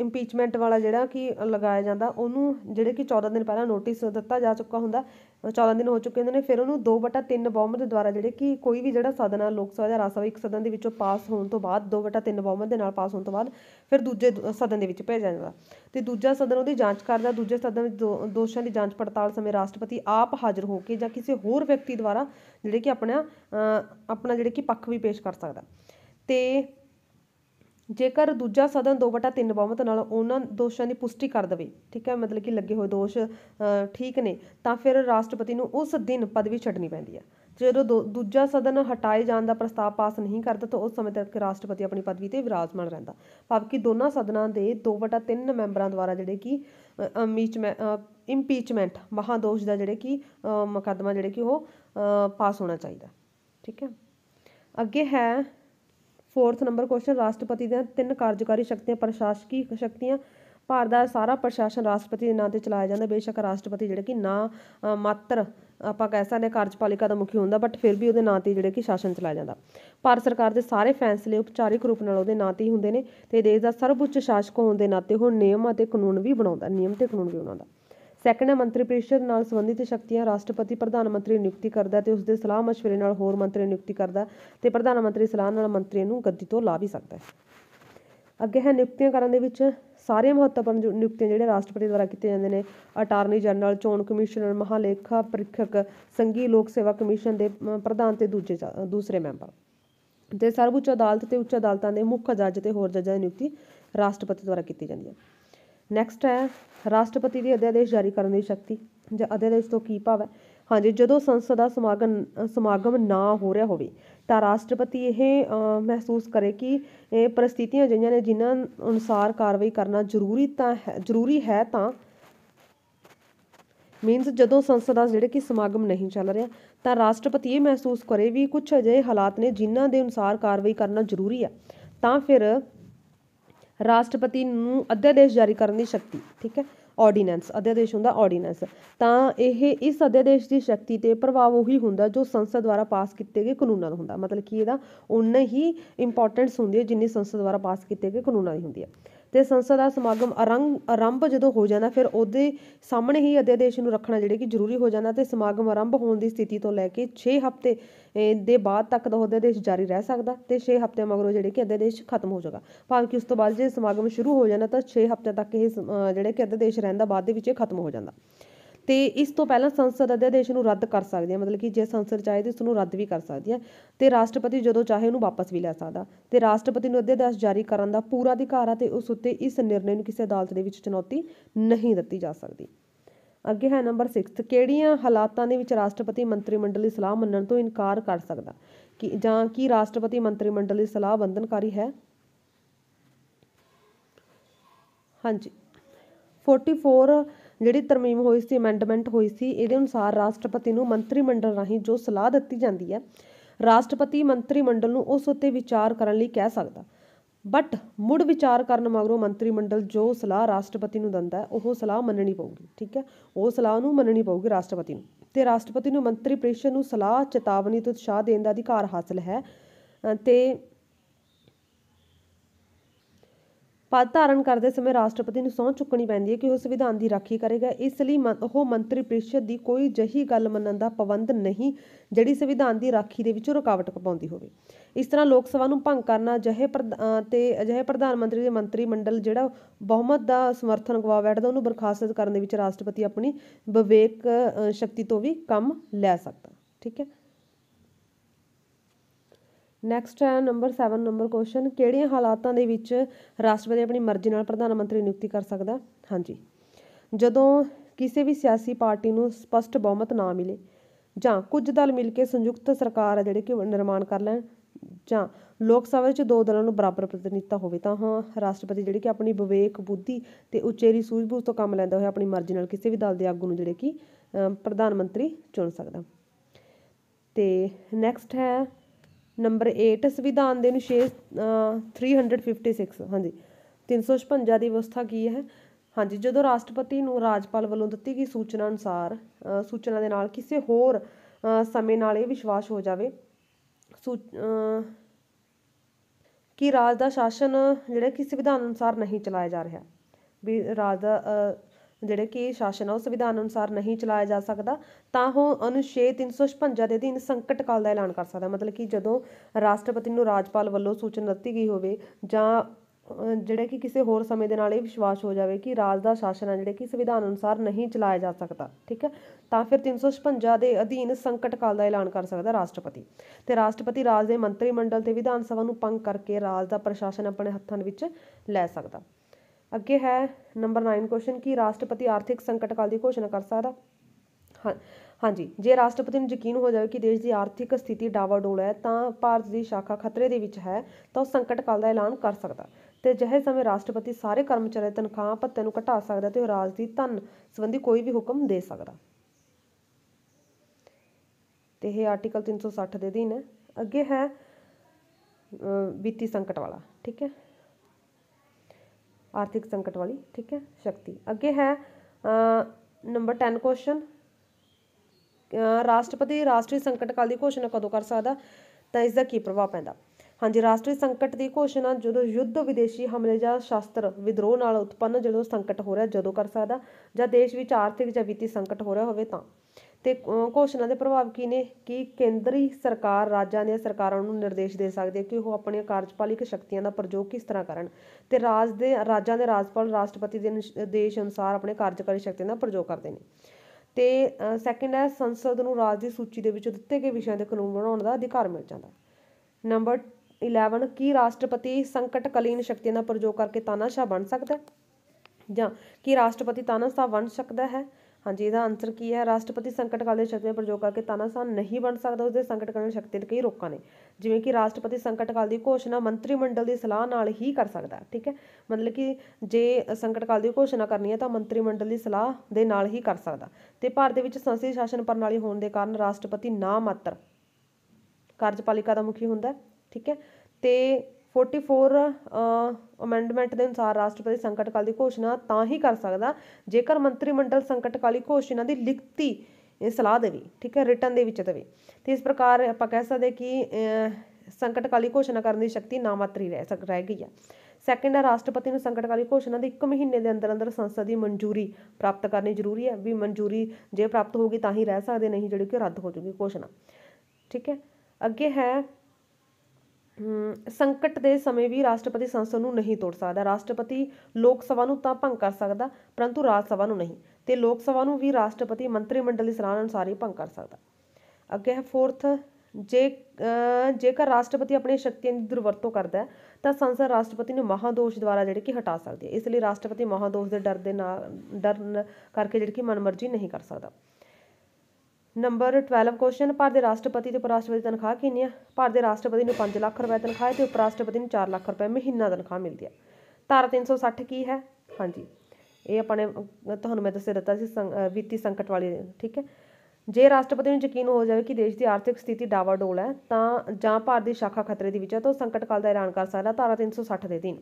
ਇੰਪੀਚਮੈਂਟ ਵਾਲਾ ਜਿਹੜਾ ਕਿ ਲਗਾਇਆ ਜਾਂਦਾ, ਉਹਨੂੰ ਜਿਹੜੇ ਕਿ 14 ਦਿਨ ਪਹਿਲਾਂ ਨੋਟਿਸ ਦਿੱਤਾ ਜਾ ਚੁੱਕਾ ਹੁੰਦਾ 14 ਦਿਨ ਹੋ ਚੁੱਕੇ ਹੁੰਦੇ ਨੇ, ਫਿਰ ਉਹਨੂੰ 2/3 ਬਹੁਮਤ ਦੇ ਦੁਆਰਾ ਜਿਹੜੇ ਕਿ ਕੋਈ ਵੀ ਜਿਹੜਾ ਸਦਨ ਆ, ਲੋਕ ਸਭਾ ਜਾਂ ਰਾਜ ਸਭਾ ਇੱਕ ਸਦਨ ਦੇ ਵਿੱਚੋਂ ਪਾਸ ਹੋਣ ਤੋਂ ਬਾਅਦ 2/3 ਬਹੁਮਤ ਦੇ ਨਾਲ ਪਾਸ ਹੋਣ ਤੋਂ ਬਾਅਦ, ਫਿਰ ਦੂਜੇ ਸਦਨ ਦੇ ਵਿੱਚ ਭੇਜਿਆ ਜਾਂਦਾ। ਤੇ ਦੂਜਾ ਸਦਨ ਉਹਦੀ ਜਾਂਚ ਕਰਦਾ, ਦੂਜੇ ਸਦਨ ਵਿੱਚ ਦੋ- ਦੋਸ਼ਾਂ ਦੀ ਜਾਂਚ ਪੜਤਾਲ ਸਮੇਂ ਰਾਸ਼ਟਰਪਤੀ ਆਪ ਹਾਜ਼ਰ ਹੋ ਕੇ ਜਾਂ ਕਿਸੇ ਹੋਰ ਵਿਅਕਤੀ ਦੁਆਰਾ ਜਿਹੜੇ ਕਿ ਆਪਣਾ ਆਪਣਾ ਜਿਹੜੇ ਕਿ ਪੱਖ ਵੀ ਪੇਸ਼ ਕਰ ਸਕਦਾ। ਤੇ ਜੇਕਰ ਦੂਜਾ ਸਦਨ 2/3 ਬਹੁਮਤ ਨਾਲ ਉਹਨਾਂ ਦੋਸ਼ਾਂ ਦੀ ਪੁਸ਼ਟੀ ਕਰ ਦੇਵੇ, ਠੀਕ ਹੈ? ਮਤਲਬ ਕਿ ਲੱਗੇ ਹੋਏ ਦੋਸ਼ ਠੀਕ ਨੇ, ਤਾਂ ਫਿਰ ਰਾਸ਼ਟਰਪਤੀ ਨੂੰ ਉਸ ਦਿਨ ਪਦਵੀ ਛੱਡਣੀ ਪੈਂਦੀ ਹੈ। ਜਦੋਂ ਦੋ- ਦੂਜਾ ਸਦਨ ਹਟਾਏ ਜਾਣ ਦਾ ਪ੍ਰਸਤਾਵ ਪਾਸ ਨਹੀਂ ਕਰਦਾ, ਤਾਂ ਉਸ ਸਮੇਂ ਤੱਕ ਰਾਸ਼ਟਰਪਤੀ ਆਪਣੀ ਪਦਵੀ ਤੇ ਵਿਰਾਜਮਾਨ ਰਹਿੰਦਾ। ਭਾਵ ਕਿ ਦੋਨਾਂ ਸਦਨਾਂ ਦੇ 2/3 ਮੈਂਬਰਾਂ ਦੁਆਰਾ ਜਿਹੜੇ ਕਿ ਇੰਪੀਚਮੈਂਟ ਮਹਾਦੋਸ਼ ਦਾ ਜਿਹੜੇ ਕਿ ਮੁਕੱਦਮਾ ਜਿਹੜੇ ਕਿ ਉਹ ਪਾਸ ਹੋਣਾ ਚਾਹੀਦਾ, ਠੀਕ ਹੈ? ਅੱਗੇ ਹੈ ਫੋਰਥ ਨੰਬਰ ਕੁਐਸਚਨ ਰਾਸ਼ਟਰਪਤੀ ਦੀਆਂ ਤਿੰਨ ਕਾਰਜਕਾਰੀ ਸ਼ਕਤੀਆਂ, ਪ੍ਰਸ਼ਾਸਕੀ ਸ਼ਕਤੀਆਂ, ਭਾਰਤ ਦਾ ਸਾਰਾ ਪ੍ਰਸ਼ਾਸਨ ਰਾਸ਼ਟਰਪਤੀ ਦੇ ਨਾਂ ਤੇ ਚਲਾਇਆ ਜਾਂਦਾ। ਬੇਸ਼ੱਕ ਰਾਸ਼ਟਰਪਤੀ ਜਿਹੜੇ ਕਿ ਨਾ ਮਾਤਰ ਆਪਾਂ ਕਹਿ ਸਕਦੇ ਹਾਂ ਕਾਰਜਪਾਲਿਕਾ ਦਾ ਮੁਖੀ ਹੁੰਦਾ ਬਟ ਫਿਰ ਵੀ ਉਹਦੇ ਨਾਂ ਤੇ ਜਿਹੜੇ ਕਿ ਸ਼ਾਸਨ ਚਲਾਇਆ ਜਾਂਦਾ। ਭਾਰਤ ਸਰਕਾਰ ਦੇ ਸਾਰੇ ਫੈਸਲੇ ਉਪਚਾਰਿਕ ਰੂਪ ਨਾਲ ਉਹਦੇ ਨਾਂ ਤੇ ਹੀ ਹੁੰਦੇ ਨੇ ਤੇ ਦੇਸ਼ ਦਾ ਸਰਵਉੱਚ ਸ਼ਾਸਕ ਹੋਣ ਦੇ ਨਾਤੇ ਉਹ ਨਿਯਮ ਅਤੇ ਕਾਨੂੰਨ ਵੀ ਬਣਾਉਂਦਾ, ਨਿਯਮ ਤੇ ਕਾਨੂੰਨ ਵੀ ਬਣਾਉਂਦਾ। ਸੈਕੰਡ ਹੈ, ਮੰਤਰੀ ਪਰਿਸ਼ਦ ਨਾਲ ਸੰਬੰਧਿਤ ਸ਼ਕਤੀਆਂ ਰਾਸ਼ਟਰਪਤੀ ਪ੍ਰਧਾਨ ਮੰਤਰੀ ਨਿਯੁਕਤੀ ਕਰਦਾ ਤੇ ਉਸ ਦੇ ਸਲਾਹ ਮਸ਼ਵਰੇ ਨਾਲ ਹੋਰ ਮੰਤਰੀ ਨਿਯੁਕਤੀ ਕਰਦਾ ਤੇ ਪ੍ਰਧਾਨ ਮੰਤਰੀ ਸਲਾਹ ਨਾਲ ਮੰਤਰੀ ਨੂੰ ਗੱਦੀ ਤੋਂ ਲਾ ਵੀ ਸਕਦਾ ਹੈ। ਅੱਗੇ ਹੈ, ਨਿਯੁਕਤੀਆਂ ਕਰਨ ਦੇ ਵਿੱਚ ਸਾਰੇ ਮਹੱਤਵਪੂਰਨ ਨਿਯੁਕਤੀਆਂ ਜਿਹੜੇ ਰਾਸ਼ਟਰਪਤੀ ਦੁਆਰਾ ਕੀਤੇ ਜਾਂਦੇ ਨੇ ਅਟਾਰਨੀ ਜਨਰਲ ਚੋਣ ਕਮਿਸ਼ਨਰ, ਮਹਾਲੇਖਾ ਪ੍ਰੀਖਕ, ਸੰਘੀ ਲੋਕ ਸੇਵਾ ਕਮਿਸ਼ਨ ਦੇ ਪ੍ਰਧਾਨ ਤੇ ਦੂਜੇ ਦੂਸਰੇ ਮੈਂਬਰ ਤੇ ਸਰਵਉੱਚ ਅਦਾਲਤ ਤੇ ਉੱਚ ਅਦਾਲਤਾਂ ਦੇ ਮੁੱਖ ਜੱਜ ਤੇ ਹੋਰ ਜੱਜਾਂ ਦੀ ਨਿਯੁਕਤੀ ਰਾਸ਼ਟਰਪਤੀ ਦੁਆਰਾ ਕੀਤੀ ਜਾਂਦੀ ਹੈ। ਨੈਕਸਟ ਹੈ, ਰਾਸ਼ਟਰਪਤੀ ਦੀ ਅਧਿਆਦੇਸ਼ ਜਾਰੀ ਕਰਨ ਦੀ ਸ਼ਕਤੀ। ਜਾਂ ਅਧਿਆਦੇਸ਼ ਤੋਂ ਕੀ ਭਾਵ ਹੈ? ਹਾਂਜੀ, ਜਦੋਂ ਸੰਸਦ ਦਾ ਸਮਾਗਮ ਸਮਾਗਮ ਨਾ ਹੋ ਰਿਹਾ ਹੋਵੇ, ਤਾਂ ਰਾਸ਼ਟਰਪਤੀ ਇਹ ਮਹਿਸੂਸ ਕਰੇ ਕਿ ਇਹ ਪਰਿਸਥਿਤੀਆਂ ਅਜਿਹੀਆਂ ਨੇ ਜਿਨ੍ਹਾਂ ਅਨੁਸਾਰ ਕਾਰਵਾਈ ਕਰਨਾ ਜ਼ਰੂਰੀ ਤਾਂ ਹੈ, ਜ਼ਰੂਰੀ ਹੈ ਤਾਂ ਮੀਨਸ ਜਦੋਂ ਸੰਸਦ ਦਾ ਜਿਹੜੇ ਕਿ ਸਮਾਗਮ ਨਹੀਂ ਚੱਲ ਰਿਹਾ, ਤਾਂ ਰਾਸ਼ਟਰਪਤੀ ਇਹ ਮਹਿਸੂਸ ਕਰੇ ਵੀ ਕੁਝ ਅਜਿਹੇ ਹਾਲਾਤ ਨੇ ਜਿਨ੍ਹਾਂ ਦੇ ਅਨੁਸਾਰ ਕਾਰਵਾਈ ਕਰਨਾ ਜ਼ਰੂਰੀ ਹੈ। ਤਾਂ ਫਿਰ ਰਾਸ਼ਟਰਪਤੀ ਨੂੰ ਅਧਿਆਦੇਸ਼ ਜਾਰੀ ਕਰਨ ਦੀ ਸ਼ਕਤੀ, ਠੀਕ ਹੈ? ਆਰਡੀਨੈਂਸ ਅਧਿਆਦੇਸ਼ ਹੁੰਦਾ ਆਰਡੀਨੈਂਸ ਤਾਂ ਇਹ ਇਸ ਅਧਿਆਦੇਸ਼ ਦੀ ਸ਼ਕਤੀ ਤੇ ਪ੍ਰਭਾਵ ਉਹੀ ਹੁੰਦਾ ਜੋ ਸੰਸਦ ਦੁਆਰਾ ਪਾਸ ਕੀਤੇ ਗਏ ਕਾਨੂੰਨਾਂ ਦਾ ਹੁੰਦਾ। ਮਤਲਬ ਕਿ ਇਹਦਾ ਉਨਾ ਹੀ ਇੰਪੋਰਟੈਂਸ ਹੁੰਦੀ ਹੈ ਜਿੰਨੀ ਸੰਸਦ ਦੁਆਰਾ ਪਾਸ ਕੀਤੇ ਗਏ ਕਾਨੂੰਨਾਂ ਦੀ ਹੁੰਦੀ ਹੈ। ਤੇ ਸੰਸਦ ਦਾ ਸਮਾਗਮ ਆਰੰਭ ਆਰੰਭ ਜਦੋਂ ਹੋ ਜਾਂਦਾ, ਫਿਰ ਉਹਦੇ ਸਾਹਮਣੇ ਹੀ ਅਧਿਆਦੇਸ਼ ਨੂੰ ਰੱਖਣਾ ਜਿਹੜੇ ਕਿ ਜ਼ਰੂਰੀ ਹੋ ਜਾਂਦਾ ਤੇ ਸਮਾਗਮ ਆਰੰਭ ਹੋਣ ਦੀ ਸਥਿਤੀ ਤੋਂ ਲੈ ਕੇ 6 ਹਫ਼ਤੇ ਦੇ ਬਾਅਦ ਤੱਕ ਦਾ ਉਹ ਅਧਿਆਦੇਸ਼ ਜਾਰੀ ਰਹਿ ਸਕਦਾ ਤੇ 6 ਹਫ਼ਤੇ ਮਗਰੋਂ ਜਿਹੜੇ ਕਿ ਅਧਿਆਦੇਸ਼ ਖਤਮ ਹੋ ਜਾਏਗਾ ਭਾਵੇਂ ਕਿ ਉਸ ਤੋਂ ਬਾਅਦ ਜੇ ਸਮਾਗਮ ਸ਼ੁਰੂ ਹੋ ਜਾਣਾ ਤਾਂ 6 ਹਫ਼ਤੇ ਤੱਕ ਇਹ ਸਮ- ਜਿਹੜੇ ਕਿ ਅਧਿਆਦੇਸ਼ ਰਹਿੰਦਾ ਬਾਅਦ ਦੇ ਵਿੱਚ ਇਹ ਖਤਮ ਹੋ ਜਾਂਦਾ। ਤੇ ਇਸ ਤੋਂ ਪਹਿਲਾਂ ਸੰਸਦ ਅਧਿਆਦੇਸ਼ ਨੂੰ ਰੱਦ ਕਰ ਸਕਦੀ ਹੈ ਮਤਲਬ ਕਿ ਜੇ ਸੰਸਦ ਚਾਹੇ ਤਾਂ ਇਸ ਨੂੰ ਰੱਦ ਵੀ ਕਰ ਸਕਦੀ ਹੈ ਤੇ ਰਾਸ਼ਟਰਪਤੀ ਜਦੋਂ ਚਾਹੇ ਉਹਨੂੰ ਵਾਪਸ ਵੀ ਲੈ ਸਕਦਾ। ਤੇ ਰਾਸ਼ਟਰਪਤੀ ਨੂੰ ਅਧਿਆਦੇਸ਼ ਜਾਰੀ ਕਰਨ ਦਾ ਪੂਰਾ ਅਧਿਕਾਰ ਹੈ ਤੇ ਉਸ ਉੱਤੇ ਇਸ ਨਿਰਣੇ ਨੂੰ ਕਿਸੇ ਅਦਾਲਤ ਦੇ ਵਿੱਚ ਚੁਣੌਤੀ ਨਹੀਂ ਦਿੱਤੀ ਜਾ ਸਕਦੀ। ਅੱਗੇ ਹੈ ਨੰਬਰ 6 ਕਿਹੜੀਆਂ ਹਾਲਾਤਾਂ ਦੇ ਵਿੱਚ ਰਾਸ਼ਟਰਪਤੀ ਮੰਤਰੀ ਮੰਡਲ ਦੀ ਸਲਾਹ ਮੰਨਣ ਤੋਂ ਇਨਕਾਰ ਕਰ ਸਕਦਾ? ਕਿ ਜਾਂ ਕੀ ਰਾਸ਼ਟਰਪਤੀ ਮੰਤਰੀ ਮੰਡਲ ਦੀ ਸਲਾਹ ਬੰਧਨਕਾਰੀ ਹੈ? ਹਾਂਜੀ। 44 ਜਿਹੜੀ ਤਰਮੀਮ ਹੋਈ ਸੀ ਅਮੈਂਡਮੈਂਟ ਹੋਈ ਸੀ ਇਹਦੇ ਅਨੁਸਾਰ ਰਾਸ਼ਟਰਪਤੀ ਨੂੰ ਮੰਤਰੀ ਮੰਡਲ ਰਾਹੀਂ ਜੋ ਸਲਾਹ ਦਿੱਤੀ ਜਾਂਦੀ ਹੈ ਰਾਸ਼ਟਰਪਤੀ ਮੰਤਰੀ ਮੰਡਲ ਨੂੰ ਉਸ ਉੱਤੇ ਵਿਚਾਰ ਕਰਨ ਲਈ ਕਹਿ ਸਕਦਾ। ਬਟ ਮੁੜ ਵਿਚਾਰ ਕਰਨ ਮਗਰੋਂ ਮੰਤਰੀ ਮੰਡਲ ਜੋ ਸਲਾਹ ਰਾਸ਼ਟਰਪਤੀ ਨੂੰ ਦਿੰਦਾ ਉਹ ਸਲਾਹ ਮੰਨਣੀ ਪਊਗੀ ਠੀਕ ਹੈ? ਉਹ ਸਲਾਹ ਨੂੰ ਮੰਨਣੀ ਪਊਗੀ ਰਾਸ਼ਟਰਪਤੀ ਨੂੰ। ਤੇ ਰਾਸ਼ਟਰਪਤੀ ਨੂੰ ਮੰਤਰੀ ਪ੍ਰੀਸ਼ਦ ਨੂੰ ਸਲਾਹ ਚੇਤਾਵਨੀ ਤੇ ਉਤਸ਼ਾਹ ਦੇਣ ਦਾ ਅਧਿਕਾਰ ਹਾਸਲ ਹੈ। ਅ, ਤੇ ਪਦ ਧਾਰਨ ਕਰਦੇ ਸਮੇਂ ਰਾਸ਼ਟਰਪਤੀ ਨੂੰ ਸਹੁੰ ਚੁੱਕਣੀ ਪੈਂਦੀ ਹੈ ਕਿ ਉਹ ਸੰਵਿਧਾਨ ਦੀ ਰਾਖੀ ਕਰੇਗਾ। ਇਸ ਲਈ ਮੰ- ਉਹ ਮੰਤਰੀ ਪਰਿਸ਼ਦ ਦੀ ਕੋਈ ਜਹੀ ਗੱਲ ਮੰਨਣ ਦਾ ਪਾਬੰਦ ਨਹੀਂ, ਜਿਹੜੀ ਸੰਵਿਧਾਨ ਦੀ ਰਾਖੀ ਦੇ ਵਿੱਚ ਰੁਕਾਵਟ ਪਾਉਂਦੀ ਹੋਵੇ। ਇਸ ਤਰ੍ਹਾਂ ਲੋਕ ਸਭਾ ਨੂੰ ਭੰਗ ਕਰਨਾ ਅਜਿਹੇ ਪ੍ਰਧ- ਅਹ ਤੇ ਅਜਿਹੇ ਪ੍ਰਧਾਨ ਮੰਤਰੀ ਦੇ ਮੰਤਰੀ ਮੰਡਲ ਜਿਹੜਾ ਬਹੁਮਤ ਦਾ ਸਮਰਥਨ ਗਵਾ ਬੈਠਦਾ, ਉਹਨੂੰ ਬਰਖਾਸਤ ਕਰਨ ਦੇ ਵਿੱਚ ਰਾਸ਼ਟਰਪਤੀ ਆਪਣੀ ਵਿਵੇਕ ਸ਼ਕਤੀ ਤੋਂ ਵੀ ਕੰਮ ਲੈ ਸਕਦਾ। ਠੀਕ ਹੈ? ਨੈਕਸਟ ਹੈ ਨੰਬਰ 7 ਨੰਬਰ ਕੁਐਸਚਨ ਕਿਹੜੀਆਂ ਹਾਲਾਤਾਂ ਦੇ ਵਿੱਚ ਰਾਸ਼ਟਰਪਤੀ ਆਪਣੀ ਮਰਜ਼ੀ ਨਾਲ ਪ੍ਰਧਾਨ ਮੰਤਰੀ ਨਿਯੁਕਤੀ ਕਰ ਸਕਦਾ? ਹਾਂਜੀ। ਜਦੋਂ ਕਿਸੇ ਵੀ ਸਿਆਸੀ ਪਾਰਟੀ ਨੂੰ ਸਪਸ਼ਟ ਬਹੁਮਤ ਨਾ ਮਿਲੇ, ਜਾਂ ਕੁਝ ਦਲ ਮਿਲ ਕੇ ਸੰਯੁਕਤ ਸਰਕਾਰ ਹੈ ਜਿਹੜੇ ਕਿ ਨਿਰਮਾਣ ਕਰ ਲੈਣ, ਜਾਂ ਲੋਕ ਸਭਾ ਵਿੱਚ ਦੋ ਦਲਾਂ ਨੂੰ ਬਰਾਬਰ ਪ੍ਰਤੀਨਿਧਤਾ ਹੋਵੇ, ਤਾਂ ਹਾਂ, ਰਾਸ਼ਟਰਪਤੀ ਜਿਹੜੇ ਕਿ ਆਪਣੀ ਵਿਵੇਕ, ਬੁੱਧੀ ਤੇ ਉਚੇਰੀ ਸੂਝ-ਬੂਝ ਤੋਂ ਕੰਮ ਲੈਂਦਾ ਹੋਇਆ ਆਪਣੀ ਮਰਜ਼ੀ ਨਾਲ ਕਿਸੇ ਵੀ ਦਲ ਦੇ ਆਗੂ ਨੂੰ ਜਿਹੜੇ ਕਿ ਪ੍ਰਧਾਨ ਮੰਤਰੀ ਚੁਣ ਸਕਦਾ। ਤੇ ਨੈਕਸਟ ਹੈ ਨੰਬਰ 8 ਸੰਵਿਧਾਨ ਦੇ ਅਨੁਛੇਦ ਅਹ, 356 ਹਾਂਜੀ। 356 ਦੀ ਵਿਵਸਥਾ ਕੀ ਹੈ? ਹਾਂਜੀ ਜਦੋਂ ਰਾਸ਼ਟਰਪਤੀ ਨੂੰ ਰਾਜਪਾਲ ਵੱਲੋਂ ਦਿੱਤੀ ਗਈ ਸੂਚਨਾ ਅਨੁਸਾਰ ਸੂਚਨਾ ਦੇ ਨਾਲ ਕਿਸੇ ਹੋਰ ਸਮੇਂ ਨਾਲ ਇਹ ਵਿਸ਼ਵਾਸ ਹੋ ਜਾਵੇ ਕਿ ਰਾਜ ਦਾ ਸ਼ਾਸਨ ਜਿਹੜਾ ਕਿ ਸੰਵਿਧਾਨ ਅਨੁਸਾਰ ਨਹੀਂ ਚਲਾਇਆ ਜਾ ਰਿਹਾ ਵੀ ਰਾਜ ਦਾ ਅਹ, ਜਿਹੜੇ ਕਿ ਸ਼ਾਸਨ ਆ, ਉਹ ਸੰਵਿਧਾਨ ਅਨੁਸਾਰ ਨਹੀਂ ਚਲਾਇਆ ਜਾ ਸਕਦਾ, ਤਾਂ ਉਹ ਅਨੁਛੇਦ 356 ਦੇ ਅਧੀਨ ਸੰਕਟ ਕਾਲ ਦਾ ਐਲਾਨ ਕਰ ਸਕਦਾ। ਮਤਲਬ ਕਿ ਜਦੋਂ ਰਾਸ਼ਟਰਪਤੀ ਨੂੰ ਰਾਜਪਾਲ ਵੱਲੋਂ ਸੂਚਨਾ ਦਿੱਤੀ ਗਈ ਹੋਵੇ ਜਾਂ ਜਿਹੜਾ ਕਿ ਕਿਸੇ ਹੋਰ ਸਮੇਂ ਦੇ ਨਾਲ ਇਹ ਵਿਸ਼ਵਾਸ ਹੋ ਜਾਵੇ ਕਿ ਰਾਜ ਦਾ ਸ਼ਾਸਨ ਹੈ ਜਿਹੜਾ ਕਿ ਸੰਵਿਧਾਨ ਅਨੁਸਾਰ ਨਹੀਂ ਚਲਾਇਆ ਜਾ ਸਕਦਾ, ਠੀਕ ਹੈ, ਤਾਂ ਫਿਰ 356 ਦੇ ਅਧੀਨ ਸੰਕਟ ਕਾਲ ਦਾ ਐਲਾਨ ਕਰ ਸਕਦਾ ਰਾਸ਼ਟਰਪਤੀ। ਤੇ ਰਾਸ਼ਟਰਪਤੀ ਰਾਜ ਦੇ ਮੰਤਰੀ ਮੰਡਲ ਤੇ ਵਿਧਾਨ ਸਭਾ ਨੂੰ ਭੰਗ ਕਰਕੇ ਰਾਜ ਦਾ ਪ੍ਰਸ਼ਾਸਨ ਆਪਣੇ ਹੱਥਾਂ ਵਿੱਚ ਲੈ ਸਕਦਾ। ਅੱਗੇ ਹੈ ਨੰਬਰ 9 ਕੁਐਸਚਨ ਕੀ ਰਾਸ਼ਟਰਪਤੀ ਆਰਥਿਕ ਸੰਕਟ ਕਾਲ ਦੀ ਘੋਸ਼ਣਾ ਕਰ ਸਕਦਾ? ਹਾਂ, ਹਾਂਜੀ, ਜੇ ਰਾਸ਼ਟਰਪਤੀ ਨੂੰ ਯਕੀਨ ਹੋ ਜਾਵੇ ਕਿ ਦੇਸ਼ ਦੀ ਆਰਥਿਕ ਸਥਿਤੀ ਡਾਵਾਡੋਲ ਹੈ, ਤਾਂ ਭਾਰਤ ਦੀ ਸ਼ਾਖਾ ਖਤਰੇ ਦੇ ਵਿੱਚ ਹੈ, ਤਾਂ ਉਹ ਸੰਕਟ ਕਾਲ ਦਾ ਐਲਾਨ ਕਰ ਸਕਦਾ। ਤੇ ਜਿਹੇ ਸਮੇਂ ਰਾਸ਼ਟਰਪਤੀ ਸਾਰੇ ਕਰਮਚਾਰੀਆਂ ਦੀ ਤਨਖਾਹ ਭੱਤੇ ਨੂੰ ਘਟਾ ਸਕਦਾ ਤੇ ਉਹ ਰਾਜ ਦੀ ਧਨ ਸੰਬੰਧੀ ਕੋਈ ਵੀ ਹੁਕਮ ਦੇ ਸਕਦਾ। ਤੇ ਇਹ ਆਰਟੀਕਲ 360 ਦੇ ਅਧੀਨ ਹੈ। ਅੱਗੇ ਹੈ ਵਿੱਤੀ ਸੰਕਟ ਵਾਲਾ, ਠੀਕ ਹੈ? ਆਰਥਿਕ ਸੰਕਟ ਵਾਲੀ, ਠੀਕ ਹੈ, ਸ਼ਕਤੀ। ਅੱਗੇ ਹੈ ਨੰਬਰ 10 ਕੁਐਸਚਨ ਰਾਸ਼ਟਰਪਤੀ ਰਾਸ਼ਟਰੀ ਸੰਕਟ ਕਾਲ ਦੀ ਘੋਸ਼ਣਾ ਕਦੋਂ ਕਰ ਸਕਦਾ? ਤਾਂ ਇਸ ਦਾ ਕੀ ਪ੍ਰਭਾਵ ਪੈਂਦਾ? ਹਾਂਜੀ, ਰਾਸ਼ਟਰੀ ਸੰਕਟ ਦੀ ਘੋਸ਼ਣਾ ਜਦੋਂ ਯੁੱਧ ਵਿਦੇਸ਼ੀ ਹਮਲੇ ਜਾਂ ਸ਼ਾਸਤਰ ਵਿਦਰੋਹ ਨਾਲ ਉਤਪੰਨ ਜਦੋਂ ਸੰਕਟ ਹੋ ਰਿਹਾ, ਜਦੋਂ ਕਰ ਸਕਦਾ? ਜਾਂ ਦੇਸ਼ ਵਿੱਚ ਆਰਥਿਕ ਜਾਂ ਵਿੱਤੀ ਸੰਕਟ ਹੋ ਰਿਹਾ ਹੋਵੇ ਤਾਂ? ਤੇ ਘੋਸ਼ਣਾ ਦੇ ਪ੍ਰਭਾਵ ਕੀ ਨੇ? ਕਿ ਕੇਂਦਰੀ ਸਰਕਾਰ ਰਾਜਾਂ ਦੀਆਂ ਸਰਕਾਰਾਂ ਨੂੰ ਨਿਰਦੇਸ਼ ਦੇ ਸਕਦੀ ਹੈ ਕਿ ਉਹ ਆਪਣੀਆਂ ਕਾਰਜਪਾਲਿਕ ਸ਼ਕਤੀਆਂ ਦਾ ਪ੍ਰਯੋਗ ਕਿਸ ਤਰ੍ਹਾਂ ਕਰਨ? ਤੇ ਰਾਜ ਦੇ, ਰਾਜਾਂ ਦੇ ਰਾਜਪਾਲ, ਰਾਸ਼ਟਰਪਤੀ ਦੇ ਨਿਰਦੇਸ਼ ਅਨੁਸਾਰ ਆਪਣੇ ਕਾਰਜਕਾਰੀ ਸ਼ਕਤੀਆਂ ਦਾ ਪ੍ਰਯੋਗ ਕਰਦੇ ਨੇ। ਤੇ ਸੈਕਿੰਡ ਹੈ, ਸੰਸਦ ਨੂੰ ਰਾਜ ਦੀ ਸੂਚੀ ਦੇ ਵਿੱਚ ਦਿੱਤੇ ਗਏ ਵਿਸ਼ਿਆਂ ਦੇ ਕਾਨੂੰਨ ਬਣਾਉਣ ਦਾ ਅਧਿਕਾਰ ਮਿਲ ਜਾਂਦਾ। ਨੰਬਰ 11 ਕੀ ਰਾਸ਼ਟਰਪਤੀ ਸੰਕਟਕਾਲੀਨ ਸ਼ਕਤੀਆਂ ਦਾ ਪ੍ਰਯੋਗ ਕਰਕੇ ਤਾਨਾਸ਼ਾਹ ਬਣ ਸਕਦਾ ਹੈ? ਜਾਂ ਕੀ ਰਾਸ਼ਟਰਪਤੀ ਤਾਨਾਸ਼ਾਹ ਬਣ ਸਕਦਾ ਹੈ? ਹਾਂਜੀ, ਇਹਦਾ ਆਨਸਰ ਕੀ ਹੈ? ਰਾਸ਼ਟਰਪਤੀ ਸੰਕਟ ਕਾਲ ਦੇ ਸ਼ਕਤੀਆਂ ਦਾ ਪ੍ਰਯੋਗ ਕਰਕੇ ਤਾਨਾਸਾਨ ਨਹੀਂ ਬਣ ਸਕਦਾ, ਉਸਦੇ ਕਾਲ ਸ਼ਕਤੀ ਦੇ ਕਈ ਰੋਕਾਂ ਨੇ। ਜਿਵੇਂ ਕਿ ਰਾਸ਼ਟਰਪਤੀ ਸੰਕਟ ਕਾਲ ਦੀ ਘੋਸ਼ਣਾ ਮੰਤਰੀ ਮੰਡਲ ਦੀ ਸਲਾਹ ਨਾਲ ਹੀ ਕਰ ਸਕਦਾ, ਠੀਕ ਹੈ? ਮਤਲਬ ਕਿ ਜੇ ਸੰਕਟ ਕਾਲ ਦੀ ਘੋਸ਼ਣਾ ਕਰਨੀ ਹੈ ਤਾਂ ਮੰਤਰੀ ਮੰਡਲ ਦੀ ਸਲਾਹ ਦੇ ਨਾਲ ਹੀ ਕਰ ਸਕਦਾ। ਤੇ ਭਾਰਤ ਦੇ ਵਿੱਚ ਸੰਸਦੀ ਸ਼ਾਸਨ ਪ੍ਰਣਾਲੀ ਹੋਣ ਦੇ ਕਾਰਨ ਰਾਸ਼ਟਰਪਤੀ ਨਾ ਮਾਤਰ ਕਾਰਜਪਾਲਿਕਾ ਦਾ ਮੁਖੀ ਹੁੰਦਾ ਠੀਕ ਹੈ? ਤੇ 44 ਅਮੈਂਡਮੈਂਟ ਦੇ ਅਨੁਸਾਰ ਰਾਸ਼ਟਰਪਤੀ ਸੰਕਟ ਕਾਲ ਦੀ ਘੋਸ਼ਣਾ ਤਾਂ ਹੀ ਕਰ ਸਕਦਾ, ਜੇਕਰ ਮੰਤਰੀ ਮੰਡਲ ਸੰਕਟ ਕਾਲੀ ਘੋਸ਼ਣਾ ਦੀ ਲਿਖਤੀ ਇਹ ਸਲਾਹ ਦੇਵੇ, ਠੀਕ ਹੈ ਰਿਟਨ ਦੇ ਵਿੱਚ ਦੇਵੇ। ਤੇ ਇਸ ਪ੍ਰਕਾਰ ਆਪਾਂ ਕਹਿ ਸਕਦੇ ਕਿ ਸੰਕਟ ਕਾਲੀ ਘੋਸ਼ਣਾ ਕਰਨ ਦੀ ਸ਼ਕਤੀ ਨਾਮਾਤਰੀ ਰਹਿ ਸਕ, ਰਹਿ ਗਈ ਹੈ ਸੈਕੰਡ ਹੈ, ਰਾਸ਼ਟਰਪਤੀ ਨੂੰ ਸੰਕਟ ਕਾਲੀ ਘੋਸ਼ਣਾ ਦੀ 1 ਮਹੀਨੇ ਦੇ ਅੰਦਰ ਅੰਦਰ ਸੰਸਦ ਦੀ ਮਨਜ਼ੂਰੀ ਪ੍ਰਾਪਤ ਕਰਨੀ ਜ਼ਰੂਰੀ ਹੈ। ਵੀ ਮਨਜ਼ੂਰੀ ਜੇ ਪ੍ਰਾਪਤ ਹੋਊਗੀ ਤਾਂ ਹੀ ਰਹਿ ਸਕਦੇ, ਨਹੀਂ ਜਿਹੜੀ ਕਿ ਰੱਦ ਹੋ ਜੂਗੀ ਘੋਸ਼ਣਾ। ਠੀਕ ਹੈ, ਅੱਗੇ ਹੈ ਸੰਕਟ ਦੇ ਸਮੇਂ ਵੀ ਰਾਸ਼ਟਰਪਤੀ ਸੰਸਦ ਨੂੰ ਨਹੀਂ ਤੋੜ ਸਕਦਾ। ਰਾਸ਼ਟਰਪਤੀ ਲੋਕ ਸਭਾ ਨੂੰ ਤਾਂ ਭੰਗ ਕਰ ਸਕਦਾ, ਪਰੰਤੂ ਰਾਜ ਸਭਾ ਨੂੰ ਨਹੀਂ। ਤੇ ਲੋਕ ਸਭਾ ਨੂੰ ਵੀ ਰਾਸ਼ਟਰਪਤੀ ਮੰਤਰੀ ਮੰਡਲ ਦੀ ਸਲਾਹ ਅਨੁਸਾਰ ਹੀ ਭੰਗ ਕਰ ਸਕਦਾ। ਅੱਗੇ ਹੈ ਫੋਰਥ ਜੇ ਜੇਕਰ ਰਾਸ਼ਟਰਪਤੀ ਆਪਣੀ ਸ਼ਕਤੀਆਂ ਦੀ ਦੁਰਵਰਤੋਂ ਕਰਦਾ ਹੈ, ਤਾਂ ਸੰਸਦ ਰਾਸ਼ਟਰਪਤੀ ਨੂੰ ਮਹਾਦੋਸ਼ ਦੁਆਰਾ ਜਿਹੜੇ ਕਿ ਹਟਾ ਸਕਦੀ ਹੈ। ਇਸ ਲਈ ਰਾਸ਼ਟਰਪਤੀ ਮਹਾਦੋਸ਼ ਦੇ ਡਰ ਦੇ ਨਾਲ ਡਰ ਕਰਕੇ ਜਿਹੜੀ ਕਿ ਮਨਮਰਜ਼ੀ ਨਹੀਂ ਕਰ ਸਕਦਾ। ਨੰਬਰ 12 ਕੁਐਸਚਨ ਭਾਰਤ ਦੇ ਰਾਸ਼ਟਰਪਤੀ ਤੇ ਉਪ ਰਾਸ਼ਟਰਪਤੀ ਦੀ ਤਨਖਾਹ ਕਿੰਨੀ ਹੈ ਭਾਰਤ ਦੇ ਰਾਸ਼ਟਰਪਤੀ ਨੂੰ 5 ਲੱਖ ਰੁਪਏ ਤਨਖਾਹ ਹੈ ਤੇ ਉਪ ਰਾਸ਼ਟਰਪਤੀ ਨੂੰ 4 ਲੱਖ ਰੁਪਏ ਮਹੀਨਾ ਤਨਖਾਹ ਮਿਲਦੀ ਹੈ ਧਾਰਾ 360 ਕੀ ਹੈ? ਹਾਂਜੀ। ਇਹ ਆਪਾਂ ਨੇ ਤੁਹਾਨੂੰ ਮੈਂ ਦੱਸੇ ਦਿੱਤਾ ਸੀ ਸੰ- ਵਿੱਤੀ ਸੰਕਟ ਵਾਲੀ, ਠੀਕ ਹੈ? ਜੇ ਰਾਸ਼ਟਰਪਤੀ ਨੂੰ ਯਕੀਨ ਹੋ ਜਾਵੇ ਕਿ ਦੇਸ਼ ਦੀ ਆਰਥਿਕ ਸਥਿਤੀ ਡਾਵਾਡੋਲ ਹੈ, ਤਾਂ ਜਾਂ ਭਾਰਤ ਦੀ ਸ਼ਾਖਾ ਖਤਰੇ ਦੀ ਵਿੱਚ ਹੈ, ਤਾਂ ਉਹ ਸੰਕਟ ਕਾਲ ਦਾ ਐਲਾਨ ਕਰ ਸਕਦਾ ਧਾਰਾ 360 ਦੇ ਅਧੀਨ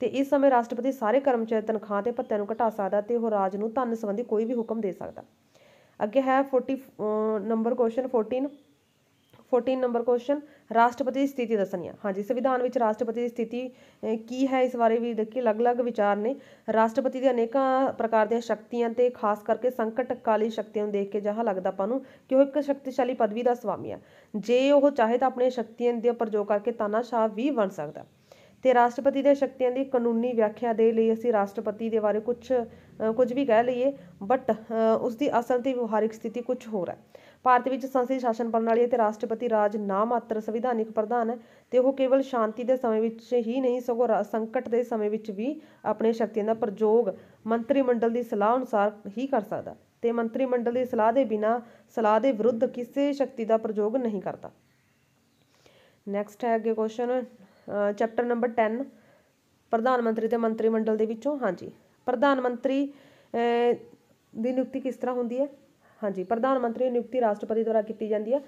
ਤੇ ਇਸ ਸਮੇਂ ਰਾਸ਼ਟਰਪਤੀ ਸਾਰੇ ਕਰਮਚਾਰੀ ਤਨਖਾਹ ਤੇ ਭੱਤਿਆਂ ਨੂੰ ਘਟਾ ਸਕਦਾ ਤੇ ਉਹ ਰਾਜ ਨੂੰ ਧਨ ਸੰਬੰਧੀ ਕੋਈ ਵੀ ਹੁਕਮ ਦੇ ਸਕਦਾ। ਅੱਗੇ ਹੈ 40 ਨੰਬਰ ਕੁਐਸਚਨ 14 14 ਨੰਬਰ ਕੁਐਸਚਨ ਰਾਸ਼ਟਰਪਤੀ ਦੀ ਸਥਿਤੀ ਦੱਸਣੀ ਆ। ਹਾਂਜੀ, ਸੰਵਿਧਾਨ ਵਿੱਚ ਰਾਸ਼ਟਰਪਤੀ ਦੀ ਸਥਿਤੀ ਕੀ ਹੈ ਇਸ ਬਾਰੇ ਵੀ ਦੇਖੀ, ਅਲੱਗ-ਅਲੱਗ ਵਿਚਾਰ ਨੇ। ਰਾਸ਼ਟਰਪਤੀ ਦੇ ਅਨੇਕਾਂ ਪ੍ਰਕਾਰ ਦੀਆਂ ਸ਼ਕਤੀਆਂ ਤੇ ਖਾਸ ਕਰਕੇ ਸੰਕਟਕਾਲੀ ਸ਼ਕਤੀਆਂ ਨੂੰ ਦੇਖ ਕੇ ਜਹਾ ਲੱਗਦਾ ਆਪਾਂ ਨੂੰ ਕਿ ਉਹ ਇੱਕ ਸ਼ਕਤੀਸ਼ਾਲੀ ਪਦਵੀ ਦਾ ਸਵਾਮੀ ਆ। ਜੇ ਉਹ ਚਾਹੇ ਤਾਂ ਆਪਣੀਆਂ ਸ਼ਕਤੀਆਂ ਦਾ ਪ੍ਰਯੋਗ ਕਰਕੇ ਤਾਨਾਸ਼ਾਹ ਵੀ ਬਣ ਸਕਦਾ। ਅਤੇ ਰਾਸ਼ਟਰਪਤੀ ਦੇ ਸ਼ਕਤੀਆਂ ਦੀ ਕਾਨੂੰਨੀ ਵਿਆਖਿਆ ਦੇ ਲਈ ਅਸੀਂ ਰਾਸ਼ਟਰਪਤੀ ਦੇ ਬਾਰੇ ਕੁਛ ਕੁਝ ਵੀ ਕਹਿ ਲਈਏ ਬਟ ਉਸ ਦੀ ਅਸਲ ਅਤੇ ਵਿਵਹਾਰਿਕ ਸਥਿਤੀ ਕੁਛ ਹੋਰ ਹੈ। ਭਾਰਤ ਵਿੱਚ ਸੰਸਦੀ ਸ਼ਾਸਨ ਪ੍ਰਣਾਲੀ ਹੈ ਤੇ ਰਾਸ਼ਟਰਪਤੀ ਰਾਜ ਨਾ ਮਾਤਰ ਸੰਵਿਧਾਨਿਕ ਪ੍ਰਧਾਨ ਹੈ ਅਤੇ ਉਹ ਕੇਵਲ ਸ਼ਾਂਤੀ ਦੇ ਸਮੇਂ ਵਿੱਚ ਹੀ ਨਹੀਂ, ਸਗੋਂ ਰਾ- ਸੰਕਟ ਦੇ ਸਮੇਂ ਵਿੱਚ ਵੀ ਆਪਣੀਆਂ ਸ਼ਕਤੀਆਂ ਦਾ ਪ੍ਰਯੋਗ ਮੰਤਰੀ ਮੰਡਲ ਦੀ ਸਲਾਹ ਅਨੁਸਾਰ ਹੀ ਕਰ ਸਕਦਾ ਤੇ ਮੰਤਰੀ ਮੰਡਲ ਦੀ ਸਲਾਹ ਦੇ ਬਿਨਾ, ਸਲਾਹ ਦੇ ਵਿਰੁੱਧ ਕਿਸੇ ਸ਼ਕਤੀ ਦਾ ਪ੍ਰਯੋਗ ਨਹੀਂ ਕਰਦਾ। ਨੈਕਸਟ ਹੈ ਅੱਗੇ ਕੁਐਸਚਨ ਚੈਪਟਰ ਨੰਬਰ 10 ਪ੍ਰਧਾਨ ਮੰਤਰੀ ਤੇ ਮੰਤਰੀ ਮੰਡਲ ਦੇ ਵਿੱਚੋਂ ਹਾਂਜੀ। ਪ੍ਰਧਾਨ ਮੰਤਰੀ ਅਹ, ਦੀ ਨਿਯੁਕਤੀ ਕਿਸ ਤਰ੍ਹਾਂ ਹੁੰਦੀ ਹੈ? ਹਾਂਜੀ ਪ੍ਰਧਾਨ ਮੰਤਰੀ ਦੀ ਨਿਯੁਕਤੀ ਰਾਸ਼ਟਰਪਤੀ ਦੁਆਰਾ ਕੀਤੀ ਜਾਂਦੀ ਹੈ।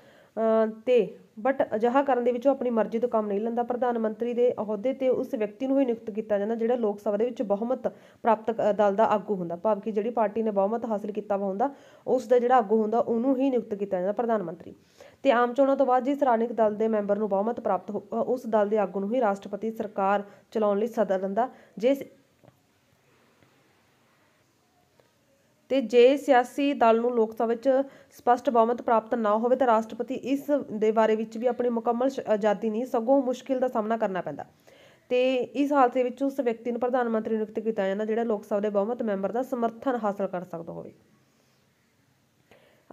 ਤੇ ਬਟ ਅਜਿਹਾ ਕਰਨ ਦੇ ਵਿੱਚ ਉਹ ਆਪਣੀ ਮਰਜ਼ੀ ਤੋਂ ਕੰਮ ਨਹੀਂ ਲੈਂਦਾ। ਪ੍ਰਧਾਨ ਮੰਤਰੀ ਦੇ ਅਹੁਦੇ ਤੇ ਉਸ ਵਿਅਕਤੀ ਨੂੰ ਹੀ ਨਿਯੁਕਤ ਕੀਤਾ ਜਾਂਦਾ, ਜਿਹੜਾ ਲੋਕ ਸਭਾ ਦੇ ਵਿੱਚ ਬਹੁਮਤ ਪ੍ਰਾਪਤ ਦਲ ਦਾ ਆਗੂ ਹੁੰਦਾ। ਭਾਵ ਕਿ ਜਿਹੜੀ ਪਾਰਟੀ ਨੇ ਬਹੁਮਤ ਹਾਸਲ ਕੀਤਾ ਵਾ ਹੁੰਦਾ, ਉਸ ਦਾ ਜਿਹੜਾ ਆਗੂ ਹੁੰਦਾ, ਉਹਨੂੰ ਹੀ ਨਿਯੁਕਤ ਕੀਤਾ ਜਾਂਦਾ ਪ੍ਰਧਾਨ ਮੰਤਰੀ। ਤੇ ਆਮ ਚੋਣਾਂ ਤੋਂ ਬਾਅਦ ਜਿਸ ਰਾਜਨੀਤਿਕ ਦਲ ਦੇ ਮੈਂਬਰ ਨੂੰ ਬਹੁਮਤ ਪ੍ਰਾਪਤ ਹੋ- ਉਸ ਦਲ ਦੇ ਆਗੂ ਨੂੰ ਹੀ ਰਾਸ਼ਟਰਪਤੀ ਸਰਕਾਰ ਚਲਾਉਣ ਲਈ ਸੱਦਾ ਦਿੰਦਾ, ਜੇ ਸ- ਤੇ ਜੇ ਸਿਆਸੀ ਦਲ ਨੂੰ ਲੋਕ ਸਭਾ ਵਿੱਚ ਸਪਸ਼ਟ ਬਹੁਮਤ ਪ੍ਰਾਪਤ ਨਾ ਹੋਵੇ ਤਾਂ ਰਾਸ਼ਟਰਪਤੀ ਇਸ ਦੇ ਬਾਰੇ ਵਿੱਚ ਵੀ ਆਪਣੀ ਮੁਕੰਮਲ ਸ਼- ਆਜ਼ਾਦੀ ਨਹੀਂ, ਸਗੋਂ ਮੁਸ਼ਕਿਲ ਦਾ ਸਾਹਮਣਾ ਕਰਨਾ ਪੈਂਦਾ। ਤੇ ਇਸ ਹਾਲਤ ਵਿੱਚ ਉਸ ਵਿਅਕਤੀ ਨੂੰ ਪ੍ਰਧਾਨ ਮੰਤਰੀ ਨਿਯੁਕਤ ਕੀਤਾ ਜਾਂਦਾ, ਜਿਹੜਾ ਲੋਕ ਸਭਾ ਦੇ ਬਹੁਮਤ ਮੈਂਬਰ ਦਾ ਸਮਰਥਨ ਹਾਸਲ ਕਰ ਸਕਦਾ ਹੋਵੇ।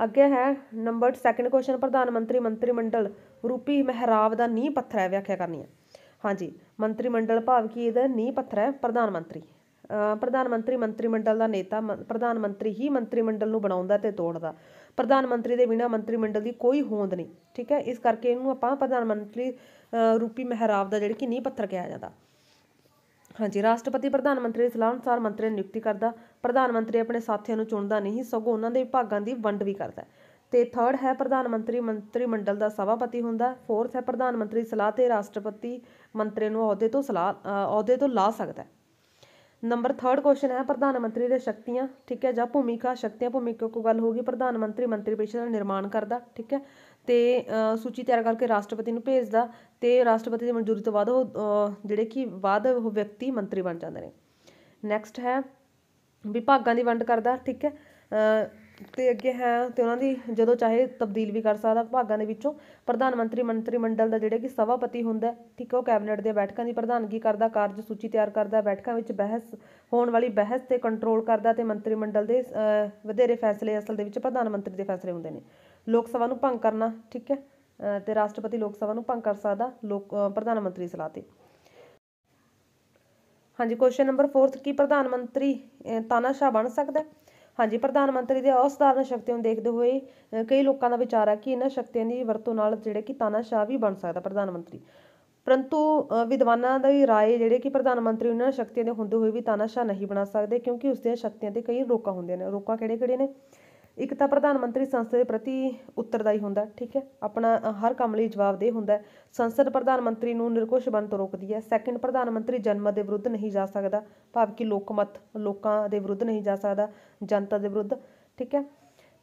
ਅੱਗੇ ਹੈ ਨੰਬਰ ਸੈਕੰਡ ਕੁਐਸਚਨ ਪ੍ਰਧਾਨ ਮੰਤਰੀ ਮੰਤਰੀ ਮੰਡਲ ਰੂਪੀ ਮਹਿਰਾਬ ਦਾ ਨੀਂਹ ਪੱਥਰ ਹੈ, ਵਿਆਖਿਆ ਕਰਨੀ ਹੈ। ਹਾਂਜੀ ਮੰਤਰੀ ਮੰਡਲ ਭਾਵ ਕਿ ਇਹਦਾ ਨੀਂਹ ਪੱਥਰ ਹੈ? ਪ੍ਰਧਾਨ ਮੰਤਰੀ। ਪ੍ਰਧਾਨ ਮੰਤਰੀ ਮੰਤਰੀ ਮੰਡਲ ਦਾ ਨੇਤਾ ਪ੍ਰਧਾਨ ਮੰਤਰੀ ਹੀ ਮੰਤਰੀ ਮੰਡਲ ਨੂੰ ਬਣਾਉਂਦਾ ਤੇ ਤੋੜਦਾ। ਪ੍ਰਧਾਨ ਮੰਤਰੀ ਦੇ ਬਿਨਾਂ ਮੰਤਰੀ ਮੰਡਲ ਦੀ ਕੋਈ ਹੋਂਦ ਨਹੀਂ, ਠੀਕ ਹੈ? ਇਸ ਕਰਕੇ ਇਹਨੂੰ ਆਪਾਂ ਪ੍ਰਧਾਨ ਮੰਤਰੀ ਰੂਪੀ ਮਹਿਰਾਬ ਦਾ ਜਿਹੜੀ ਕਿ ਨੀਂਹ ਪੱਥਰ ਕਿਹਾ ਜਾਂਦਾ। ਹਾਂਜੀ, ਰਾਸ਼ਟਰਪਤੀ ਪ੍ਰਧਾਨ ਮੰਤਰੀ ਦੀ ਸਲਾਹ ਅਨੁਸਾਰ ਮੰਤਰੀ ਦੀ ਨਿਯੁਕਤੀ ਕਰਦਾ। ਪ੍ਰਧਾਨ ਮੰਤਰੀ ਆਪਣੇ ਸਾਥੀਆਂ ਨੂੰ ਚੁਣਦਾ ਨਹੀਂ, ਸਗੋਂ ਉਹਨਾਂ ਦੇ ਵਿਭਾਗਾਂ ਦੀ ਵੰਡ ਵੀ ਕਰਦਾ। ਹੈ। ਤੇ ਥਰਡ ਹੈ ਪ੍ਰਧਾਨ ਮੰਤਰੀ ਮੰਤਰੀ ਮੰਡਲ ਦਾ ਸਭਾਪਤੀ ਹੁੰਦਾ। ਫੋਰਥ ਹੈ ਪ੍ਰਧਾਨ ਮੰਤਰੀ ਸਲਾਹ ਤੇ ਰਾਸ਼ਟਰਪਤੀ ਮੰਤਰੀ ਨੂੰ ਅਹੁਦੇ ਤੋਂ ਸਲਾਹ ਅਹੁਦੇ ਤੋਂ ਲਾ ਸਕਦਾ ਨੰਬਰ 3rd ਕੁਐਸਚਨ ਹੈ, ਪ੍ਰਧਾਨ ਮੰਤਰੀ ਦੇ ਸ਼ਕਤੀਆਂ, ਠੀਕ ਹੈ, ਜਾਂ ਭੂਮਿਕਾ ਸ਼ਕਤੀਆਂ, ਭੂਮਿਕਾ ਕੋ ਗੱਲ ਹੋਗੀ ਪ੍ਰਧਾਨ ਮੰਤਰੀ ਮੰਤਰੀ ਪਰਿਸ਼ਦ ਦਾ ਨਿਰਮਾਣ ਕਰਦਾ, ਠੀਕ ਹੈ, ਤੇ ਸੂਚੀ ਤਿਆਰ ਕਰਕੇ ਰਾਸ਼ਟਰਪਤੀ ਨੂੰ ਭੇਜਦਾ, ਤੇ ਰਾਸ਼ਟਰਪਤੀ ਦੀ ਮਨਜ਼ੂਰੀ ਤੋਂ ਬਾਅਦ ਉਹ ਜਿਹੜੇ ਕਿ ਬਾਅਦ ਉਹ ਵਿਅਕਤੀ ਮੰਤਰੀ ਬਣ ਜਾਂਦੇ ਨੇ। ਨੈਕਸਟ ਹੈ, ਵਿਭਾਗਾਂ ਦੀ ਵੰਡ ਕਰਦਾ, ਠੀਕ ਹੈ ਤੇ ਅੱਗੇ ਹੈ ਤੇ ਉਹਨਾਂ ਦੀ ਜਦੋਂ ਚਾਹੇ ਤਬਦੀਲ ਵੀ ਕਰ ਸਕਦਾ ਵਿਭਾਗਾਂ ਦੇ ਵਿੱਚੋਂ, ਪ੍ਰਧਾਨ ਮੰਤਰੀ ਮੰਤਰੀ ਮੰਡਲ ਦਾ ਜਿਹੜੇ ਕਿ ਸਭਾਪਤੀ ਹੁੰਦਾ ਠੀਕ ਹੈ, ਉਹ ਕੈਬਨਿਟ ਦੀਆਂ ਬੈਠਕਾਂ ਦੀ ਪ੍ਰਧਾਨਗੀ ਕਰਦਾ, ਕਾਰਜ ਸੂਚੀ ਤਿਆਰ ਕਰਦਾ, ਬੈਠਕਾਂ ਵਿੱਚ ਬਹਿਸ ਹੋਣ ਵਾਲੀ ਬਹਿਸ ਤੇ ਕੰਟਰੋਲ ਕਰਦਾ ਤੇ ਮੰਤਰੀ ਮੰਡਲ ਦੇ ਵਧੇਰੇ ਫੈਸਲੇ ਅਸਲ ਦੇ ਵਿੱਚ ਪ੍ਰਧਾਨ ਮੰਤਰੀ ਦੇ ਫੈਸਲੇ ਹੁੰਦੇ ਨੇ ਲੋਕ ਸਭਾ ਨੂੰ ਭੰਗ ਕਰਨਾ, ਠੀਕ ਹੈ ਤੇ ਰਾਸ਼ਟਰਪਤੀ ਲੋਕ ਸਭਾ ਨੂੰ ਭੰਗ ਕਰ ਸਕਦਾ ਲੋਕ ਪ੍ਰਧਾਨ ਮੰਤਰੀ ਸਲਾਹ ਤੇ ਹਾਂਜੀ ਕੁਐਸਚਨ ਨੰਬਰ 4th ਕੀ ਪ੍ਰਧਾਨ ਮੰਤਰੀ ਤਾਨਾਸ਼ਾਹ ਬਣ ਸਕਦਾ ਹੈ? ਹਾਂਜੀ ਪ੍ਰਧਾਨ ਮੰਤਰੀ ਦੇ ਅਸਧਾਰਨ ਸ਼ਕਤੀਆਂ ਨੂੰ ਦੇਖਦੇ ਹੋਏ ਕਈ ਲੋਕਾਂ ਦਾ ਵਿਚਾਰ ਹੈ ਕਿ ਇਹਨਾਂ ਸ਼ਕਤੀਆਂ ਦੀ ਵਰਤੋਂ ਨਾਲ ਜਿਹੜੇ ਕਿ ਤਾਨਾਸ਼ਾਹ ਵੀ ਬਣ ਸਕਦਾ ਪ੍ਰਧਾਨ ਮੰਤਰੀ। ਪਰੰਤੂ ਅਹ, ਵਿਦਵਾਨਾਂ ਦੀ ਰਾਏ ਜਿਹੜੇ ਕਿ ਪ੍ਰਧਾਨ ਮੰਤਰੀ ਉਹਨਾਂ ਸ਼ਕਤੀਆਂ ਦੇ ਹੁੰਦੇ ਹੋਏ ਵੀ ਤਾਨਾਸ਼ਾਹ ਨਹੀਂ ਬਣਾ ਸਕਦੇ ਕਿਉਂਕਿ ਉਸ ਦੀਆਂ ਸ਼ਕਤੀਆਂ ਤੇ ਕਈ ਰੋਕਾਂ ਹੁੰਦੀਆਂ ਨੇ। ਰੋਕਾਂ ਕਿਹੜੇ ਕਿਹੜੇ ਨੇ? ਇੱਕ ਤਾਂ ਪ੍ਰਧਾਨ ਮੰਤਰੀ ਸੰਸਦ ਦੇ ਪ੍ਰਤੀ ਉੱਤਰਦਾਈ ਹੁੰਦਾ ਠੀਕ ਹੈ? ਆਪਣਾ ਹਰ ਕੰਮ ਲਈ ਜਵਾਬਦੇਹ ਹੁੰਦਾ ਸੰਸਦ ਪ੍ਰਧਾਨ ਮੰਤਰੀ ਨੂੰ ਨਿਰਕੁਸ਼ ਬਣਨ ਤੋਂ ਰੋਕਦੀ ਹੈ। ਸੈਕੰਡ ਪ੍ਰਧਾਨ ਮੰਤਰੀ ਜਨਮਤ ਦੇ ਵਿਰੁੱਧ ਨਹੀਂ ਜਾ ਸਕਦਾ, ਭਾਵ ਕਿ ਲੋਕਮਤ, ਲੋਕਾਂ ਦੇ ਵਿਰੁੱਧ ਨਹੀਂ ਜਾ ਸਕਦਾ, ਜਨਤਾ ਦੇ ਵਿਰੁੱਧ, ਠੀਕ ਹੈ?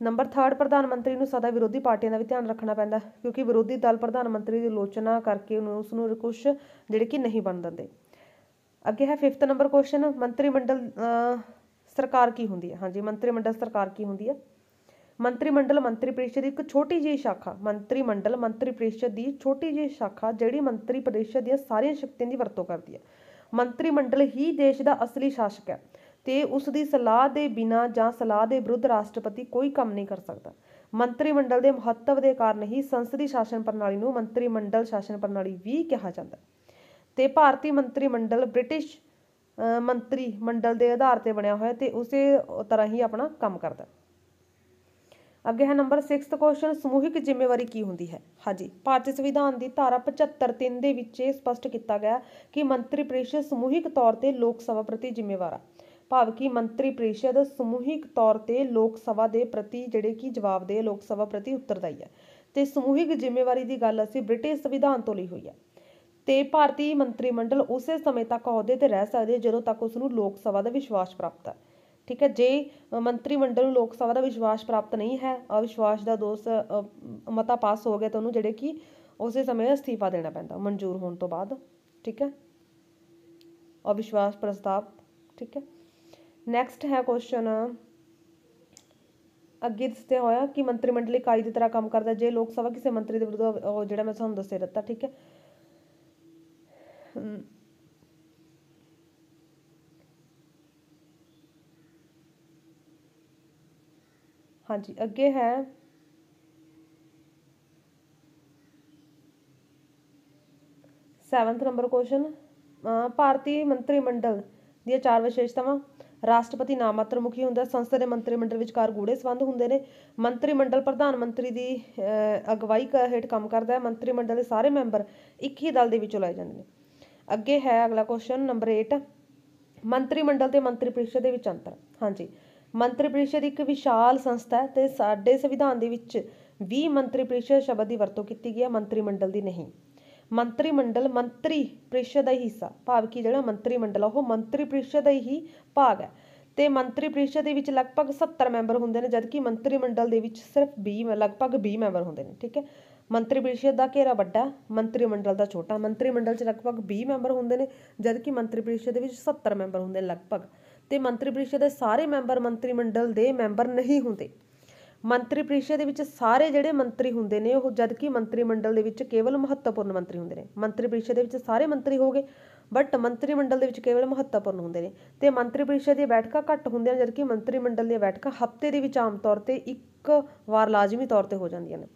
ਨੰਬਰ 3 ਪ੍ਰਧਾਨ ਮੰਤਰੀ ਨੂੰ ਸਦਾ ਵਿਰੋਧੀ ਪਾਰਟੀਆਂ ਦਾ ਵੀ ਧਿਆਨ ਰੱਖਣਾ ਪੈਂਦਾ ਕਿਉਂਕਿ ਵਿਰੋਧੀ ਦਲ ਪ੍ਰਧਾਨ ਮੰਤਰੀ ਦੀ ਆਲੋਚਨਾ ਕਰਕੇ ਉਹਨੂੰ ਉਸ ਨੂੰ ਨਿਰਕੁਸ਼ ਜਿਹੜੇ ਕਿ ਨਹੀਂ ਬਣ ਦਿੰਦੇ। ਅੱਗੇ ਹੈ 5th ਨੰਬਰ ਕੁਐਸਚਨ ਮੰਤਰੀ ਮੰਡਲ ਸਰਕਾਰ ਕੀ ਹੁੰਦੀ ਹੈ? ਹਾਂਜੀ, ਮੰਤਰੀ ਮੰਡਲ ਸਰਕਾਰ ਕੀ ਹੁੰਦੀ ਹੈ? ਮੰਤਰੀ ਮੰਡਲ ਮੰਤਰੀ ਪਰਿਸ਼ਦ ਦੀ ਇੱਕ ਛੋਟੀ ਜਿਹੀ ਸ਼ਾਖਾ। ਮੰਤਰੀ ਮੰਡਲ ਮੰਤਰੀ ਪ੍ਰੀਸ਼ਦ ਦੀ ਛੋਟੀ ਜਿਹੀ ਸ਼ਾਖਾ ਜਿਹੜੀ ਮੰਤਰੀ ਪ੍ਰੀਸ਼ਦ ਦੀਆਂ ਸਾਰੀਆਂ ਸ਼ਕਤੀਆਂ ਦੀ ਵਰਤੋਂ ਕਰਦੀ ਹੈ। ਮੰਤਰੀ ਮੰਡਲ ਹੀ ਦੇਸ਼ ਦਾ ਅਸਲੀ ਸ਼ਾਸਕ ਹੈ ਤੇ ਉਸ ਦੀ ਸਲਾਹ ਦੇ ਬਿਨਾਂ ਜਾਂ ਸਲਾਹ ਦੇ ਵਿਰੁੱਧ ਰਾਸ਼ਟਰਪਤੀ ਕੋਈ ਕੰਮ ਨਹੀਂ ਕਰ ਸਕਦਾ। ਮੰਤਰੀ ਮੰਡਲ ਦੇ ਮਹੱਤਵ ਦੇ ਕਾਰਨ ਹੀ ਸੰਸਦੀ ਸ਼ਾਸਨ ਪ੍ਰਣਾਲੀ ਨੂੰ ਮੰਤਰੀ ਮੰਡਲ ਸ਼ਾਸਨ ਪ੍ਰਣਾਲੀ ਵੀ ਕਿਹਾ ਜਾਂਦਾ ਹੈ। ਤੇ ਭਾਰਤੀ ਮੰਤਰੀ ਮੰਡਲ ਬ੍ਰਿਟਿਸ਼ ਮੰਤਰੀ ਮੰਡਲ ਦੇ ਆਧਾਰ ਤੇ ਬਣਿਆ ਹੋਇਆ ਤੇ ਉਸੇ ਤਰ੍ਹਾਂ ਹੀ ਆਪਣਾ ਕੰਮ ਕਰਦਾ ਅੱਗੇ ਹੈ ਨੰਬਰ 6th ਕੁਐਸਚਨ ਸਮੂਹਿਕ ਜ਼ਿੰਮੇਵਾਰੀ ਕੀ ਹੁੰਦੀ ਹੈ? ਹਾਂਜੀ, ਭਾਰਤੀ ਸੰਵਿਧਾਨ ਦੀ ਧਾਰਾ 75 3 ਦੇ ਵਿੱਚ ਇਹ ਸਪਸ਼ਟ ਕੀਤਾ ਗਿਆ ਕਿ ਮੰਤਰੀ ਪ੍ਰੀਸ਼ਦ ਸਮੂਹਿਕ ਤੌਰ ਤੇ ਲੋਕ ਸਭਾ ਪ੍ਰਤੀ ਜ਼ਿੰਮੇਵਾਰ ਆ। ਭਾਵ ਕਿ ਮੰਤਰੀ ਪ੍ਰੀਸ਼ਦ ਸਮੂਹਿਕ ਤੌਰ ਤੇ ਲੋਕ ਸਭਾ ਦੇ ਪ੍ਰਤੀ ਜਿਹੜੇ ਕਿ ਜਵਾਬਦੇਹ ਲੋਕ ਸਭਾ ਪ੍ਰਤੀ ਉੱਤਰਦਾਈ ਹੈ ਤੇ ਸਮੂਹਿਕ ਜ਼ਿੰਮੇਵਾਰੀ ਦੀ ਗੱਲ ਅਸੀਂ ਬ੍ਰਿਟਿਸ਼ ਸੰਵਿਧਾਨ ਤੋਂ ਲਈ ਹੋਈ ਹੈ ਤੇ ਭਾਰਤੀ ਮੰਤਰੀ ਮੰਡਲ ਉਸੇ ਸਮੇਂ ਤੱਕ ਅਹੁਦੇ ਤੇ ਰਹਿ ਸਕਦੇ ਜਦੋਂ ਤੱਕ ਉਸ ਨੂੰ ਲੋਕ ਸਭਾ ਦਾ ਵਿਸ਼ਵਾਸ ਪ੍ਰਾਪਤ ਹੈ ਠੀਕ ਹੈ, ਜੇ ਮੰਤਰੀ ਮੰਡਲ ਨੂੰ ਲੋਕ ਸਭਾ ਦਾ ਵਿਸ਼ਵਾਸ ਪ੍ਰਾਪਤ ਨਹੀਂ ਹੈ, ਅਵਿਸ਼ਵਾਸ ਦਾ ਦੋਸ਼ ਮਤਾ ਪਾਸ ਹੋ ਗਿਆ ਤਾਂ ਉਹਨੂੰ ਜਿਹੜੇ ਕਿ ਉਸੇ ਸਮੇਂ ਅਸਤੀਫਾ ਦੇਣਾ ਪੈਂਦਾ, ਮਨਜ਼ੂਰ ਹੋਣ ਤੋਂ ਬਾਅਦ, ਠੀਕ ਹੈ। ਅਵਿਸ਼ਵਾਸ ਪ੍ਰਸਤਾਵ, ਠੀਕ ਹੈ। ਨੈਕਸਟ ਹੈ ਕੁਐਸਚਨ ਅੱਗੇ ਦੱਸਿਆ ਹੋਇਆ ਕਿ ਮੰਤਰੀ ਮੰਡਲ ਇਕਾਈ ਦੀ ਤਰ੍ਹਾਂ ਕੰਮ ਕਰਦਾ, ਜੇ ਲੋਕ ਸਭਾ ਕਿਸੇ ਮੰਤਰੀ ਦੇ ਵਿਰੁੱਧ ਜਿਹੜਾ ਮੈਂ ਤੁਹਾਨੂੰ ਦੱਸਿਆ ਦਿੱਤਾ, ਠੀਕ ਹੈ। ਹਾਂਜੀ ਅੱਗੇ ਹੈ। ਸੈਵਨਥ ਨੰਬਰ ਕੁਐਸਚਨ ਭਾਰਤੀ ਮੰਤਰੀ ਮੰਡਲ ਦੀਆਂ ਚਾਰ ਵਿਸ਼ੇਸ਼ਤਾਵਾਂ। ਰਾਸ਼ਟਰਪਤੀ ਨਾਮਾਤਰ ਮੁਖੀ ਹੁੰਦਾ ਸੰਸਦ ਦੇ ਮੰਤਰੀ ਮੰਡਲ ਵਿਚਕਾਰ ਗੂੜੇ ਸੰਬੰਧ ਹੁੰਦੇ ਨੇ। ਮੰਤਰੀ ਮੰਡਲ ਪ੍ਰਧਾਨ ਮੰਤਰੀ ਦੀ ਅਹ, ਅਗਵਾਈ ਹੇਠ ਕੰਮ ਕਰਦਾ ਹੈ। ਮੰਤਰੀ ਮੰਡਲ ਦੇ ਸਾਰੇ ਮੈਂਬਰ ਇੱਕ ਹੀ ਦਲ ਦੇ ਵਿੱਚੋਂ ਲਏ ਜਾਂਦੇ ਨੇ। ਅੱਗੇ ਹੈ ਅਗਲਾ ਕੁਐਸਚਨ ਨੰਬਰ 8 ਮੰਤਰੀ ਮੰਡਲ ਤੇ ਮੰਤਰੀ ਪਰਿਸ਼ਦ ਦੇ ਵਿੱਚ ਅੰਤਰ। ਹਾਂਜੀ ਮੰਤਰੀ ਪਰਿਸ਼ਦ ਇੱਕ ਵਿਸ਼ਾਲ ਸੰਸਥਾ ਹੈ ਤੇ ਸਾਡੇ ਸੰਵਿਧਾਨ ਦੇ ਵਿੱਚ ਵੀ ਮੰਤਰੀ ਪਰਿਸ਼ਦ ਸ਼ਬਦ ਦੀ ਵਰਤੋਂ ਕੀਤੀ ਗਈ ਹੈ, ਮੰਤਰੀ ਮੰਡਲ ਦੀ ਨਹੀਂ। ਮੰਤਰੀ ਮੰਡਲ ਮੰਤਰੀ ਪਰਿਸ਼ਦ ਦਾ ਹੀ ਹਿੱਸਾ, ਭਾਵ ਕਿ ਜਿਹੜਾ ਮੰਤਰੀ ਮੰਡਲ ਆ, ਉਹ ਮੰਤਰੀ ਪਰਿਸ਼ਦ ਦਾ ਹੀ ਭਾਗ ਹੈ। ਤੇ ਮੰਤਰੀ ਪਰਿਸ਼ਦ ਦੇ ਵਿੱਚ ਲਗਭਗ 70 ਮੈਂਬਰ ਹੁੰਦੇ ਨੇ, ਜਦਕਿ ਮੰਤਰੀ ਮੰਡਲ ਦੇ ਵਿੱਚ ਸਿਰਫ 20 ਲਗਭਗ 20 ਮੈਂਬਰ ਹੁੰਦੇ ਨੇ, ਠੀਕ ਹੈ? ਮੰਤਰੀ ਪਰਿਸ਼ਦ ਦਾ ਘੇਰਾ ਵੱਡਾ, ਮੰਤਰੀ ਮੰਡਲ ਦਾ ਛੋਟਾ, ਮੰਤਰੀ ਮੰਡਲ 'ਚ ਲਗਭਗ 20 ਮੈਂਬਰ ਹੁੰਦੇ ਨੇ, ਜਦਕਿ ਮੰਤਰੀ ਪਰਿਸ਼ਦ ਦੇ ਵਿੱਚ 70 ਮੈਂਬਰ ਹੁੰਦੇ ਨੇ, ਲਗਭਗ। ਤੇ ਮੰਤਰੀ ਪਰਿਸ਼ਦ ਦੇ ਸਾਰੇ ਮੈਂਬਰ ਮੰਤਰੀ ਮੰਡਲ ਦੇ ਮੈਂਬਰ ਨਹੀਂ ਹੁੰਦੇ। ਮੰਤਰੀ ਪਰਿਸ਼ਦ ਦੇ ਵਿੱਚ ਸਾਰੇ ਜਿਹੜੇ ਮੰਤਰੀ ਹੁੰਦੇ ਨੇ, ਉਹ ਜਦਕਿ ਮੰਤਰੀ ਮੰਡਲ ਦੇ ਵਿੱਚ ਕੇਵਲ ਮਹੱਤਵਪੂਰਨ ਮੰਤਰੀ ਹੁੰਦੇ ਨੇ। ਮੰਤਰੀ ਪਰਿਸ਼ਦ ਦੇ ਵਿੱਚ ਸਾਰੇ ਮੰਤਰੀ ਹੋਗੇ ਬਟ ਮੰਤਰੀ ਮੰਡਲ ਦੇ ਵਿੱਚ ਕੇਵਲ ਮਹੱਤਵਪੂਰਨ ਹੁੰਦੇ ਨੇ। ਤੇ ਮੰਤਰੀ ਪਰਿਸ਼ਦ ਦੀਆਂ ਬੈਠਕਾਂ ਘੱਟ ਹੁੰਦੀਆਂ ਨੇ ਜਦਕਿ ਮੰਤਰੀ ਮੰਡਲ ਦੀਆਂ ਬੈਠਕਾਂ ਹਫ਼ਤੇ ਦੇ ਵਿੱਚ ਆਮ ਤੌਰ ਤੇ ਇੱਕ ਵਾਰ ਲਾਜ਼ਮੀ ਤੌਰ ਤੇ ਹੋ ਜਾਂਦੀਆਂ ਨੇ।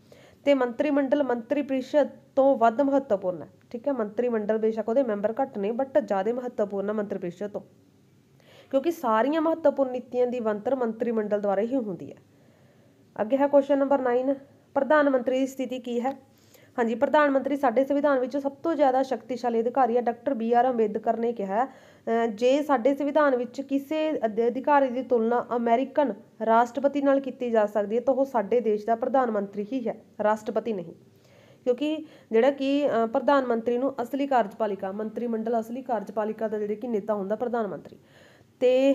ਤੇ ਮੰਤਰੀ ਮੰਡਲ ਮੰਤਰੀ ਪਰਿਸ਼ਦ ਤੋਂ ਵੱਧ ਮਹੱਤਵਪੂਰਨ ਹੈ। ਠੀਕ ਹੈ, ਮੰਤਰੀ ਮੰਡਲ ਬੇਸ਼ੱਕ ਉਹਦੇ ਮੈਂਬਰ ਘੱਟ ਨੇ ਬਟ ਜ਼ਿਆਦਾ ਮਹੱਤਵਪੂਰਨ ਹੈ ਮੰਤਰੀ ਪਰਿਸ਼ਦ ਤੋਂ। ਕਿਉਂਕਿ ਸਾਰੀਆਂ ਮਹੱਤਵਪੂਰਨ ਨੀਤੀਆਂ ਦੀ ਬੰਤਰ ਮੰਤਰੀ ਮੰਡਲ ਦੁਆਰਾ ਹੀ ਹੁੰਦੀ ਹੈ। ਅੱਗੇ ਹੈ ਕੁਐਸਚਨ ਨੰਬਰ 9 ਪ੍ਰਧਾਨ ਮੰਤਰੀ ਦੀ ਸਥਿਤੀ ਕੀ ਹੈ? ਹਾਂਜੀ, ਪ੍ਰਧਾਨ ਮੰਤਰੀ ਸਾਡੇ ਸੰਵਿਧਾਨ ਵਿੱਚ ਸਭ ਤੋਂ ਜ਼ਿਆਦਾ ਸ਼ਕਤੀਸ਼ਾਲੀ ਅਧਿਕਾਰੀ ਹੈ ਡਾਕਟਰ ਬੀ ਆਰ ਅੰਬੇਦਕਰ ਨੇ ਕਿਹਾ ਜੇ ਸਾਡੇ ਸੰਵਿਧਾਨ ਵਿੱਚ ਕਿਸੇ ਅਧਿਕਾਰੀ ਦੀ ਤੁਲਨਾ ਅਮਰੀਕਨ ਰਾਸ਼ਟਰਪਤੀ ਨਾਲ ਕੀਤੀ ਜਾ ਸਕਦੀ ਹੈ, ਤਾਂ ਉਹ ਸਾਡੇ ਦੇਸ਼ ਦਾ ਪ੍ਰਧਾਨ ਮੰਤਰੀ ਹੀ ਹੈ, ਰਾਸ਼ਟਰਪਤੀ ਨਹੀਂ। ਕਿਉਂਕਿ ਜਿਹੜਾ ਕਿ ਪ੍ਰਧਾਨ ਮੰਤਰੀ ਨੂੰ ਅਸਲੀ ਕਾਰਜਪਾਲਿਕਾ, ਮੰਤਰੀ ਮੰਡਲ ਅਸਲੀ ਕਾਰਜਪਾਲਿਕਾ ਦਾ ਜਿਹੜੇ ਕਿ ਨੇਤਾ ਹੁੰਦਾ ਪ੍ਰਧਾਨ ਮੰਤਰੀ। ਤੇ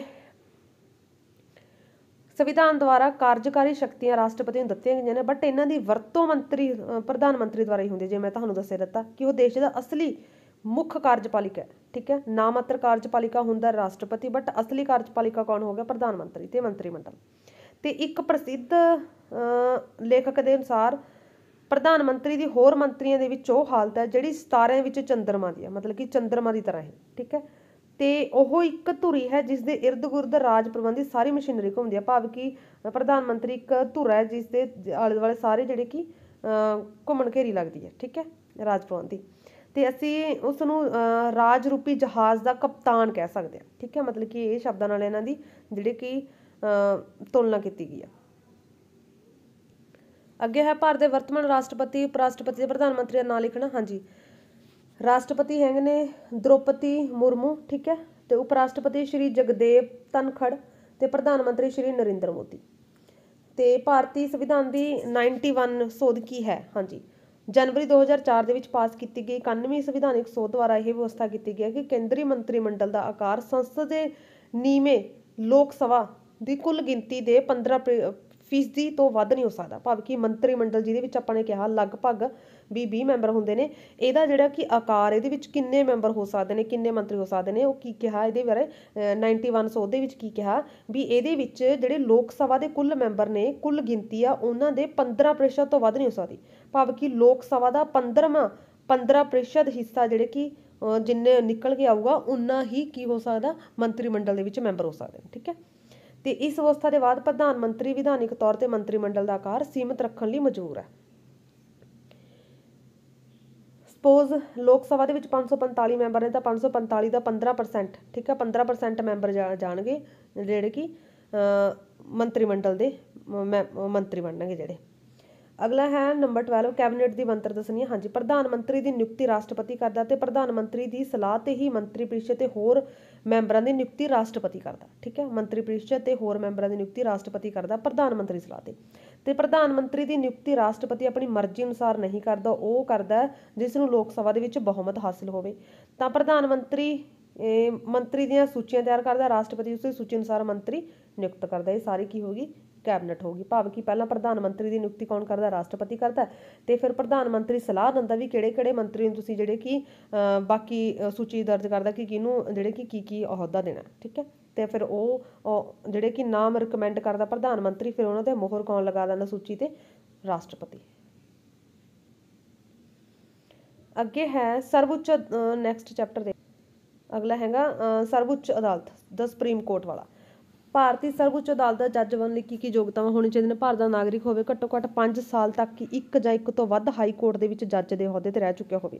ਸੰਵਿਧਾਨ ਦੁਆਰਾ ਕਾਰਜਕਾਰੀ ਸ਼ਕਤੀਆਂ ਰਾਸ਼ਟਰਪਤੀ ਨੂੰ ਦਿੱਤੀਆਂ ਗਈਆਂ ਨੇ ਬਟ ਇਹਨਾਂ ਦੀ ਵਰਤੋਂ ਮੰਤਰੀ ਪ੍ਰਧਾਨ ਮੰਤਰੀ ਦੁਆਰਾ ਹੀ ਹੁੰਦੀ ਹੈ, ਮੈਂ ਤੁਹਾਨੂੰ ਦੱਸਿਆ ਦਿੱਤਾ ਕਿ ਉਹ ਦੇਸ਼ ਦਾ ਅਸਲੀ ਮੁੱਖ ਕਾਰਜਪਾਲਿਕਾ ਹੈ ਠੀਕ ਹੈ? ਨਾ ਮਾਤਰ ਕਾਰਜਪਾਲਿਕਾ ਹੁੰਦਾ ਰਾਸ਼ਟਰਪਤੀ ਬਟ ਅਸਲੀ ਕਾਰਜਪਾਲਿਕਾ ਕੌਣ ਹੋ ਗਿਆ? ਪ੍ਰਧਾਨ ਮੰਤਰੀ ਤੇ ਮੰਤਰੀ ਮੰਡਲ। ਤੇ ਇੱਕ ਪ੍ਰਸਿੱਧ ਅ, ਲੇਖਕ ਦੇ ਅਨੁਸਾਰ ਪ੍ਰਧਾਨ ਮੰਤਰੀ ਦੀ ਹੋਰ ਮੰਤਰੀਆਂ ਦੇ ਵਿੱਚ ਉਹ ਹਾਲਤ ਹੈ ਜਿਹੜੀ ਸਿਤਾਰਿਆਂ ਵਿੱਚ ਚੰਦਰਮਾ ਦੀ ਹੈ ਮਤਲਬ ਕਿ ਚੰਦਰਮਾ ਦੀ ਤਰ੍ਹਾਂ ਹੈ ਠੀਕ ਹੈ? ਤੇ ਉਹ ਇੱਕ ਧੁਰੀ ਹੈ ਜਿਸ ਦੇ ਇਰਦ ਗਿਰਦ ਰਾਜ ਪ੍ਰਬੰਧੀ ਸਾਰੀ ਮਸ਼ੀਨਰੀ ਘੁੰਮਦੀ ਹੈ। ਭਾਵ ਕਿ ਪ੍ਰਧਾਨ ਮੰਤਰੀ ਇੱਕ ਧੁਰਾ ਹੈ ਜਿਸ ਦੇ ਆਲੇ ਦੁਆਲੇ ਸਾਰੇ ਜਿਹੜੇ ਕਿ ਘੁੰਮਣ ਘੇਰੀ ਲੱਗਦੀ ਹੈ ਠੀਕ ਹੈ ਰਾਜ ਪ੍ਰਬੰਧੀ। ਤੇ ਅਸੀਂ ਉਸ ਨੂੰ ਰਾਜ ਰੂਪੀ ਜਹਾਜ਼ ਦਾ ਕਪਤਾਨ ਕਹਿ ਸਕਦੇ ਹਾਂ ਠੀਕ ਹੈ ਮਤਲਬ ਕਿ ਇਹ ਸ਼ਬਦਾਂ ਨਾਲ ਇਹਨਾਂ ਦੀ ਜਿਹੜੇ ਕਿ ਅਹ, ਤੁਲਨਾ ਕੀਤੀ ਗਈ ਹੈ। ਅੱਗੇ ਹੈ ਭਾਰਤ ਦੇ ਵਰਤਮਾਨ ਰਾਸ਼ਟਰਪਤੀ ਉਪ ਰਾਸ਼ਟਰਪਤੀ ਤੇ ਪ੍ਰਧਾਨ ਮੰਤਰੀ ਦਾ ਨਾਂ ਲਿਖਣਾ। ਹਾਂਜੀ। ਰਾਸ਼ਟਰਪਤੀ ਹੈਗੇ ਨੇ ਦ੍ਰੋਪਦੀ ਮੁਰਮੂ, ਠੀਕ ਹੈ? ਤੇ ਉਪ ਰਾਸ਼ਟਰਪਤੀ ਸ਼੍ਰੀ ਜਗਦੇਵ ਧਨਖੜ ਤੇ ਪ੍ਰਧਾਨ ਮੰਤਰੀ ਸ਼੍ਰੀ ਨਰਿੰਦਰ ਮੋਦੀ। ਤੇ ਭਾਰਤੀ ਸੰਵਿਧਾਨ ਦੀ 91 ਸੋਧ ਕੀ ਹੈ? ਹਾਂਜੀ। ਜਨਵਰੀ 2004 ਦੇ ਵਿੱਚ ਪਾਸ ਕੀਤੀ ਗਈ 91ਵੀਂ ਸੰਵਿਧਾਨਿਕ ਸੋਧ ਦੁਆਰਾ ਇਹ ਵਿਵਸਥਾ ਕੀਤੀ ਗਈ ਹੈ ਕਿ ਕੇਂਦਰੀ ਮੰਤਰੀ ਮੰਡਲ ਦਾ ਆਕਾਰ ਸੰਸਦ ਦੇ ਨੀਵੇਂ ਲੋਕ ਸਭਾ ਦੀ ਕੁੱਲ ਗਿਣਤੀ ਦੇ 15 ਫੀਸਦੀ ਤੋਂ ਵੱਧ ਨਹੀਂ ਹੋ ਸਕਦਾ। ਭਾਵ ਕਿ ਮੰਤਰੀ ਮੰਡਲ ਜਿਹਦੇ ਵਿੱਚ ਆਪਾਂ ਨੇ ਕਿਹਾ, ਲਗਭਗ ਵੀ 20 ਮੈਂਬਰ ਹੁੰਦੇ ਨੇ, ਇਹਦਾ ਜਿਹੜਾ ਕਿ ਆਕਾਰ ਇਹਦੇ ਵਿੱਚ ਕਿੰਨੇ ਮੈਂਬਰ ਹੋ ਸਕਦੇ ਨੇ, ਕਿੰਨੇ ਮੰਤਰੀ ਹੋ ਸਕਦੇ ਨੇ, ਉਹ ਕੀ ਕਿਹਾ ਇਹਦੇ ਬਾਰੇ? 91 ਸੋਧ ਦੇ ਵਿੱਚ ਕੀ ਕਿਹਾ ਵੀ ਇਹਦੇ ਵਿੱਚ ਜਿਹੜੇ ਲੋਕ ਸਭਾ ਦੇ ਕੁੱਲ ਮੈਂਬਰ ਨੇ, ਕੁੱਲ ਗਿਣਤੀ ਆ, ਉਹਨਾਂ ਦੇ 15% ਤੋਂ ਵੱਧ ਨਹੀਂ ਹੋ ਸਕਦੀ। ਭਾਵ ਕਿ ਲੋਕ ਸਭਾ ਦਾ 15ਵਾਂ 15% ਹਿੱਸਾ ਜਿਹੜੇ ਕਿ ਜਿੰਨੇ ਨਿਕਲ ਕੇ ਆਊਗਾ ਉਨਾ ਹੀ ਕੀ ਹੋ ਸਕਦਾ? ਮੰਤਰੀ ਮੰਡਲ ਦੇ ਵਿੱਚ ਮੈਂਬਰ ਹੋ ਸਕਦੇ ਨੇ, ਠੀਕ ਹੈ? ਤੇ ਇਸ ਅਵਸਥਾ ਦੇ ਬਾਅਦ ਪ੍ਰਧਾਨ ਮੰਤਰੀ, ਵਿਧਾਨਿਕ ਤੌਰ ਤੇ ਮੰਤਰੀ ਮੰਡਲ ਦਾ ਆਕਾਰ ਸੀਮਿਤ ਰੱਖਣ ਲਈ ਮਜਬੂਰ ਹੈ। ਸਪੋਜ਼ ਲੋਕ ਸਭਾ ਦੇ ਵਿੱਚ 545 ਮੈਂਬਰ ਨੇ ਤਾਂ 545 ਦਾ 15% ਠੀਕ ਹੈ 15% ਮੈਂਬਰ ਜਾ- ਜਾਣਗੇ ਜਿਹੜੇ ਕਿ ਮੰਤਰੀ ਮੰਡਲ ਦੇ ਮੰਤਰੀ ਬਣਨਗੇ ਜਿਹੜੇ। ਅਗਲਾ ਹੈ ਨੰਬਰ 12 ਕੈਬਨਿਟ ਦੀ ਮੰਤਰ ਦੱਸਣੀ ਹੈ। ਹਾਂਜੀ, ਪ੍ਰਧਾਨ ਮੰਤਰੀ ਦੀ ਨਿਯੁਕਤੀ ਰਾਸ਼ਟਰਪਤੀ ਕਰਦਾ ਤੇ ਪ੍ਰਧਾਨ ਮੰਤਰੀ ਦੀ ਸਲਾਹ ਤੇ ਹੀ ਮੰਤਰੀ ਪ੍ਰੀਸ਼ਦ ਤੇ ਹੋਰ ਮੈਂਬਰਾਂ ਦੀ ਨਿਯੁਕਤੀ ਰਾਸ਼ਟਰਪਤੀ ਕਰਦਾ। ਠੀਕ ਹੈ? ਮੰਤਰੀ ਪ੍ਰੀਸ਼ਦ ਤੇ ਹੋਰ ਮੈਂਬਰਾਂ ਦੀ ਨਿਯੁਕਤੀ ਰਾਸ਼ਟਰਪਤੀ ਕਰਦਾ, ਪ੍ਰਧਾਨ ਮੰਤਰੀ ਸਲਾਹ ਤੇ। ਤੇ ਪ੍ਰਧਾਨ ਮੰਤਰੀ ਦੀ ਨਿਯੁਕਤੀ ਰਾਸ਼ਟਰਪਤੀ ਆਪਣੀ ਮਰਜ਼ੀ ਅਨੁਸਾਰ ਨਹੀਂ ਕਰਦਾ, ਉਹ ਕਰਦਾ ਹੈ ਜਿਸ ਨੂੰ ਲੋਕ ਸਭਾ ਦੇ ਵਿੱਚ ਬਹੁਮਤ ਹਾਸਲ ਹੋਵੇ। ਤਾਂ ਪ੍ਰਧਾਨ ਮੰਤਰੀ ਮੰਤਰੀ ਦੀਆਂ ਸੂਚੀਆਂ ਤਿਆਰ ਕਰਦਾ, ਰਾਸ਼ਟਰਪਤੀ ਉਸੇ ਸੂਚੀ ਅਨੁਸਾਰ ਮੰਤਰੀ ਨਿਯੁਕਤ ਕਰਦਾ। ਇਹ ਸਾਰੀ ਕੀ ਹੋਗੀ ਕੈਬਨਿਟ ਹੋਗੀ ਭਾਵ ਕਿ ਪਹਿਲਾਂ ਪ੍ਰਧਾਨ ਮੰਤਰੀ ਦੀ ਨਿਯੁਕਤੀ ਕੌਣ ਕਰਦਾ? ਰਾਸ਼ਟਰਪਤੀ ਕਰਦਾ ਤੇ ਫਿਰ ਪ੍ਰਧਾਨ ਮੰਤਰੀ ਸਲਾਹ ਦਿੰਦਾ ਵੀ ਕਿਹੜੇ ਕਿਹੜੇ ਮੰਤਰੀ ਨੂੰ ਤੁਸੀਂ ਜਿਹੜੇ ਕਿ ਬਾਕੀ ਸੂਚੀ ਦਰਜ ਕਰਦਾ ਕਿ ਕਿਹਨੂੰ, ਜਿਹੜੇ ਕਿ ਕੀ ਕੀ ਅਹੁਦਾ ਦੇਣਾ ਠੀਕ ਹੈ? ਤੇ ਫਿਰ ਉਹ ਜਿਹੜੇ ਕਿ ਨਾਮ ਰეკਮੈਂਡ ਕਰਦਾ ਪ੍ਰਧਾਨ ਮੰਤਰੀ, ਫਿਰ ਉਹਨਾਂ ਤੇ ਮੋਹਰ ਕੌਣ ਲਗਾ ਦਿੰਦਾ ਸੂਚੀ ਤੇ? ਰਾਸ਼ਟਰਪਤੀ। ਅੱਗੇ ਹੈ ਸਰਵਉੱਚ ਨੈਕਸਟ ਚੈਪਟਰ ਦੇ। ਅਗਲਾ ਹੈਗਾ ਸਰਵਉੱਚ ਅਦਾਲਤ, ਦਾ ਸੁਪਰੀਮ ਕੋਰਟ ਵਾਲਾ। ਭਾਰਤੀ ਸਰਵਉੱਚ ਅਦਾਲਤ ਦਾ ਜੱਜ ਬਣਨ ਲਈ ਕੀ ਕੀ ਯੋਗਤਾਵਾਂ ਹੋਣੀਆਂ ਚਾਹੀਦੀਆਂ ਨੇ? ਭਾਰਤ ਦਾ ਨਾਗਰਿਕ ਹੋਵੇ, ਘੱਟੋ ਘੱਟ 5 ਸਾਲ ਤੱਕ ਕਿ ਇੱਕ ਜਾਂ ਇੱਕ ਤੋਂ ਵੱਧ ਹਾਈ ਕੋਰਟ ਦੇ ਵਿੱਚ ਜੱਜ ਦੇ ਅਹੁਦੇ ਤੇ ਰਹਿ ਚੁੱਕਿਆ ਹੋਵੇ।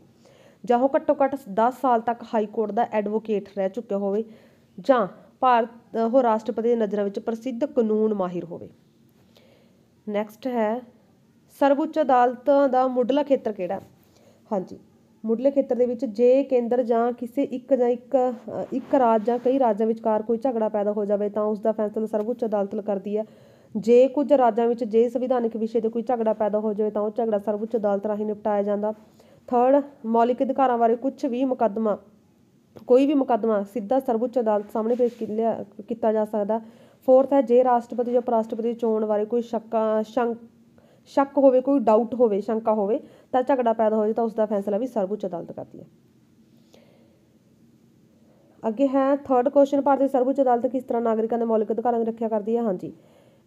ਜਾਂ ਉਹ ਘੱਟੋ ਘੱਟ 10 ਸਾਲ ਤੱਕ ਹਾਈ ਕੋਰਟ ਦਾ ਐਡਵੋਕੇਟ ਰਹਿ ਚੁੱਕਿਆ ਹੋਵੇ, ਜਾਂ ਭਾਰਤ ਉਹ ਰਾਸ਼ਟਰਪਤੀ ਦੀ ਨਜ਼ਰਾਂ ਵਿੱਚ ਪ੍ਰਸਿੱਧ ਕਾਨੂੰਨ ਮਾਹਿਰ ਹੋਵੇ। ਨੈਕਸਟ ਹੈ, ਸਰਵਉੱਚ ਅਦਾਲਤਾਂ ਦਾ ਮੁੱਢਲਾ ਖੇਤਰ ਕਿਹੜਾ? ਹਾਂਜੀ ਮੁੱਢਲੇ ਖੇਤਰ ਦੇ ਵਿੱਚ ਜੇ ਕੇਂਦਰ ਜਾਂ ਕਿਸੇ ਇੱਕ ਜਾਂ ਇੱਕ ਇੱਕ ਰਾਜ ਜਾਂ ਕਈ ਰਾਜਾਂ ਵਿਚਕਾਰ ਕੋਈ ਝਗੜਾ ਪੈਦਾ ਹੋ ਜਾਵੇ ਤਾਂ ਉਸ ਦਾ ਫੈਸਲਾ ਸਰਵਉੱਚ ਅਦਾਲਤ ਕਰਦੀ ਹੈ। ਜੇ ਕੁਝ ਰਾਜਾਂ ਵਿੱਚ ਜੇ ਸੰਵਿਧਾਨਕ ਵਿਸ਼ੇ ਤੇ ਕੋਈ ਝਗੜਾ ਪੈਦਾ ਹੋ ਜਾਵੇ ਤਾਂ ਉਹ ਝਗੜਾ ਸਰਵਉੱਚ ਅਦਾਲਤ ਰਾਹੀਂ ਨਿਪਟਾਇਆ ਜਾਂਦਾ। ਥਰਡ ਮੌਲਿਕ ਅਧਿਕਾਰਾਂ ਬਾਰੇ ਕੁਝ ਵੀ ਮੁਕੱਦਮਾ, ਕੋਈ ਵੀ ਮੁਕੱਦਮਾ ਸਿੱਧਾ ਸਰਵਉੱਚ ਅਦਾਲਤ ਸਾਹਮਣੇ ਪੇਸ਼ ਲਿਆ- ਕੀਤਾ ਜਾ ਸਕਦਾ। ਫੋਰਥ ਹੈ, ਜੇ ਰਾਸ਼ਟਰਪਤੀ ਜਾਂ ਉਪ ਰਾਸ਼ਟਰਪਤੀ ਚੋਣ ਬਾਰੇ ਕੋਈ ਸ਼ੱਕਾ ਸ਼ੱਕ ਹੋਵੇ, ਕੋਈ ਡਾਊਟ ਹੋਵੇ, ਸ਼ੰਕਾ ਹੋਵੇ, ਤਾਂ ਝਗੜਾ ਪੈਦਾ ਹੋ ਜਾਏ ਤਾਂ ਉਸ ਦਾ ਫੈਸਲਾ ਵੀ ਸਰਵਉੱਚ ਅਦਾਲਤ ਕਰਦੀ ਹੈ। ਅੱਗੇ ਹੈ ਥਰਡ ਕੁਐਸਚਨ ਭਾਰਤੀ ਸਰਵਉੱਚ ਅਦਾਲਤ ਕਿਸ ਤਰ੍ਹਾਂ ਨਾਗਰਿਕਾਂ ਦੇ ਮੌਲਿਕ ਅਧਿਕਾਰਾਂ ਦੀ ਰੱਖਿਆ ਕਰਦੀ ਹੈ? ਹਾਂਜੀ।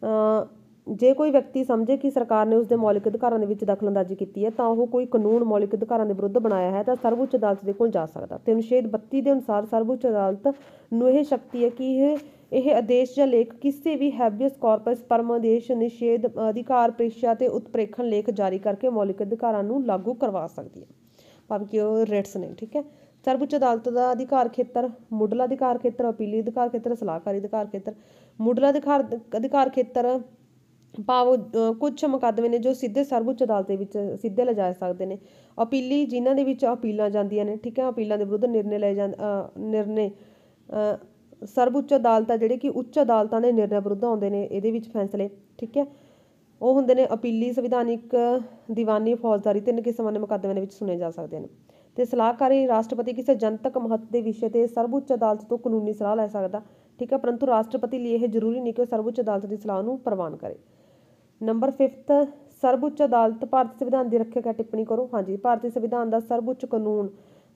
ਅ ਜੇ ਕੋਈ ਵਿਅਕਤੀ ਸਮਝੇ ਕਿ ਸਰਕਾਰ ਨੇ ਉਸ ਦੇ ਮੌਲਿਕ ਅਧਿਕਾਰਾਂ ਦੇ ਵਿੱਚ ਦਖਲਅੰਦਾਜ਼ੀ ਕੀਤੀ ਹੈ, ਤਾਂ ਉਹ ਕੋਈ ਕਾਨੂੰਨ ਮੌਲਿਕ ਅਧਿਕਾਰਾਂ ਦੇ ਵਿਰੁੱਧ ਬਣਾਇਆ ਹੈ ਤਾਂ ਸਰਵਉੱਚ ਅਦਾਲਤ ਦੇ ਕੋਲ ਜਾ ਸਕਦਾ। ਤੇ ਅਨੁਛੇਦ 32 ਦੇ ਅਨੁਸਾਰ ਸਰਵਉੱਚ ਅਦਾਲਤ ਨੂੰ ਇਹ ਸ਼ਕਤੀ ਹੈ ਕਿ ਇਹ ਇਹ ਆਦੇਸ਼ ਜਾਂ ਲੇਖ ਕਿਸੇ ਵੀ ਹੈਬੀਅਸ ਕਾਰਪਸ ਪਰਮਾਦੇਸ਼ ਨਿਸ਼ੇਧ ਅਧਿਕਾਰ ਪ੍ਰੀਖਿਆ ਤੇ ਉਤਪ੍ਰੇਖਣ ਲੇਖ ਜਾਰੀ ਕਰਕੇ ਮੌਲਿਕ ਅਧਿਕਾਰਾਂ ਨੂੰ ਲਾਗੂ ਕਰਵਾ ਸਕਦੀ ਹੈ। ਭਾਵ ਕਿ ਉਹ ਰਿਟਸ ਨੇ ਠੀਕ ਹੈ? ਸਰਵਉੱਚ ਅਦਾਲਤ ਦਾ ਅਧਿਕਾਰ ਖੇਤਰ ਮੁੱਢਲਾ ਅਧਿਕਾਰ ਖੇਤਰ ਅਪੀਲੀ ਅਧਿਕਾਰ ਖੇਤਰ ਸਲਾਹਕਾਰੀ ਅਧਿਕਾਰ ਖੇਤਰ ਮੁੱਢਲਾ ਅਧਿਕਾਰ ਅਧਿਕਾਰ ਖੇਤਰ ਭਾਵ ਅ, ਕੁਝ ਮੁਕੱਦਮੇ ਨੇ ਜੋ ਸਿੱਧੇ ਸਰਵਉੱਚ ਅਦਾਲਤ ਦੇ ਵਿੱਚ ਸਿੱਧੇ ਲਿਜਾਏ ਸਕਦੇ ਨੇ। ਅਪੀਲੀ ਜਿਨ੍ਹਾਂ ਦੇ ਵਿੱਚ ਅਪੀਲਾਂ ਜਾਂਦੀਆਂ ਨੇ ਠੀਕ ਹੈ? ਅਪੀਲਾਂ ਦੇ ਵਿਰੁੱਧ ਨਿਰਣੇ ਲਏ ਜਾਂ ਨਿਰਣੇ ਅ, ਸਰਵਉੱਚ ਅਦਾਲਤ, ਜਿਹੜੇ ਕਿ ਉੱਚ ਅਦਾਲਤਾਂ ਦੇ ਨਿਰਣੇ ਵਿਰੁੱਧ ਆਉਂਦੇ ਨੇ, ਇਹਦੇ ਵਿੱਚ ਫੈਸਲੇ, ਠੀਕ ਹੈ? ਉਹ ਹੁੰਦੇ ਨੇ ਅਪੀਲੀ ਸੰਵਿਧਾਨਿਕ ਦੀਵਾਨੀ ਫੌਜਦਾਰੀ ਤਿੰਨ ਕਿਸਮਾਂ ਦੇ ਮੁਕੱਦਮਿਆਂ ਦੇ ਵਿੱਚ ਸੁਣੇ ਜਾ ਸਕਦੇ ਨੇ। ਤੇ ਸਲਾਹਕਾਰੀ ਰਾਸ਼ਟਰਪਤੀ ਕਿਸੇ ਜਨਤਕ ਮਹੱਤਵ ਦੇ ਵਿਸ਼ੇ ਤੇ ਸਰਵਉੱਚ ਅਦਾਲਤ ਤੋਂ ਕਾਨੂੰਨੀ ਸਲਾਹ ਲੈ ਸਕਦਾ, ਠੀਕ ਹੈ? ਪਰੰਤੂ ਰਾਸ਼ਟਰਪਤੀ ਲਈ ਇਹ ਜ਼ਰੂਰੀ ਨਹੀਂ ਕਿ ਸਰਵਉੱਚ ਅਦਾਲਤ ਦੀ ਸਲਾਹ ਨੂੰ ਪ੍ਰਵਾਨ ਕਰੇ। ਨੰਬਰ 5th ਸਰਵਉੱਚ ਅਦਾਲਤ ਭਾਰਤੀ ਸੰਵਿਧਾਨ ਦੀ ਰੱਖਿਆ ਕਰ ਟਿੱਪਣੀ ਕਰੋ। ਹਾਂਜੀ, ਭਾਰਤੀ ਸੰਵਿਧਾਨ ਦਾ ਸਰਵਉੱਚ ਕਾਨੂੰਨ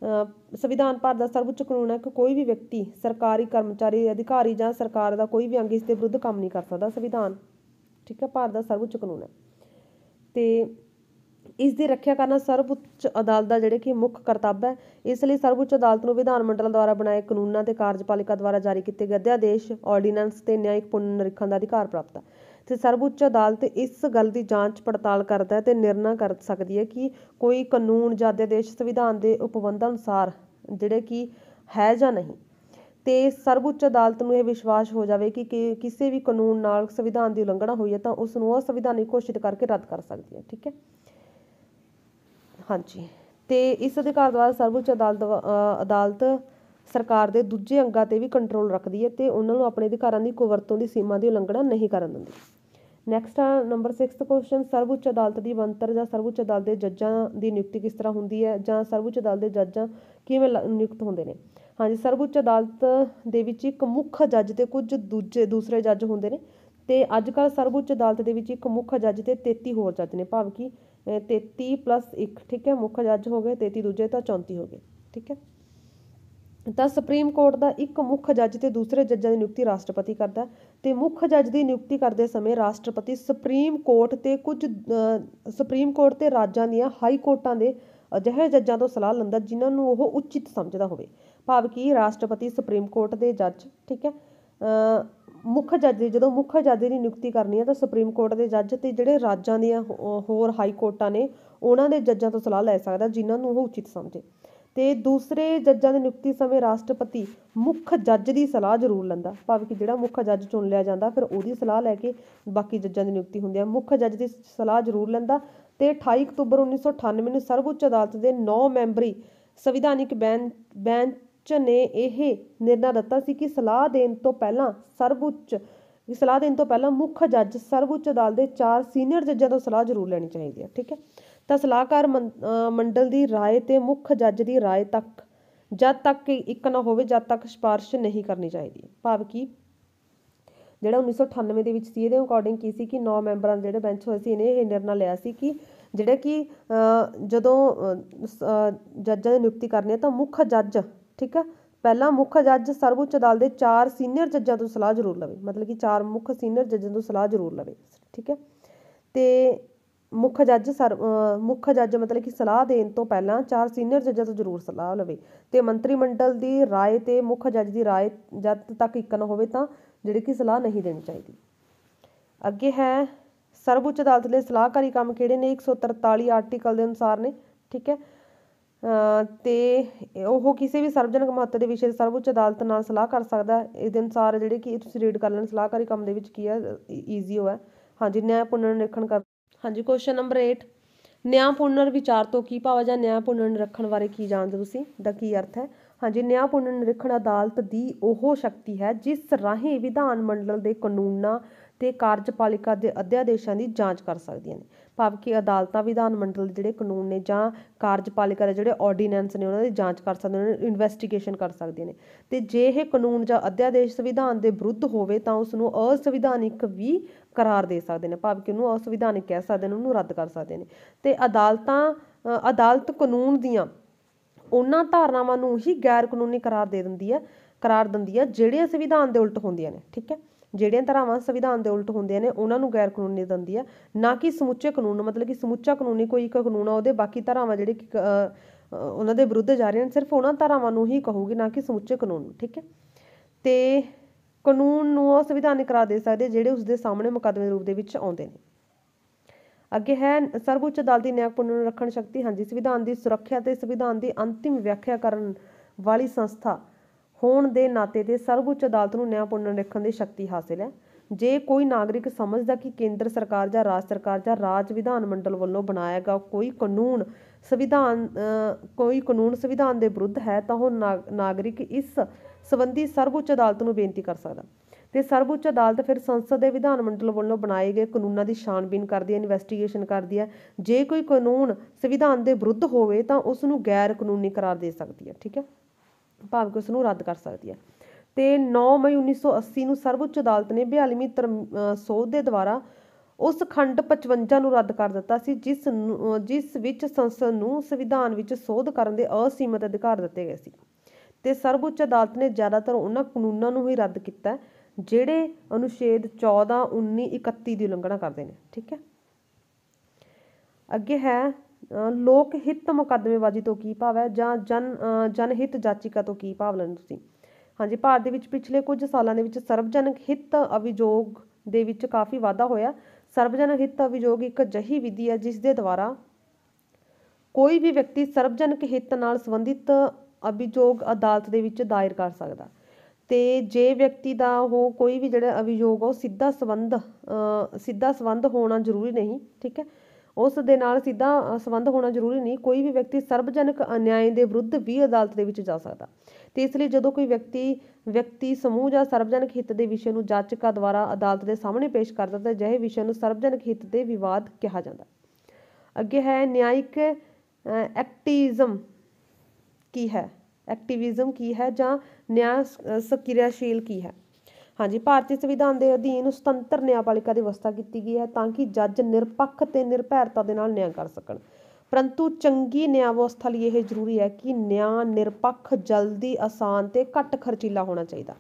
ਸੰਵਿਧਾਨ ਭਾਰਤ ਦਾ ਸਰਵਉੱਚ ਕਾਨੂੰਨ ਹੈ ਕਿ ਕੋਈ ਵੀ ਵਿਅਕਤੀ, ਸਰਕਾਰੀ ਕਰਮਚਾਰੀ, ਅਧਿਕਾਰੀ ਜਾਂ ਸਰਕਾਰ ਦਾ ਕੋਈ ਵੀ ਅੰਗ ਇਸ ਦੇ ਵਿਰੁੱਧ ਕੰਮ ਨਹੀਂ ਕਰ ਸਕਦਾ, ਸੰਵਿਧਾਨ। ਠੀਕ ਹੈ, ਭਾਰਤ ਦਾ ਸਰਵਉੱਚ ਕਾਨੂੰਨ ਹੈ। ਤੇ ਇਸ ਦੀ ਰੱਖਿਆ ਕਰਨਾ ਸਰਵਉੱਚ ਅਦਾਲਤ ਦਾ ਜਿਹੜੇ ਕਿ ਮੁੱਖ ਕਰਤੱਵ ਹੈ। ਇਸ ਲਈ ਸਰਵਉੱਚ ਅਦਾਲਤ ਨੂੰ ਵਿਧਾਨ ਮੰਡਲ ਦੁਆਰਾ ਬਣਾਏ ਕਾਨੂੰਨਾਂ ਤੇ ਕਾਰਜਪਾਲਿਕਾ ਦੁਆਰਾ ਜਾਰੀ ਕੀਤੇ ਗਏ ਅਧਿਆਦੇਸ਼, ਆਰਡੀਨੈਂਸ ਤੇ ਨਿਆਇਕ ਪੁਨਰ ਦਾ ਅਧਿਕਾਰ ਪ੍ਰਾਪਤ ਹੈ। ਤੇ ਸਰਵਉੱਚ ਅਦਾਲਤ ਇਸ ਗੱਲ ਦੀ ਜਾਂਚ ਪੜਤਾਲ ਕਰਦਾ ਹੈ ਤੇ ਨਿਰਣਾ ਕਰ ਸਕਦੀ ਹੈ ਕਿ ਕੋਈ ਕਾਨੂੰਨ ਜਾਂ ਅਧਿਆਦੇਸ਼ ਸੰਵਿਧਾਨ ਦੇ ਉਪਬੰਧਾਂ ਅਨੁਸਾਰ ਜਿਹੜੇ ਕਿ ਹੈ ਜਾਂ ਨਹੀਂ। ਤੇ ਸਰਵਉੱਚ ਅਦਾਲਤ ਨੂੰ ਇਹ ਵਿਸ਼ਵਾਸ ਹੋ ਜਾਵੇ ਕਿ ਕਿਸੇ ਵੀ ਕਾਨੂੰਨ ਨਾਲ ਸੰਵਿਧਾਨ ਦੀ ਉਲੰਘਣਾ ਹੋਈ ਹੈ ਤਾਂ ਉਸ ਨੂੰ ਅਸੰਵਿਧਾਨਿਕ ਘੋਸ਼ਿਤ ਕਰਕੇ ਰੱਦ ਕਰ ਸਕਦੀ ਹੈ, ਠੀਕ ਹੈ? ਹਾਂਜੀ। ਤੇ ਇਸ ਅਧਿਕਾਰ ਦੁਆਰਾ ਸਰਵਉੱਚ ਅਦਾਲਤ ਅਦਾਲਤ ਸਰਕਾਰ ਦੇ ਦੂਜੇ ਅੰਗਾਂ ਤੇ ਵੀ ਕੰਟਰੋਲ ਰੱਖਦੀ ਹੈ ਤੇ ਉਹਨਾਂ ਨੂੰ ਆਪਣੇ ਅਧਿਕਾਰਾਂ ਦੀ ਕੁਵਰਤੋਂ ਦੀ ਸੀਮਾ ਦੀ ਉਲੰਘਣਾ ਨਹੀਂ ਕਰਨ ਦਿੰਦੀ। ਨੈਕਸਟ ਆ ਨੰਬਰ 6th ਕੁਐਸਚਨ ਸਰਵਉੱਚ ਅਦਾਲਤ ਦੀ ਬਣਤਰ ਜਾਂ ਸਰਵਉੱਚ ਅਦਾਲਤ ਦੇ ਜੱਜਾਂ ਦੀ ਨਿਯੁਕਤੀ ਕਿਸ ਤਰ੍ਹਾਂ ਹੁੰਦੀ ਹੈ ਜਾਂ ਸਰਵਉੱਚ ਅਦਾਲਤ ਦੇ ਜੱਜਾਂ ਕਿਵੇਂ ਲ- ਨਿਯੁਕਤ ਹੁੰਦੇ ਨੇ? ਹਾਂਜੀ, ਸਰਵਉੱਚ ਅਦਾਲਤ ਦੇ ਵਿੱਚ ਇੱਕ ਮੁੱਖ ਜੱਜ ਤੇ ਕੁਝ ਦੂਜੇ, ਦੂਸਰੇ ਜੱਜ ਹੁੰਦੇ ਨੇ ਤੇ ਅੱਜ ਕੱਲ੍ਹ ਸਰਵਉੱਚ ਅਦਾਲਤ ਦੇ ਵਿੱਚ ਇੱਕ ਮੁੱਖ ਜੱਜ ਤੇ 33 ਹੋਰ ਜੱਜ ਨੇ, ਭਾਵ ਕਿ, ਅਹ 33 ਪਲੱਸ 1 ਠੀਕ ਹੈ? ਮੁੱਖ ਜੱਜ ਹੋ ਗਏ 33 ਦੂਜੇ ਤਾਂ 34 ਹੋ ਗਏ, ਠੀਕ ਹੈ? ਤਾਂ ਸੁਪਰੀਮ ਕੋਰਟ ਦਾ ਇੱਕ ਮੁੱਖ ਜੱਜ ਤੇ ਦੂਸਰੇ ਜੱਜਾਂ ਦੀ ਨਿਯੁਕਤੀ ਰਾਸ਼ਟਰਪਤੀ ਕਰਦਾ ਹੈ ਤੇ ਮੁੱਖ ਜੱਜ ਦੀ ਨਿਯੁਕਤੀ ਕਰਦੇ ਸਮੇਂ ਰਾਸ਼ਟਰਪਤੀ ਸੁਪਰੀਮ ਕੋਰਟ ਤੇ ਕੁਝ ਸੁਪਰੀਮ ਕੋਰਟ ਤੇ ਰਾਜਾਂ ਦੀਆਂ ਹਾਈ ਕੋਰਟਾਂ ਦੇ ਅਜਿਹੇ ਜੱਜਾਂ ਤੋਂ ਸਲਾਹ ਲੈਂਦਾ ਜਿਨ੍ਹਾਂ ਨੂੰ ਉਹ ਉਚਿਤ ਸਮਝਦਾ ਹੋਵੇ। ਭਾਵ ਕਿ ਰਾਸ਼ਟਰਪਤੀ ਸੁਪਰੀਮ ਕੋਰਟ ਦੇ ਜੱਜ, ਠੀਕ ਹੈ ਮੁੱਖ ਜੱਜ ਦੀ, ਜਦੋਂ ਮੁੱਖ ਜੱਜ ਦੀ ਨਿਯੁਕਤੀ ਕਰਨੀ ਹੈ ਤਾਂ ਸੁਪਰੀਮ ਕੋਰਟ ਦੇ ਜੱਜ ਤੇ ਜਿਹੜੇ ਰਾਜਾਂ ਦੀਆਂ ਹੋਰ ਹਾਈ ਕੋਰਟਾਂ ਨੇ, ਉਹਨਾਂ ਦੇ ਜੱਜਾਂ ਤੋਂ ਸਲਾਹ ਲੈ ਸਕਦਾ ਜਿਨ੍ਹਾਂ ਨੂੰ ਉਹ ਉਚਿਤ ਸਮਝੇ। ਤੇ ਦੂਸਰੇ ਜੱਜਾਂ ਦੀ ਨਿਯੁਕਤੀ ਸਮੇਂ ਰਾਸ਼ਟਰਪਤੀ ਮੁੱਖ ਜੱਜ ਦੀ ਸਲਾਹ ਜ਼ਰੂਰ ਲੈਂਦਾ। ਭਾਵੇਂ ਕਿ ਜਿਹੜਾ ਮੁੱਖ ਜੱਜ ਚੁਣ ਲਿਆ ਜਾਂਦਾ, ਫਿਰ ਉਹਦੀ ਸਲਾਹ ਲੈ ਕੇ ਬਾਕੀ ਜੱਜਾਂ ਦੀ ਨਿਯੁਕਤੀ ਹੁੰਦੀ ਹੈ। ਮੁੱਖ ਜੱਜ ਦੀ ਸਲਾਹ ਜ਼ਰੂਰ ਲੈਂਦਾ ਤੇ 28 ਅਕਤੂਬਰ 1998 ਨੂੰ ਸਰਵਉੱਚ ਅਦਾਲਤ ਦੇ 9 ਮੈਂਬਰੀ ਸੰਵਿਧਾਨਿਕ ਬੈਂਚ ਬੈਂਚ ਨੇ ਇਹ ਨਿਰਣਾ ਦਿੱਤਾ ਸੀ ਕਿ ਸਲਾਹ ਦੇਣ ਤੋਂ ਪਹਿਲਾਂ ਸਰਵਉੱਚ, ਸਲਾਹ ਦੇਣ ਤੋਂ ਪਹਿਲਾਂ ਮੁੱਖ ਜੱਜ ਸਰਵਉੱਚ ਅਦਾਲਤ ਦੇ ਚਾਰ ਸੀਨੀਅਰ ਜੱਜਾਂ ਤੋਂ ਸਲਾਹ ਜ਼ਰੂਰ ਲੈਣੀ ਚਾਹੀਦੀ ਹੈ। ਠੀਕ ਹੈ। ਤਾਂ ਸਲਾਹਕਾਰ ਮੰ- ਮੰਡਲ ਦੀ ਰਾਏ ਤੇ ਮੁੱਖ ਜੱਜ ਦੀ ਰਾਏ ਤੱਕ ਜਦ ਤੱਕ ਇੱਕ ਨਾ ਹੋਵੇ ਜਦ ਤੱਕ ਸਿਫਾਰਿਸ਼ ਨਹੀਂ ਕਰਨੀ ਚਾਹੀਦੀ। ਭਾਵ ਕਿ ਜਿਹੜਾ 1998 ਦੇ ਵਿੱਚ ਸੀ ਇਹਦੇ ਅਕੋਰਡਿੰਗ ਕੀ ਸੀ ਕਿ 9 ਮੈਂਬਰਾਂ ਦੇ ਜਿਹੜੇ ਬੈਂਚ ਹੋਏ ਸੀ ਇਹਨੇ ਇਹ ਨਿਰਣਾ ਲਿਆ ਸੀ ਕਿ ਜਿਹੜੇ ਕਿ ਅਹ, ਜਦੋਂ ਜੱਜਾਂ ਦੀ ਨਿਯੁਕਤੀ ਕਰਨੀ ਹੈ ਤਾਂ ਮੁੱਖ ਜੱਜ ਠੀਕ ਹੈ? ਪਹਿਲਾਂ ਮੁੱਖ ਜੱਜ ਸਰਵਉੱਚ ਅਦਾਲਤ ਦੇ ਚਾਰ ਸੀਨੀਅਰ ਜੱਜਾਂ ਤੋਂ ਸਲਾਹ ਜ਼ਰੂਰ ਲਵੇ। ਮਤਲਬ ਕਿ ਚਾਰ ਮੁੱਖ ਸੀਨੀਅਰ ਜੱਜਾਂ ਤੋਂ ਸਲਾਹ ਜ਼ਰੂਰ ਲਵੇ ਠੀਕ ਹੈ? ਤੇ ਮੁੱਖ ਜੱਜ ਸਰ ਮੁੱਖ ਜੱਜ ਮਤਲਬ ਕਿ ਸਲਾਹ ਦੇਣ ਤੋਂ ਪਹਿਲਾਂ ਚਾਰ ਸੀਨੀਅਰ ਜੱਜਾਂ ਤੋਂ ਜ਼ਰੂਰ ਸਲਾਹ ਲਵੇ ਤੇ ਮੰਤਰੀ ਮੰਡਲ ਦੀ ਰਾਏ ਤੇ ਮੁੱਖ ਜੱਜ ਦੀ ਰਾਏ ਜਦ ਤੱਕ ਇੱਕ ਨਾ ਹੋਵੇ ਤਾਂ ਜਿਹੜੀ ਕਿ ਸਲਾਹ ਨਹੀਂ ਦੇਣੀ ਚਾਹੀਦੀ। ਅੱਗੇ ਹੈ, ਸਰਵਉੱਚ ਅਦਾਲਤ ਦੇ ਸਲਾਹਕਾਰੀ ਕੰਮ ਕਿਹੜੇ ਨੇ? 143 ਆਰਟੀਕਲ ਦੇ ਅਨੁਸਾਰ ਨੇ, ਠੀਕ ਹੈ। ਤੇ ਉਹ ਕਿਸੇ ਵੀ ਸਰਵਜਨਕ ਮਹੱਤਵ ਦੇ ਵਿਸ਼ੇ ਸਰਵਉੱਚ ਅਦਾਲਤ ਨਾਲ ਸਲਾਹ ਕਰ ਸਕਦਾ ਹੈ। ਇਹਦੇ ਅਨੁਸਾਰ ਜਿਹੜੇ ਕਿ ਤੁਸੀਂ ਰੀਡ ਕਰ ਲੈਣ, ਸਲਾਹਕਾਰੀ ਕੰਮ ਦੇ ਵਿੱਚ ਕੀ ਹੈ ਈਜ਼ੀ ਹੋ ਹੈ। ਹਾਂਜੀ, ਨਿਆਂ ਪੁਨਰ ਨਿਰੀਖਣ ਕਰ ਹਾਂਜੀ ਕੁਐਸਚਨ ਨੰਬਰ 8 ਨਿਆਂ ਵਿਚਾਰ ਤੋਂ ਕੀ ਭਾਵ ਹੈ ਜਾਂ ਨਿਆਂ ਨਿਰੀਖਣ ਬਾਰੇ ਕੀ ਜਾਣਦੇ ਤੁਸੀਂ? ਦਾ ਕੀ ਅਰਥ ਹੈ? ਹਾਂਜੀ, ਨਿਆਂ ਨਿਰੀਖਣ ਅਦਾਲਤ ਦੀ ਉਹ ਸ਼ਕਤੀ ਹੈ ਜਿਸ ਰਾਹੀਂ ਵਿਧਾਨ ਮੰਡਲ ਦੇ ਕਾਨੂੰਨਾਂ ਤੇ ਕਾਰਜਪਾਲਿਕਾ ਦੇ ਅਧਿਆਦੇਸ਼ਾਂ ਦੀ ਜਾਂਚ ਕਰ ਸਕਦੀਆਂ ਨੇ। ਭਾਵ ਕਿ ਅਦਾਲਤਾਂ, ਵਿਧਾਨ ਮੰਡਲ ਦੇ ਜਿਹੜੇ ਕਾਨੂੰਨ ਨੇ ਜਾਂ ਕਾਰਜਪਾਲਿਕਾ ਦੇ ਜਿਹੜੇ ਆਰਡੀਨੈਂਸ ਨੇ, ਉਹਨਾਂ ਦੀ ਜਾਂਚ ਕਰ ਸਕਦੇ ਨੇ ਇਨਵੈਸਟੀਗੇਸ਼ਨ ਕਰ ਸਕਦੀਆਂ ਨੇ। ਤੇ ਜੇ ਇਹ ਕਾਨੂੰਨ ਜਾਂ ਅਧਿਆਦੇਸ਼ ਸੰਵਿਧਾਨ ਦੇ ਵਿਰੁੱਧ ਹੋਵੇ ਤਾਂ ਉਸ ਨੂੰ ਅਸੰਵਿਧਾਨਿਕ ਵੀ ਕਰਾਰ ਦੇ ਸਕਦੇ ਨੇ, ਭਾਵ ਕਿ ਉਹਨੂੰ ਅਸੰਵਿਧਾਨਿਕ ਕਹਿ ਸਕਦੇ ਨੇ, ਉਹਨੂੰ ਰੱਦ ਕਰ ਸਕਦੇ ਨੇ। ਤੇ ਅਦਾਲਤਾਂ ਅਦਾਲਤ ਕਾਨੂੰਨ ਦੀਆਂ ਉਹਨਾਂ ਧਾਰਨਾਵਾਂ ਨੂੰ ਹੀ ਗੈਰ ਕਾਨੂੰਨੀ ਕਰਾਰ ਦੇ ਦਿੰਦੀ ਹੈ, ਕਰਾਰ ਦਿੰਦੀ ਹੈ, ਜਿਹੜੀਆਂ ਸੰਵਿਧਾਨ ਦੇ ਉਲਟ ਹੁੰਦੀਆਂ ਨੇ, ਠੀਕ ਹੈ? ਜਿਹੜੀਆਂ ਧਾਰਾਵਾਂ ਸੰਵਿਧਾਨ ਦੇ ਉਲਟ ਹੁੰਦੀਆਂ ਨੇ, ਉਹਨਾਂ ਨੂੰ ਗੈਰ ਕਾਨੂੰਨੀ ਦਿੰਦੀ ਹੈ। ਨਾ ਕਿ ਸਮੁੱਚੇ ਕਾਨੂੰਨ, ਮਤਲਬ ਕਿ ਸਮੁੱਚਾ ਕਾਨੂੰਨੀ ਕੋਈ ਇੱਕ ਕਾਨੂੰਨ ਆ, ਉਹਦੇ ਬਾਕੀ ਧਾਰਾਵਾਂ ਜਿਹੜੇ ਉਹਨਾਂ ਦੇ ਵਿਰੁੱਧ ਜਾ ਰਹੇ ਨੇ, ਸਿਰਫ ਉਹਨਾਂ ਧਾਰਾਵਾਂ ਨੂੰ ਹੀ ਕਹੂਗੀ, ਨਾ ਕਿ ਸਮੁੱਚੇ ਕਾਨੂੰਨ ਠੀਕ ਹੈ? ਤੇ ਕਾਨੂੰਨ ਨੂੰ ਉਹ ਸੰਵਿਧਾਨਿਕ ਕਰਾਰ ਦੇ ਸਕਦੇ ਜਿਹੜੇ ਉਸ ਦੇ ਸਾਹਮਣੇ ਮੁਕੱਦਮੇ ਰੂਪ ਦੇ ਵਿੱਚ ਆਉਂਦੇ ਨੇ। ਅੱਗੇ ਹੈ ਸਰਵਉੱਚ ਅਦਾਲਤ ਦੀ ਨਿਆਂ ਪੁਨਰ ਰੱਖਣ ਸ਼ਕਤੀ ਹਾਂਜੀ ਸੰਵਿਧਾਨ ਦੀ ਸੁਰੱਖਿਆ ਤੇ ਸੰਵਿਧਾਨ ਦੀ ਅੰਤਿਮ ਵਿਆਖਿਆ ਕਰਨ ਵਾਲੀ ਸੰਸਥਾ ਹੋਣ ਦੇ ਨਾਤੇ ਤੇ ਸਰਵਉੱਚ ਅਦਾਲਤ ਨੂੰ ਨਿਆਂ ਪੁਨਰ ਰੱਖਣ ਦੀ ਸ਼ਕਤੀ ਹਾਸਿਲ ਹੈ। ਜੇ ਕੋਈ ਨਾਗਰਿਕ ਸਮਝਦਾ ਕਿ ਕੇਂਦਰ ਸਰਕਾਰ ਜਾਂ ਰਾਜ ਸਰਕਾਰ ਜਾਂ ਰਾਜ ਵਿਧਾਨ ਮੰਡਲ ਵੱਲੋਂ ਬਣਾਇਆ ਗਿਆ ਕੋਈ ਕਾਨੂੰਨ ਸੰਵਿਧਾਨ ਅ, ਕੋਈ ਕਾਨੂੰਨ ਸੰਵਿਧਾਨ ਦੇ ਵਿਰੁੱਧ ਹੈ ਤਾਂ ਉਹ ਨਾਗਰਿਕ ਇਸ ਸੰਬੰਧੀ ਸਰਵਉੱਚ ਅਦਾਲਤ ਨੂੰ ਬੇਨਤੀ ਕਰ ਸਕਦਾ। ਤੇ ਸਰਵਉੱਚ ਅਦਾਲਤ ਫਿਰ ਸੰਸਦ ਦੇ ਵਿਧਾਨ ਮੰਡਲ ਵੱਲੋਂ ਬਣਾਏ ਗਏ ਕਾਨੂੰਨਾਂ ਦੀ ਛਾਣਬੀਨ ਕਰਦੀ ਹੈ, ਇਨਵੈਸਟੀਗੇਸ਼ਨ ਕਰਦੀ ਹੈ। ਜੇ ਕੋਈ ਕਾਨੂੰਨ ਸੰਵਿਧਾਨ ਦੇ ਵਿਰੁੱਧ ਹੋਵੇ ਤਾਂ ਉਸ ਨੂੰ ਗੈਰ ਕਾਨੂੰਨੀ ਕਰਾਰ ਦੇ ਸਕਦੀ ਹੈ, ਠੀਕ ਹੈ? ਭਾਵ ਕਿ ਉਸ ਨੂੰ ਰੱਦ ਕਰ ਸਕਦੀ ਹੈ। ਤੇ 9 ਮਈ 1980 ਨੂੰ ਸਰਵਉੱਚ ਅਦਾਲਤ ਨੇ 42ਵੀਂ ਧਰਮ ਸੋਧ ਦੇ ਦੁਆਰਾ ਉਸ ਖੰਡ 55 ਨੂੰ ਰੱਦ ਕਰ ਦਿੱਤਾ ਸੀ, ਜਿਸ ਨੂੰ- ਜਿਸ ਵਿੱਚ ਸੰਸਦ ਨੂੰ ਸੰਵਿਧਾਨ ਵਿੱਚ ਸੋਧ ਕਰਨ ਦੇ ਅਸੀਮਿਤ ਅਧਿਕਾਰ ਦਿੱਤੇ ਗਏ ਸੀ। ਤੇ ਸਰਵਉੱਚ ਅਦਾਲਤ ਨੇ ਜ਼ਿਆਦਾਤਰ ਉਹਨਾਂ ਕਾਨੂੰਨਾਂ ਨੂੰ ਹੀ ਰੱਦ ਕੀਤਾ ਜਿਹੜੇ ਅਨੁਛੇਦ 14 19 31 ਦੀ ਉਲੰਘਣਾ ਕਰਦੇ ਨੇ ਠੀਕ ਹੈ? ਅੱਗੇ ਹੈ ਲੋਕ ਹਿੱਤ ਮੁਕੱਦਮੇਬਾਜ਼ੀ ਤੋਂ ਕੀ ਭਾਵ ਹੈ ਜਾਂ ਜਨ ਅ, ਜਨਹਿਤ ਜਾਚਿਕਾ ਤੋਂ ਕੀ ਭਾਵ ਲੈਂਦੇ ਤੁਸੀਂ? ਹਾਂਜੀ ਭਾਰਤ ਦੇ ਵਿੱਚ ਪਿਛਲੇ ਕੁਝ ਸਾਲਾਂ ਦੇ ਵਿੱਚ ਸਰਵਜਨਕ ਹਿੱਤ ਅਭਿਯੋਗ ਦੇ ਵਿੱਚ ਕਾਫੀ ਵਾਧਾ ਹੋਇਆ। ਸਰਵਜਨਕ ਹਿੱਤ ਅਭਿਯੋਗ ਇੱਕ ਅਜਿਹੀ ਵਿਧੀ ਹੈ ਜਿਸ ਦੇ ਦੁਆਰਾ ਕੋਈ ਵੀ ਵਿਅਕਤੀ ਸਰਵਜਨਕ ਹਿੱਤ ਨਾਲ ਸੰਬੰਧਿਤ ਅਭਿਯੋਗ ਅਦਾਲਤ ਦੇ ਵਿੱਚ ਦਾਇਰ ਕਰ ਸਕਦਾ। ਤੇ ਜੇ ਵਿਅਕਤੀ ਦਾ ਉਹ ਕੋਈ ਵੀ ਜਿਹੜਾ ਅਭਿਯੋਗ ਆ, ਉਹ ਸਿੱਧਾ ਸੰਬੰਧ ਸਿੱਧਾ ਸੰਬੰਧ ਹੋਣਾ ਜ਼ਰੂਰੀ ਨਹੀਂ ਠੀਕ ਹੈ? ਉਸ ਦੇ ਨਾਲ ਸਿੱਧਾ ਸੰਬੰਧ ਹੋਣਾ ਜ਼ਰੂਰੀ ਨਹੀਂ ਕੋਈ ਵੀ ਵਿਅਕਤੀ ਸਰਵਜਨਕ ਅਨਿਆਏ ਦੇ ਵਿਰੁੱਧ ਵੀ ਅਦਾਲਤ ਦੇ ਵਿੱਚ ਜਾ ਸਕਦਾ। ਤੇ ਇਸ ਲਈ ਜਦੋਂ ਕੋਈ ਵਿਅਕਤੀ ਵਿਅਕਤੀ ਸਮੂਹ ਜਾਂ ਸਰਵਜਨਕ ਹਿੱਤ ਦੇ ਵਿਸ਼ੇ ਨੂੰ ਜਾਚਕਾਂ ਦੁਆਰਾ ਅਦਾਲਤ ਦੇ ਸਾਹਮਣੇ ਪੇਸ਼ ਕਰਦਾ ਤਾਂ ਅਜਿਹੇ ਵਿਸ਼ੇ ਨੂੰ ਸਰਵਜਨਕ ਹਿੱਤ ਦੇ ਵਿਵਾਦ ਕਿਹਾ ਜਾਂਦਾ ਅੱਗੇ ਹੈ ਨਿਆਇਕ ਐਕਟਿਵਿਜ਼ਮ ਕੀ ਹੈ? ਐਕਟਿਵਿਜ਼ਮ ਕੀ ਹੈ ਜਾਂ ਨਿਆਂ ਸ- ਕੀ ਹੈ? ਹਾਂਜੀ, ਭਾਰਤੀ ਸੰਵਿਧਾਨ ਦੇ ਅਧੀਨ ਸੁਤੰਤਰ ਨਿਆਂਪਾਲਿਕਾ ਦੀ ਵਿਵਸਥਾ ਕੀਤੀ ਗਈ ਹੈ ਤਾਂ ਕਿ ਜੱਜ ਨਿਰਪੱਖ ਤੇ ਨਿਰਭੈਰਤਾ ਦੇ ਨਾਲ ਨਿਆਂ ਕਰ ਸਕਣ। ਪਰੰਤੂ ਚੰਗੀ ਨਿਆਂ ਵਿਵਸਥਾ ਲਈ ਇਹ ਜ਼ਰੂਰੀ ਹੈ ਕਿ ਨਿਆਂ ਨਿਰਪੱਖ, ਜਲਦੀ, ਆਸਾਨ ਤੇ ਘੱਟ ਖਰਚੀਲਾ ਹੋਣਾ ਚਾਹੀਦਾ।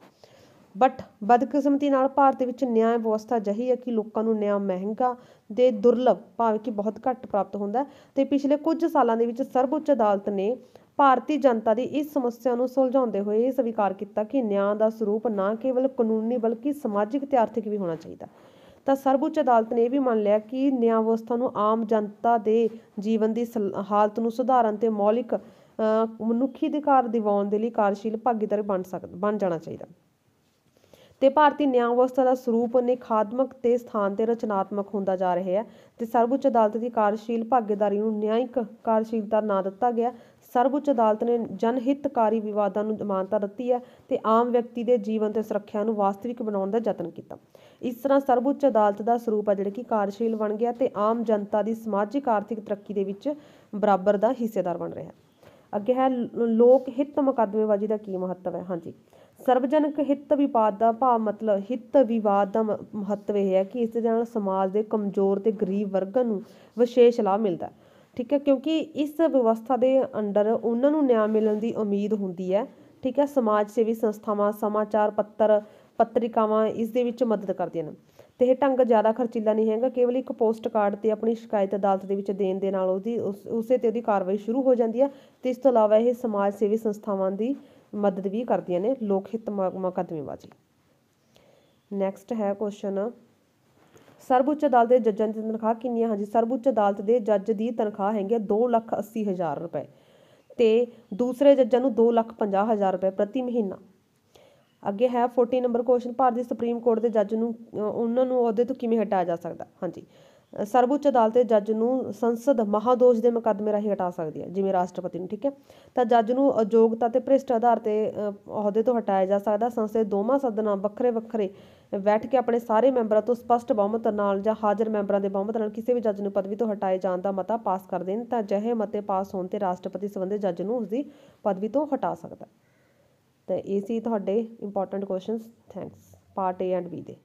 ਬਟ ਬਦਕਿਸਮਤੀ ਨਾਲ ਭਾਰਤ ਵਿੱਚ ਨਿਆਂ ਵਿਵਸਥਾ ਅਜਿਹੀ ਹੈ ਕਿ ਲੋਕਾਂ ਨੂੰ ਨਿਆਂ ਮਹਿੰਗਾ ਦੇ ਦੁਰਲਭ, ਭਾਵੇਂ ਕਿ ਬਹੁਤ ਘੱਟ ਪ੍ਰਾਪਤ ਹੁੰਦਾ ਹੈ ਤੇ ਪਿਛਲੇ ਕੁਝ ਸਾਲਾਂ ਦੇ ਵਿੱਚ ਸਰਵਉੱਚ ਅਦਾਲਤ ਨੇ ਭਾਰਤੀ ਜਨਤਾ ਦੀ ਇਸ ਸਮੱਸਿਆ ਨੂੰ ਸੁਲਝਾਉਂਦੇ ਹੋਏ ਇਹ ਸਵੀਕਾਰ ਕੀਤਾ ਕਿ ਨਿਆਂ ਦਾ ਸਰੂਪ ਨਾ ਕੇਵਲ ਕਾਨੂੰਨੀ ਬਲਕਿ ਸਮਾਜਿਕ ਤੇ ਆਰਥਿਕ ਵੀ ਹੋਣਾ ਚਾਹੀਦਾ। ਤਾਂ ਸਰਵਉੱਚ ਅਦਾਲਤ ਨੇ ਇਹ ਵੀ ਮੰਨ ਲਿਆ ਕਿ ਨਿਆਂ ਵਿਵਸਥਾ ਨੂੰ ਆਮ ਜਨਤਾ ਦੇ ਜੀਵਨ ਦੀ ਹਾਲਤ ਨੂੰ ਸੁਧਾਰਨ ਤੇ ਮੌਲਿਕ ਮਨੁੱਖੀ ਅਧਿਕਾਰ ਦਿਵਾਉਣ ਦੇ ਲਈ ਕਾਰਜਸ਼ੀਲ ਭਾਗੀਦਾਰ ਬਣ ਸਕਦਾ ਬਣ ਜਾਣਾ ਚਾਹੀਦਾ। ਤੇ ਭਾਰਤੀ ਨਿਆਂ ਵਿਵਸਥਾ ਦਾ ਸਰੂਪ ਨਿਖਾਤਮਕ ਤੇ ਸਥਾਨ ਤੇ ਰਚਨਾਤਮਕ ਹੁੰਦਾ ਜਾ ਰਿਹਾ ਹੈ ਤੇ ਸਰਵਉੱਚ ਅਦਾਲਤ ਦੀ ਕਾਰਜਸ਼ੀਲ ਭਾਗੀਦਾਰੀ ਨੂੰ ਨਿਆਂਇਕ ਕਾਰਜਸ਼ੀਲਤਾ ਨਾ ਦਿੱਤਾ ਗਿਆ ਸਰਵਉੱਚ ਅਦਾਲਤ ਨੇ ਜਨਹਿਤਕਾਰੀ ਵਿਵਾਦਾਂ ਨੂੰ ਮਾਨਤਾ ਦਿੱਤੀ ਹੈ ਤੇ ਆਮ ਵਿਅਕਤੀ ਦੇ ਜੀਵਨ ਤੇ ਸੁਰੱਖਿਆ ਨੂੰ ਵਾਸਤਵਿਕ ਬਣਾਉਣ ਦਾ ਯਤਨ ਕੀਤਾ। ਇਸ ਤਰ੍ਹਾਂ ਸਰਵਉੱਚ ਅਦਾਲਤ ਦਾ ਸਰੂਪ ਹੈ ਜਿਹੜਾ ਕਿ ਕਾਰਜਸ਼ੀਲ ਬਣ ਗਿਆ ਤੇ ਆਮ ਜਨਤਾ ਦੀ ਸਮਾਜਿਕ, ਆਰਥਿਕ ਤਰੱਕੀ ਦੇ ਵਿੱਚ ਬਰਾਬਰ ਦਾ ਹਿੱਸੇਦਾਰ ਬਣ ਰਿਹਾ ਹੈ। ਅੱਗੇ ਹੈ ਲੋਕ ਹਿੱਤ ਮੁਕੱਦਮੇਬਾਜ਼ੀ ਦਾ ਕੀ ਮਹੱਤਵ ਹੈ? ਹਾਂਜੀ। ਸਰਵਜਨਕ ਹਿੱਤ ਵਿਵਾਦ ਦਾ ਭਾਵ ਮਤਲਬ ਹਿੱਤ ਵਿਵਾਦ ਦਾ ਮਹੱਤਵ ਇਹ ਹੈ ਕਿ ਇਸ ਦੇ ਨਾਲ ਸਮਾਜ ਦੇ ਕਮਜ਼ੋਰ ਤੇ ਗਰੀਬ ਵਰਗਾਂ ਨੂੰ ਵਿਸ਼ੇਸ਼ ਲਾਭ ਮਿਲਦਾ ਹੈ। ਠੀਕ ਹੈ, ਕਿਉਂਕਿ ਇਸ ਵਿਵਸਥਾ ਦੇ ਅੰਡਰ ਉਹਨਾਂ ਨੂੰ ਨਿਆਂ ਮਿਲਣ ਦੀ ਉਮੀਦ ਹੁੰਦੀ ਹੈ, ਠੀਕ ਹੈ, ਸਮਾਜ ਸੇਵੀ ਸੰਸਥਾਵਾਂ, ਸਮਾਚਾਰ ਪੱਤਰ, ਪੱਤਰਿਕਾਵਾਂ ਇਸ ਦੇ ਵਿੱਚ ਮਦਦ ਕਰਦੀਆਂ ਨੇ। ਤੇ ਇਹ ਢੰਗ ਜ਼ਿਆਦਾ ਖਰਚੀਲਾ ਨਹੀਂ ਹੈਗਾ, ਕੇਵਲ ਇੱਕ ਪੋਸਟ ਕਾਰਡ ਤੇ ਆਪਣੀ ਸ਼ਿਕਾਇਤ ਅਦਾਲਤ ਦੇ ਵਿੱਚ ਦੇਣ ਦੇ ਨਾਲ ਉਹਦੀ, ਉਸੇ ਤੇ ਉਹਦੀ ਕਾਰਵਾਈ ਸ਼ੁਰੂ ਹੋ ਜਾਂਦੀ ਹੈ, ਤੇ ਇਸ ਤੋਂ ਇਲਾਵਾ ਇਹ ਸਮਾਜ ਸੇਵੀ ਸੰਸਥਾਵਾਂ ਦੀ ਮਦਦ ਵੀ ਕਰਦੀਆਂ ਨੇ, ਲੋਕ ਹਿੱਤ ਮ- ਮੁਕੱਦਮੇਬਾਜ਼ੀ। ਨੈਕਸਟ ਹੈ ਕੁਐਸਚਨ ਸਰਵਉੱਚ ਅਦਾਲਤ ਦੇ ਜੱਜਾਂ ਦੀ ਤਨਖਾਹ ਕਿੰਨੀ ਹੈ? ਹਾਂਜੀ ਸਰਵਉੱਚ ਅਦਾਲਤ ਦੇ ਜੱਜ ਦੀ ਤਨਖਾਹ ਹੈਗੀ ਹੈ ਦੋ ਲੱਖ ਅੱਸੀ ਹਜ਼ਾਰ ਰੁਪਏ ਤੇ ਦੂਸਰੇ ਜੱਜਾਂ ਨੂੰ ਦੋ ਲੱਖ ਪੰਜਾਹ ਹਜ਼ਾਰ ਰੁਪਏ ਪ੍ਰਤੀ ਮਹੀਨਾ। ਅੱਗੇ ਹੈ 14 ਨੰਬਰ ਕੁਐਸਚਨ ਭਾਰਤੀ ਸੁਪਰੀਮ ਕੋਰਟ ਦੇ ਜੱਜ ਨੂੰ ਅ, ਉਹਨਾਂ ਨੂੰ ਅਹੁਦੇ ਤੋਂ ਕਿਵੇਂ ਹਟਾਇਆ ਜਾ ਸਕਦਾ? ਹਾਂਜੀ ਸਰਵਉੱਚ ਅਦਾਲਤ ਦੇ ਜੱਜ ਨੂੰ ਸੰਸਦ ਮਹਾਦੋਸ਼ ਦੇ ਮੁਕੱਦਮੇ ਰਾਹੀਂ ਹਟਾ ਸਕਦੀ ਹੈ, ਜਿਵੇਂ ਰਾਸ਼ਟਰਪਤੀ ਨੂੰ, ਠੀਕ ਹੈ? ਤਾਂ ਜੱਜ ਨੂੰ ਅਯੋਗਤਾ ਤੇ ਭ੍ਰਿਸ਼ਟ ਆਧਾਰ ਤੇ ਅਹੁਦੇ ਤੋਂ ਹਟਾਇਆ ਜਾ ਸਕਦਾ। ਸੰਸਦ ਦੇ ਦੋਵਾਂ ਸਦਨਾਂ ਵੱਖਰੇ ਵੱਖਰੇ ਬੈਠ ਕੇ ਆਪਣੇ ਸਾਰੇ ਮੈਂਬਰਾਂ ਤੋਂ ਸਪਸ਼ਟ ਬਹੁਮਤ ਨਾਲ ਜਾਂ ਹਾਜ਼ਰ ਮੈਂਬਰਾਂ ਦੇ ਬਹੁਮਤ ਨਾਲ ਕਿਸੇ ਵੀ ਜੱਜ ਨੂੰ ਪਦਵੀ ਤੋਂ ਹਟਾਏ ਜਾਣ ਦਾ ਮਤਾ ਪਾਸ ਕਰ ਦੇਣ, ਤਾਂ ਅਜਿਹੇ ਮਤੇ ਪਾਸ ਹੋਣ ਤੇ ਰਾਸ਼ਟਰਪਤੀ ਸੰਬੰਧਿਤ ਜੱਜ ਨੂੰ ਉਸਦੀ ਪਦਵੀ ਤੋਂ ਹਟਾ ਸਕਦਾ ਹੈ। ਇਹ ਸੀ ਤੁਹਾਡੇ important questions thanks part A and B ਦੇ।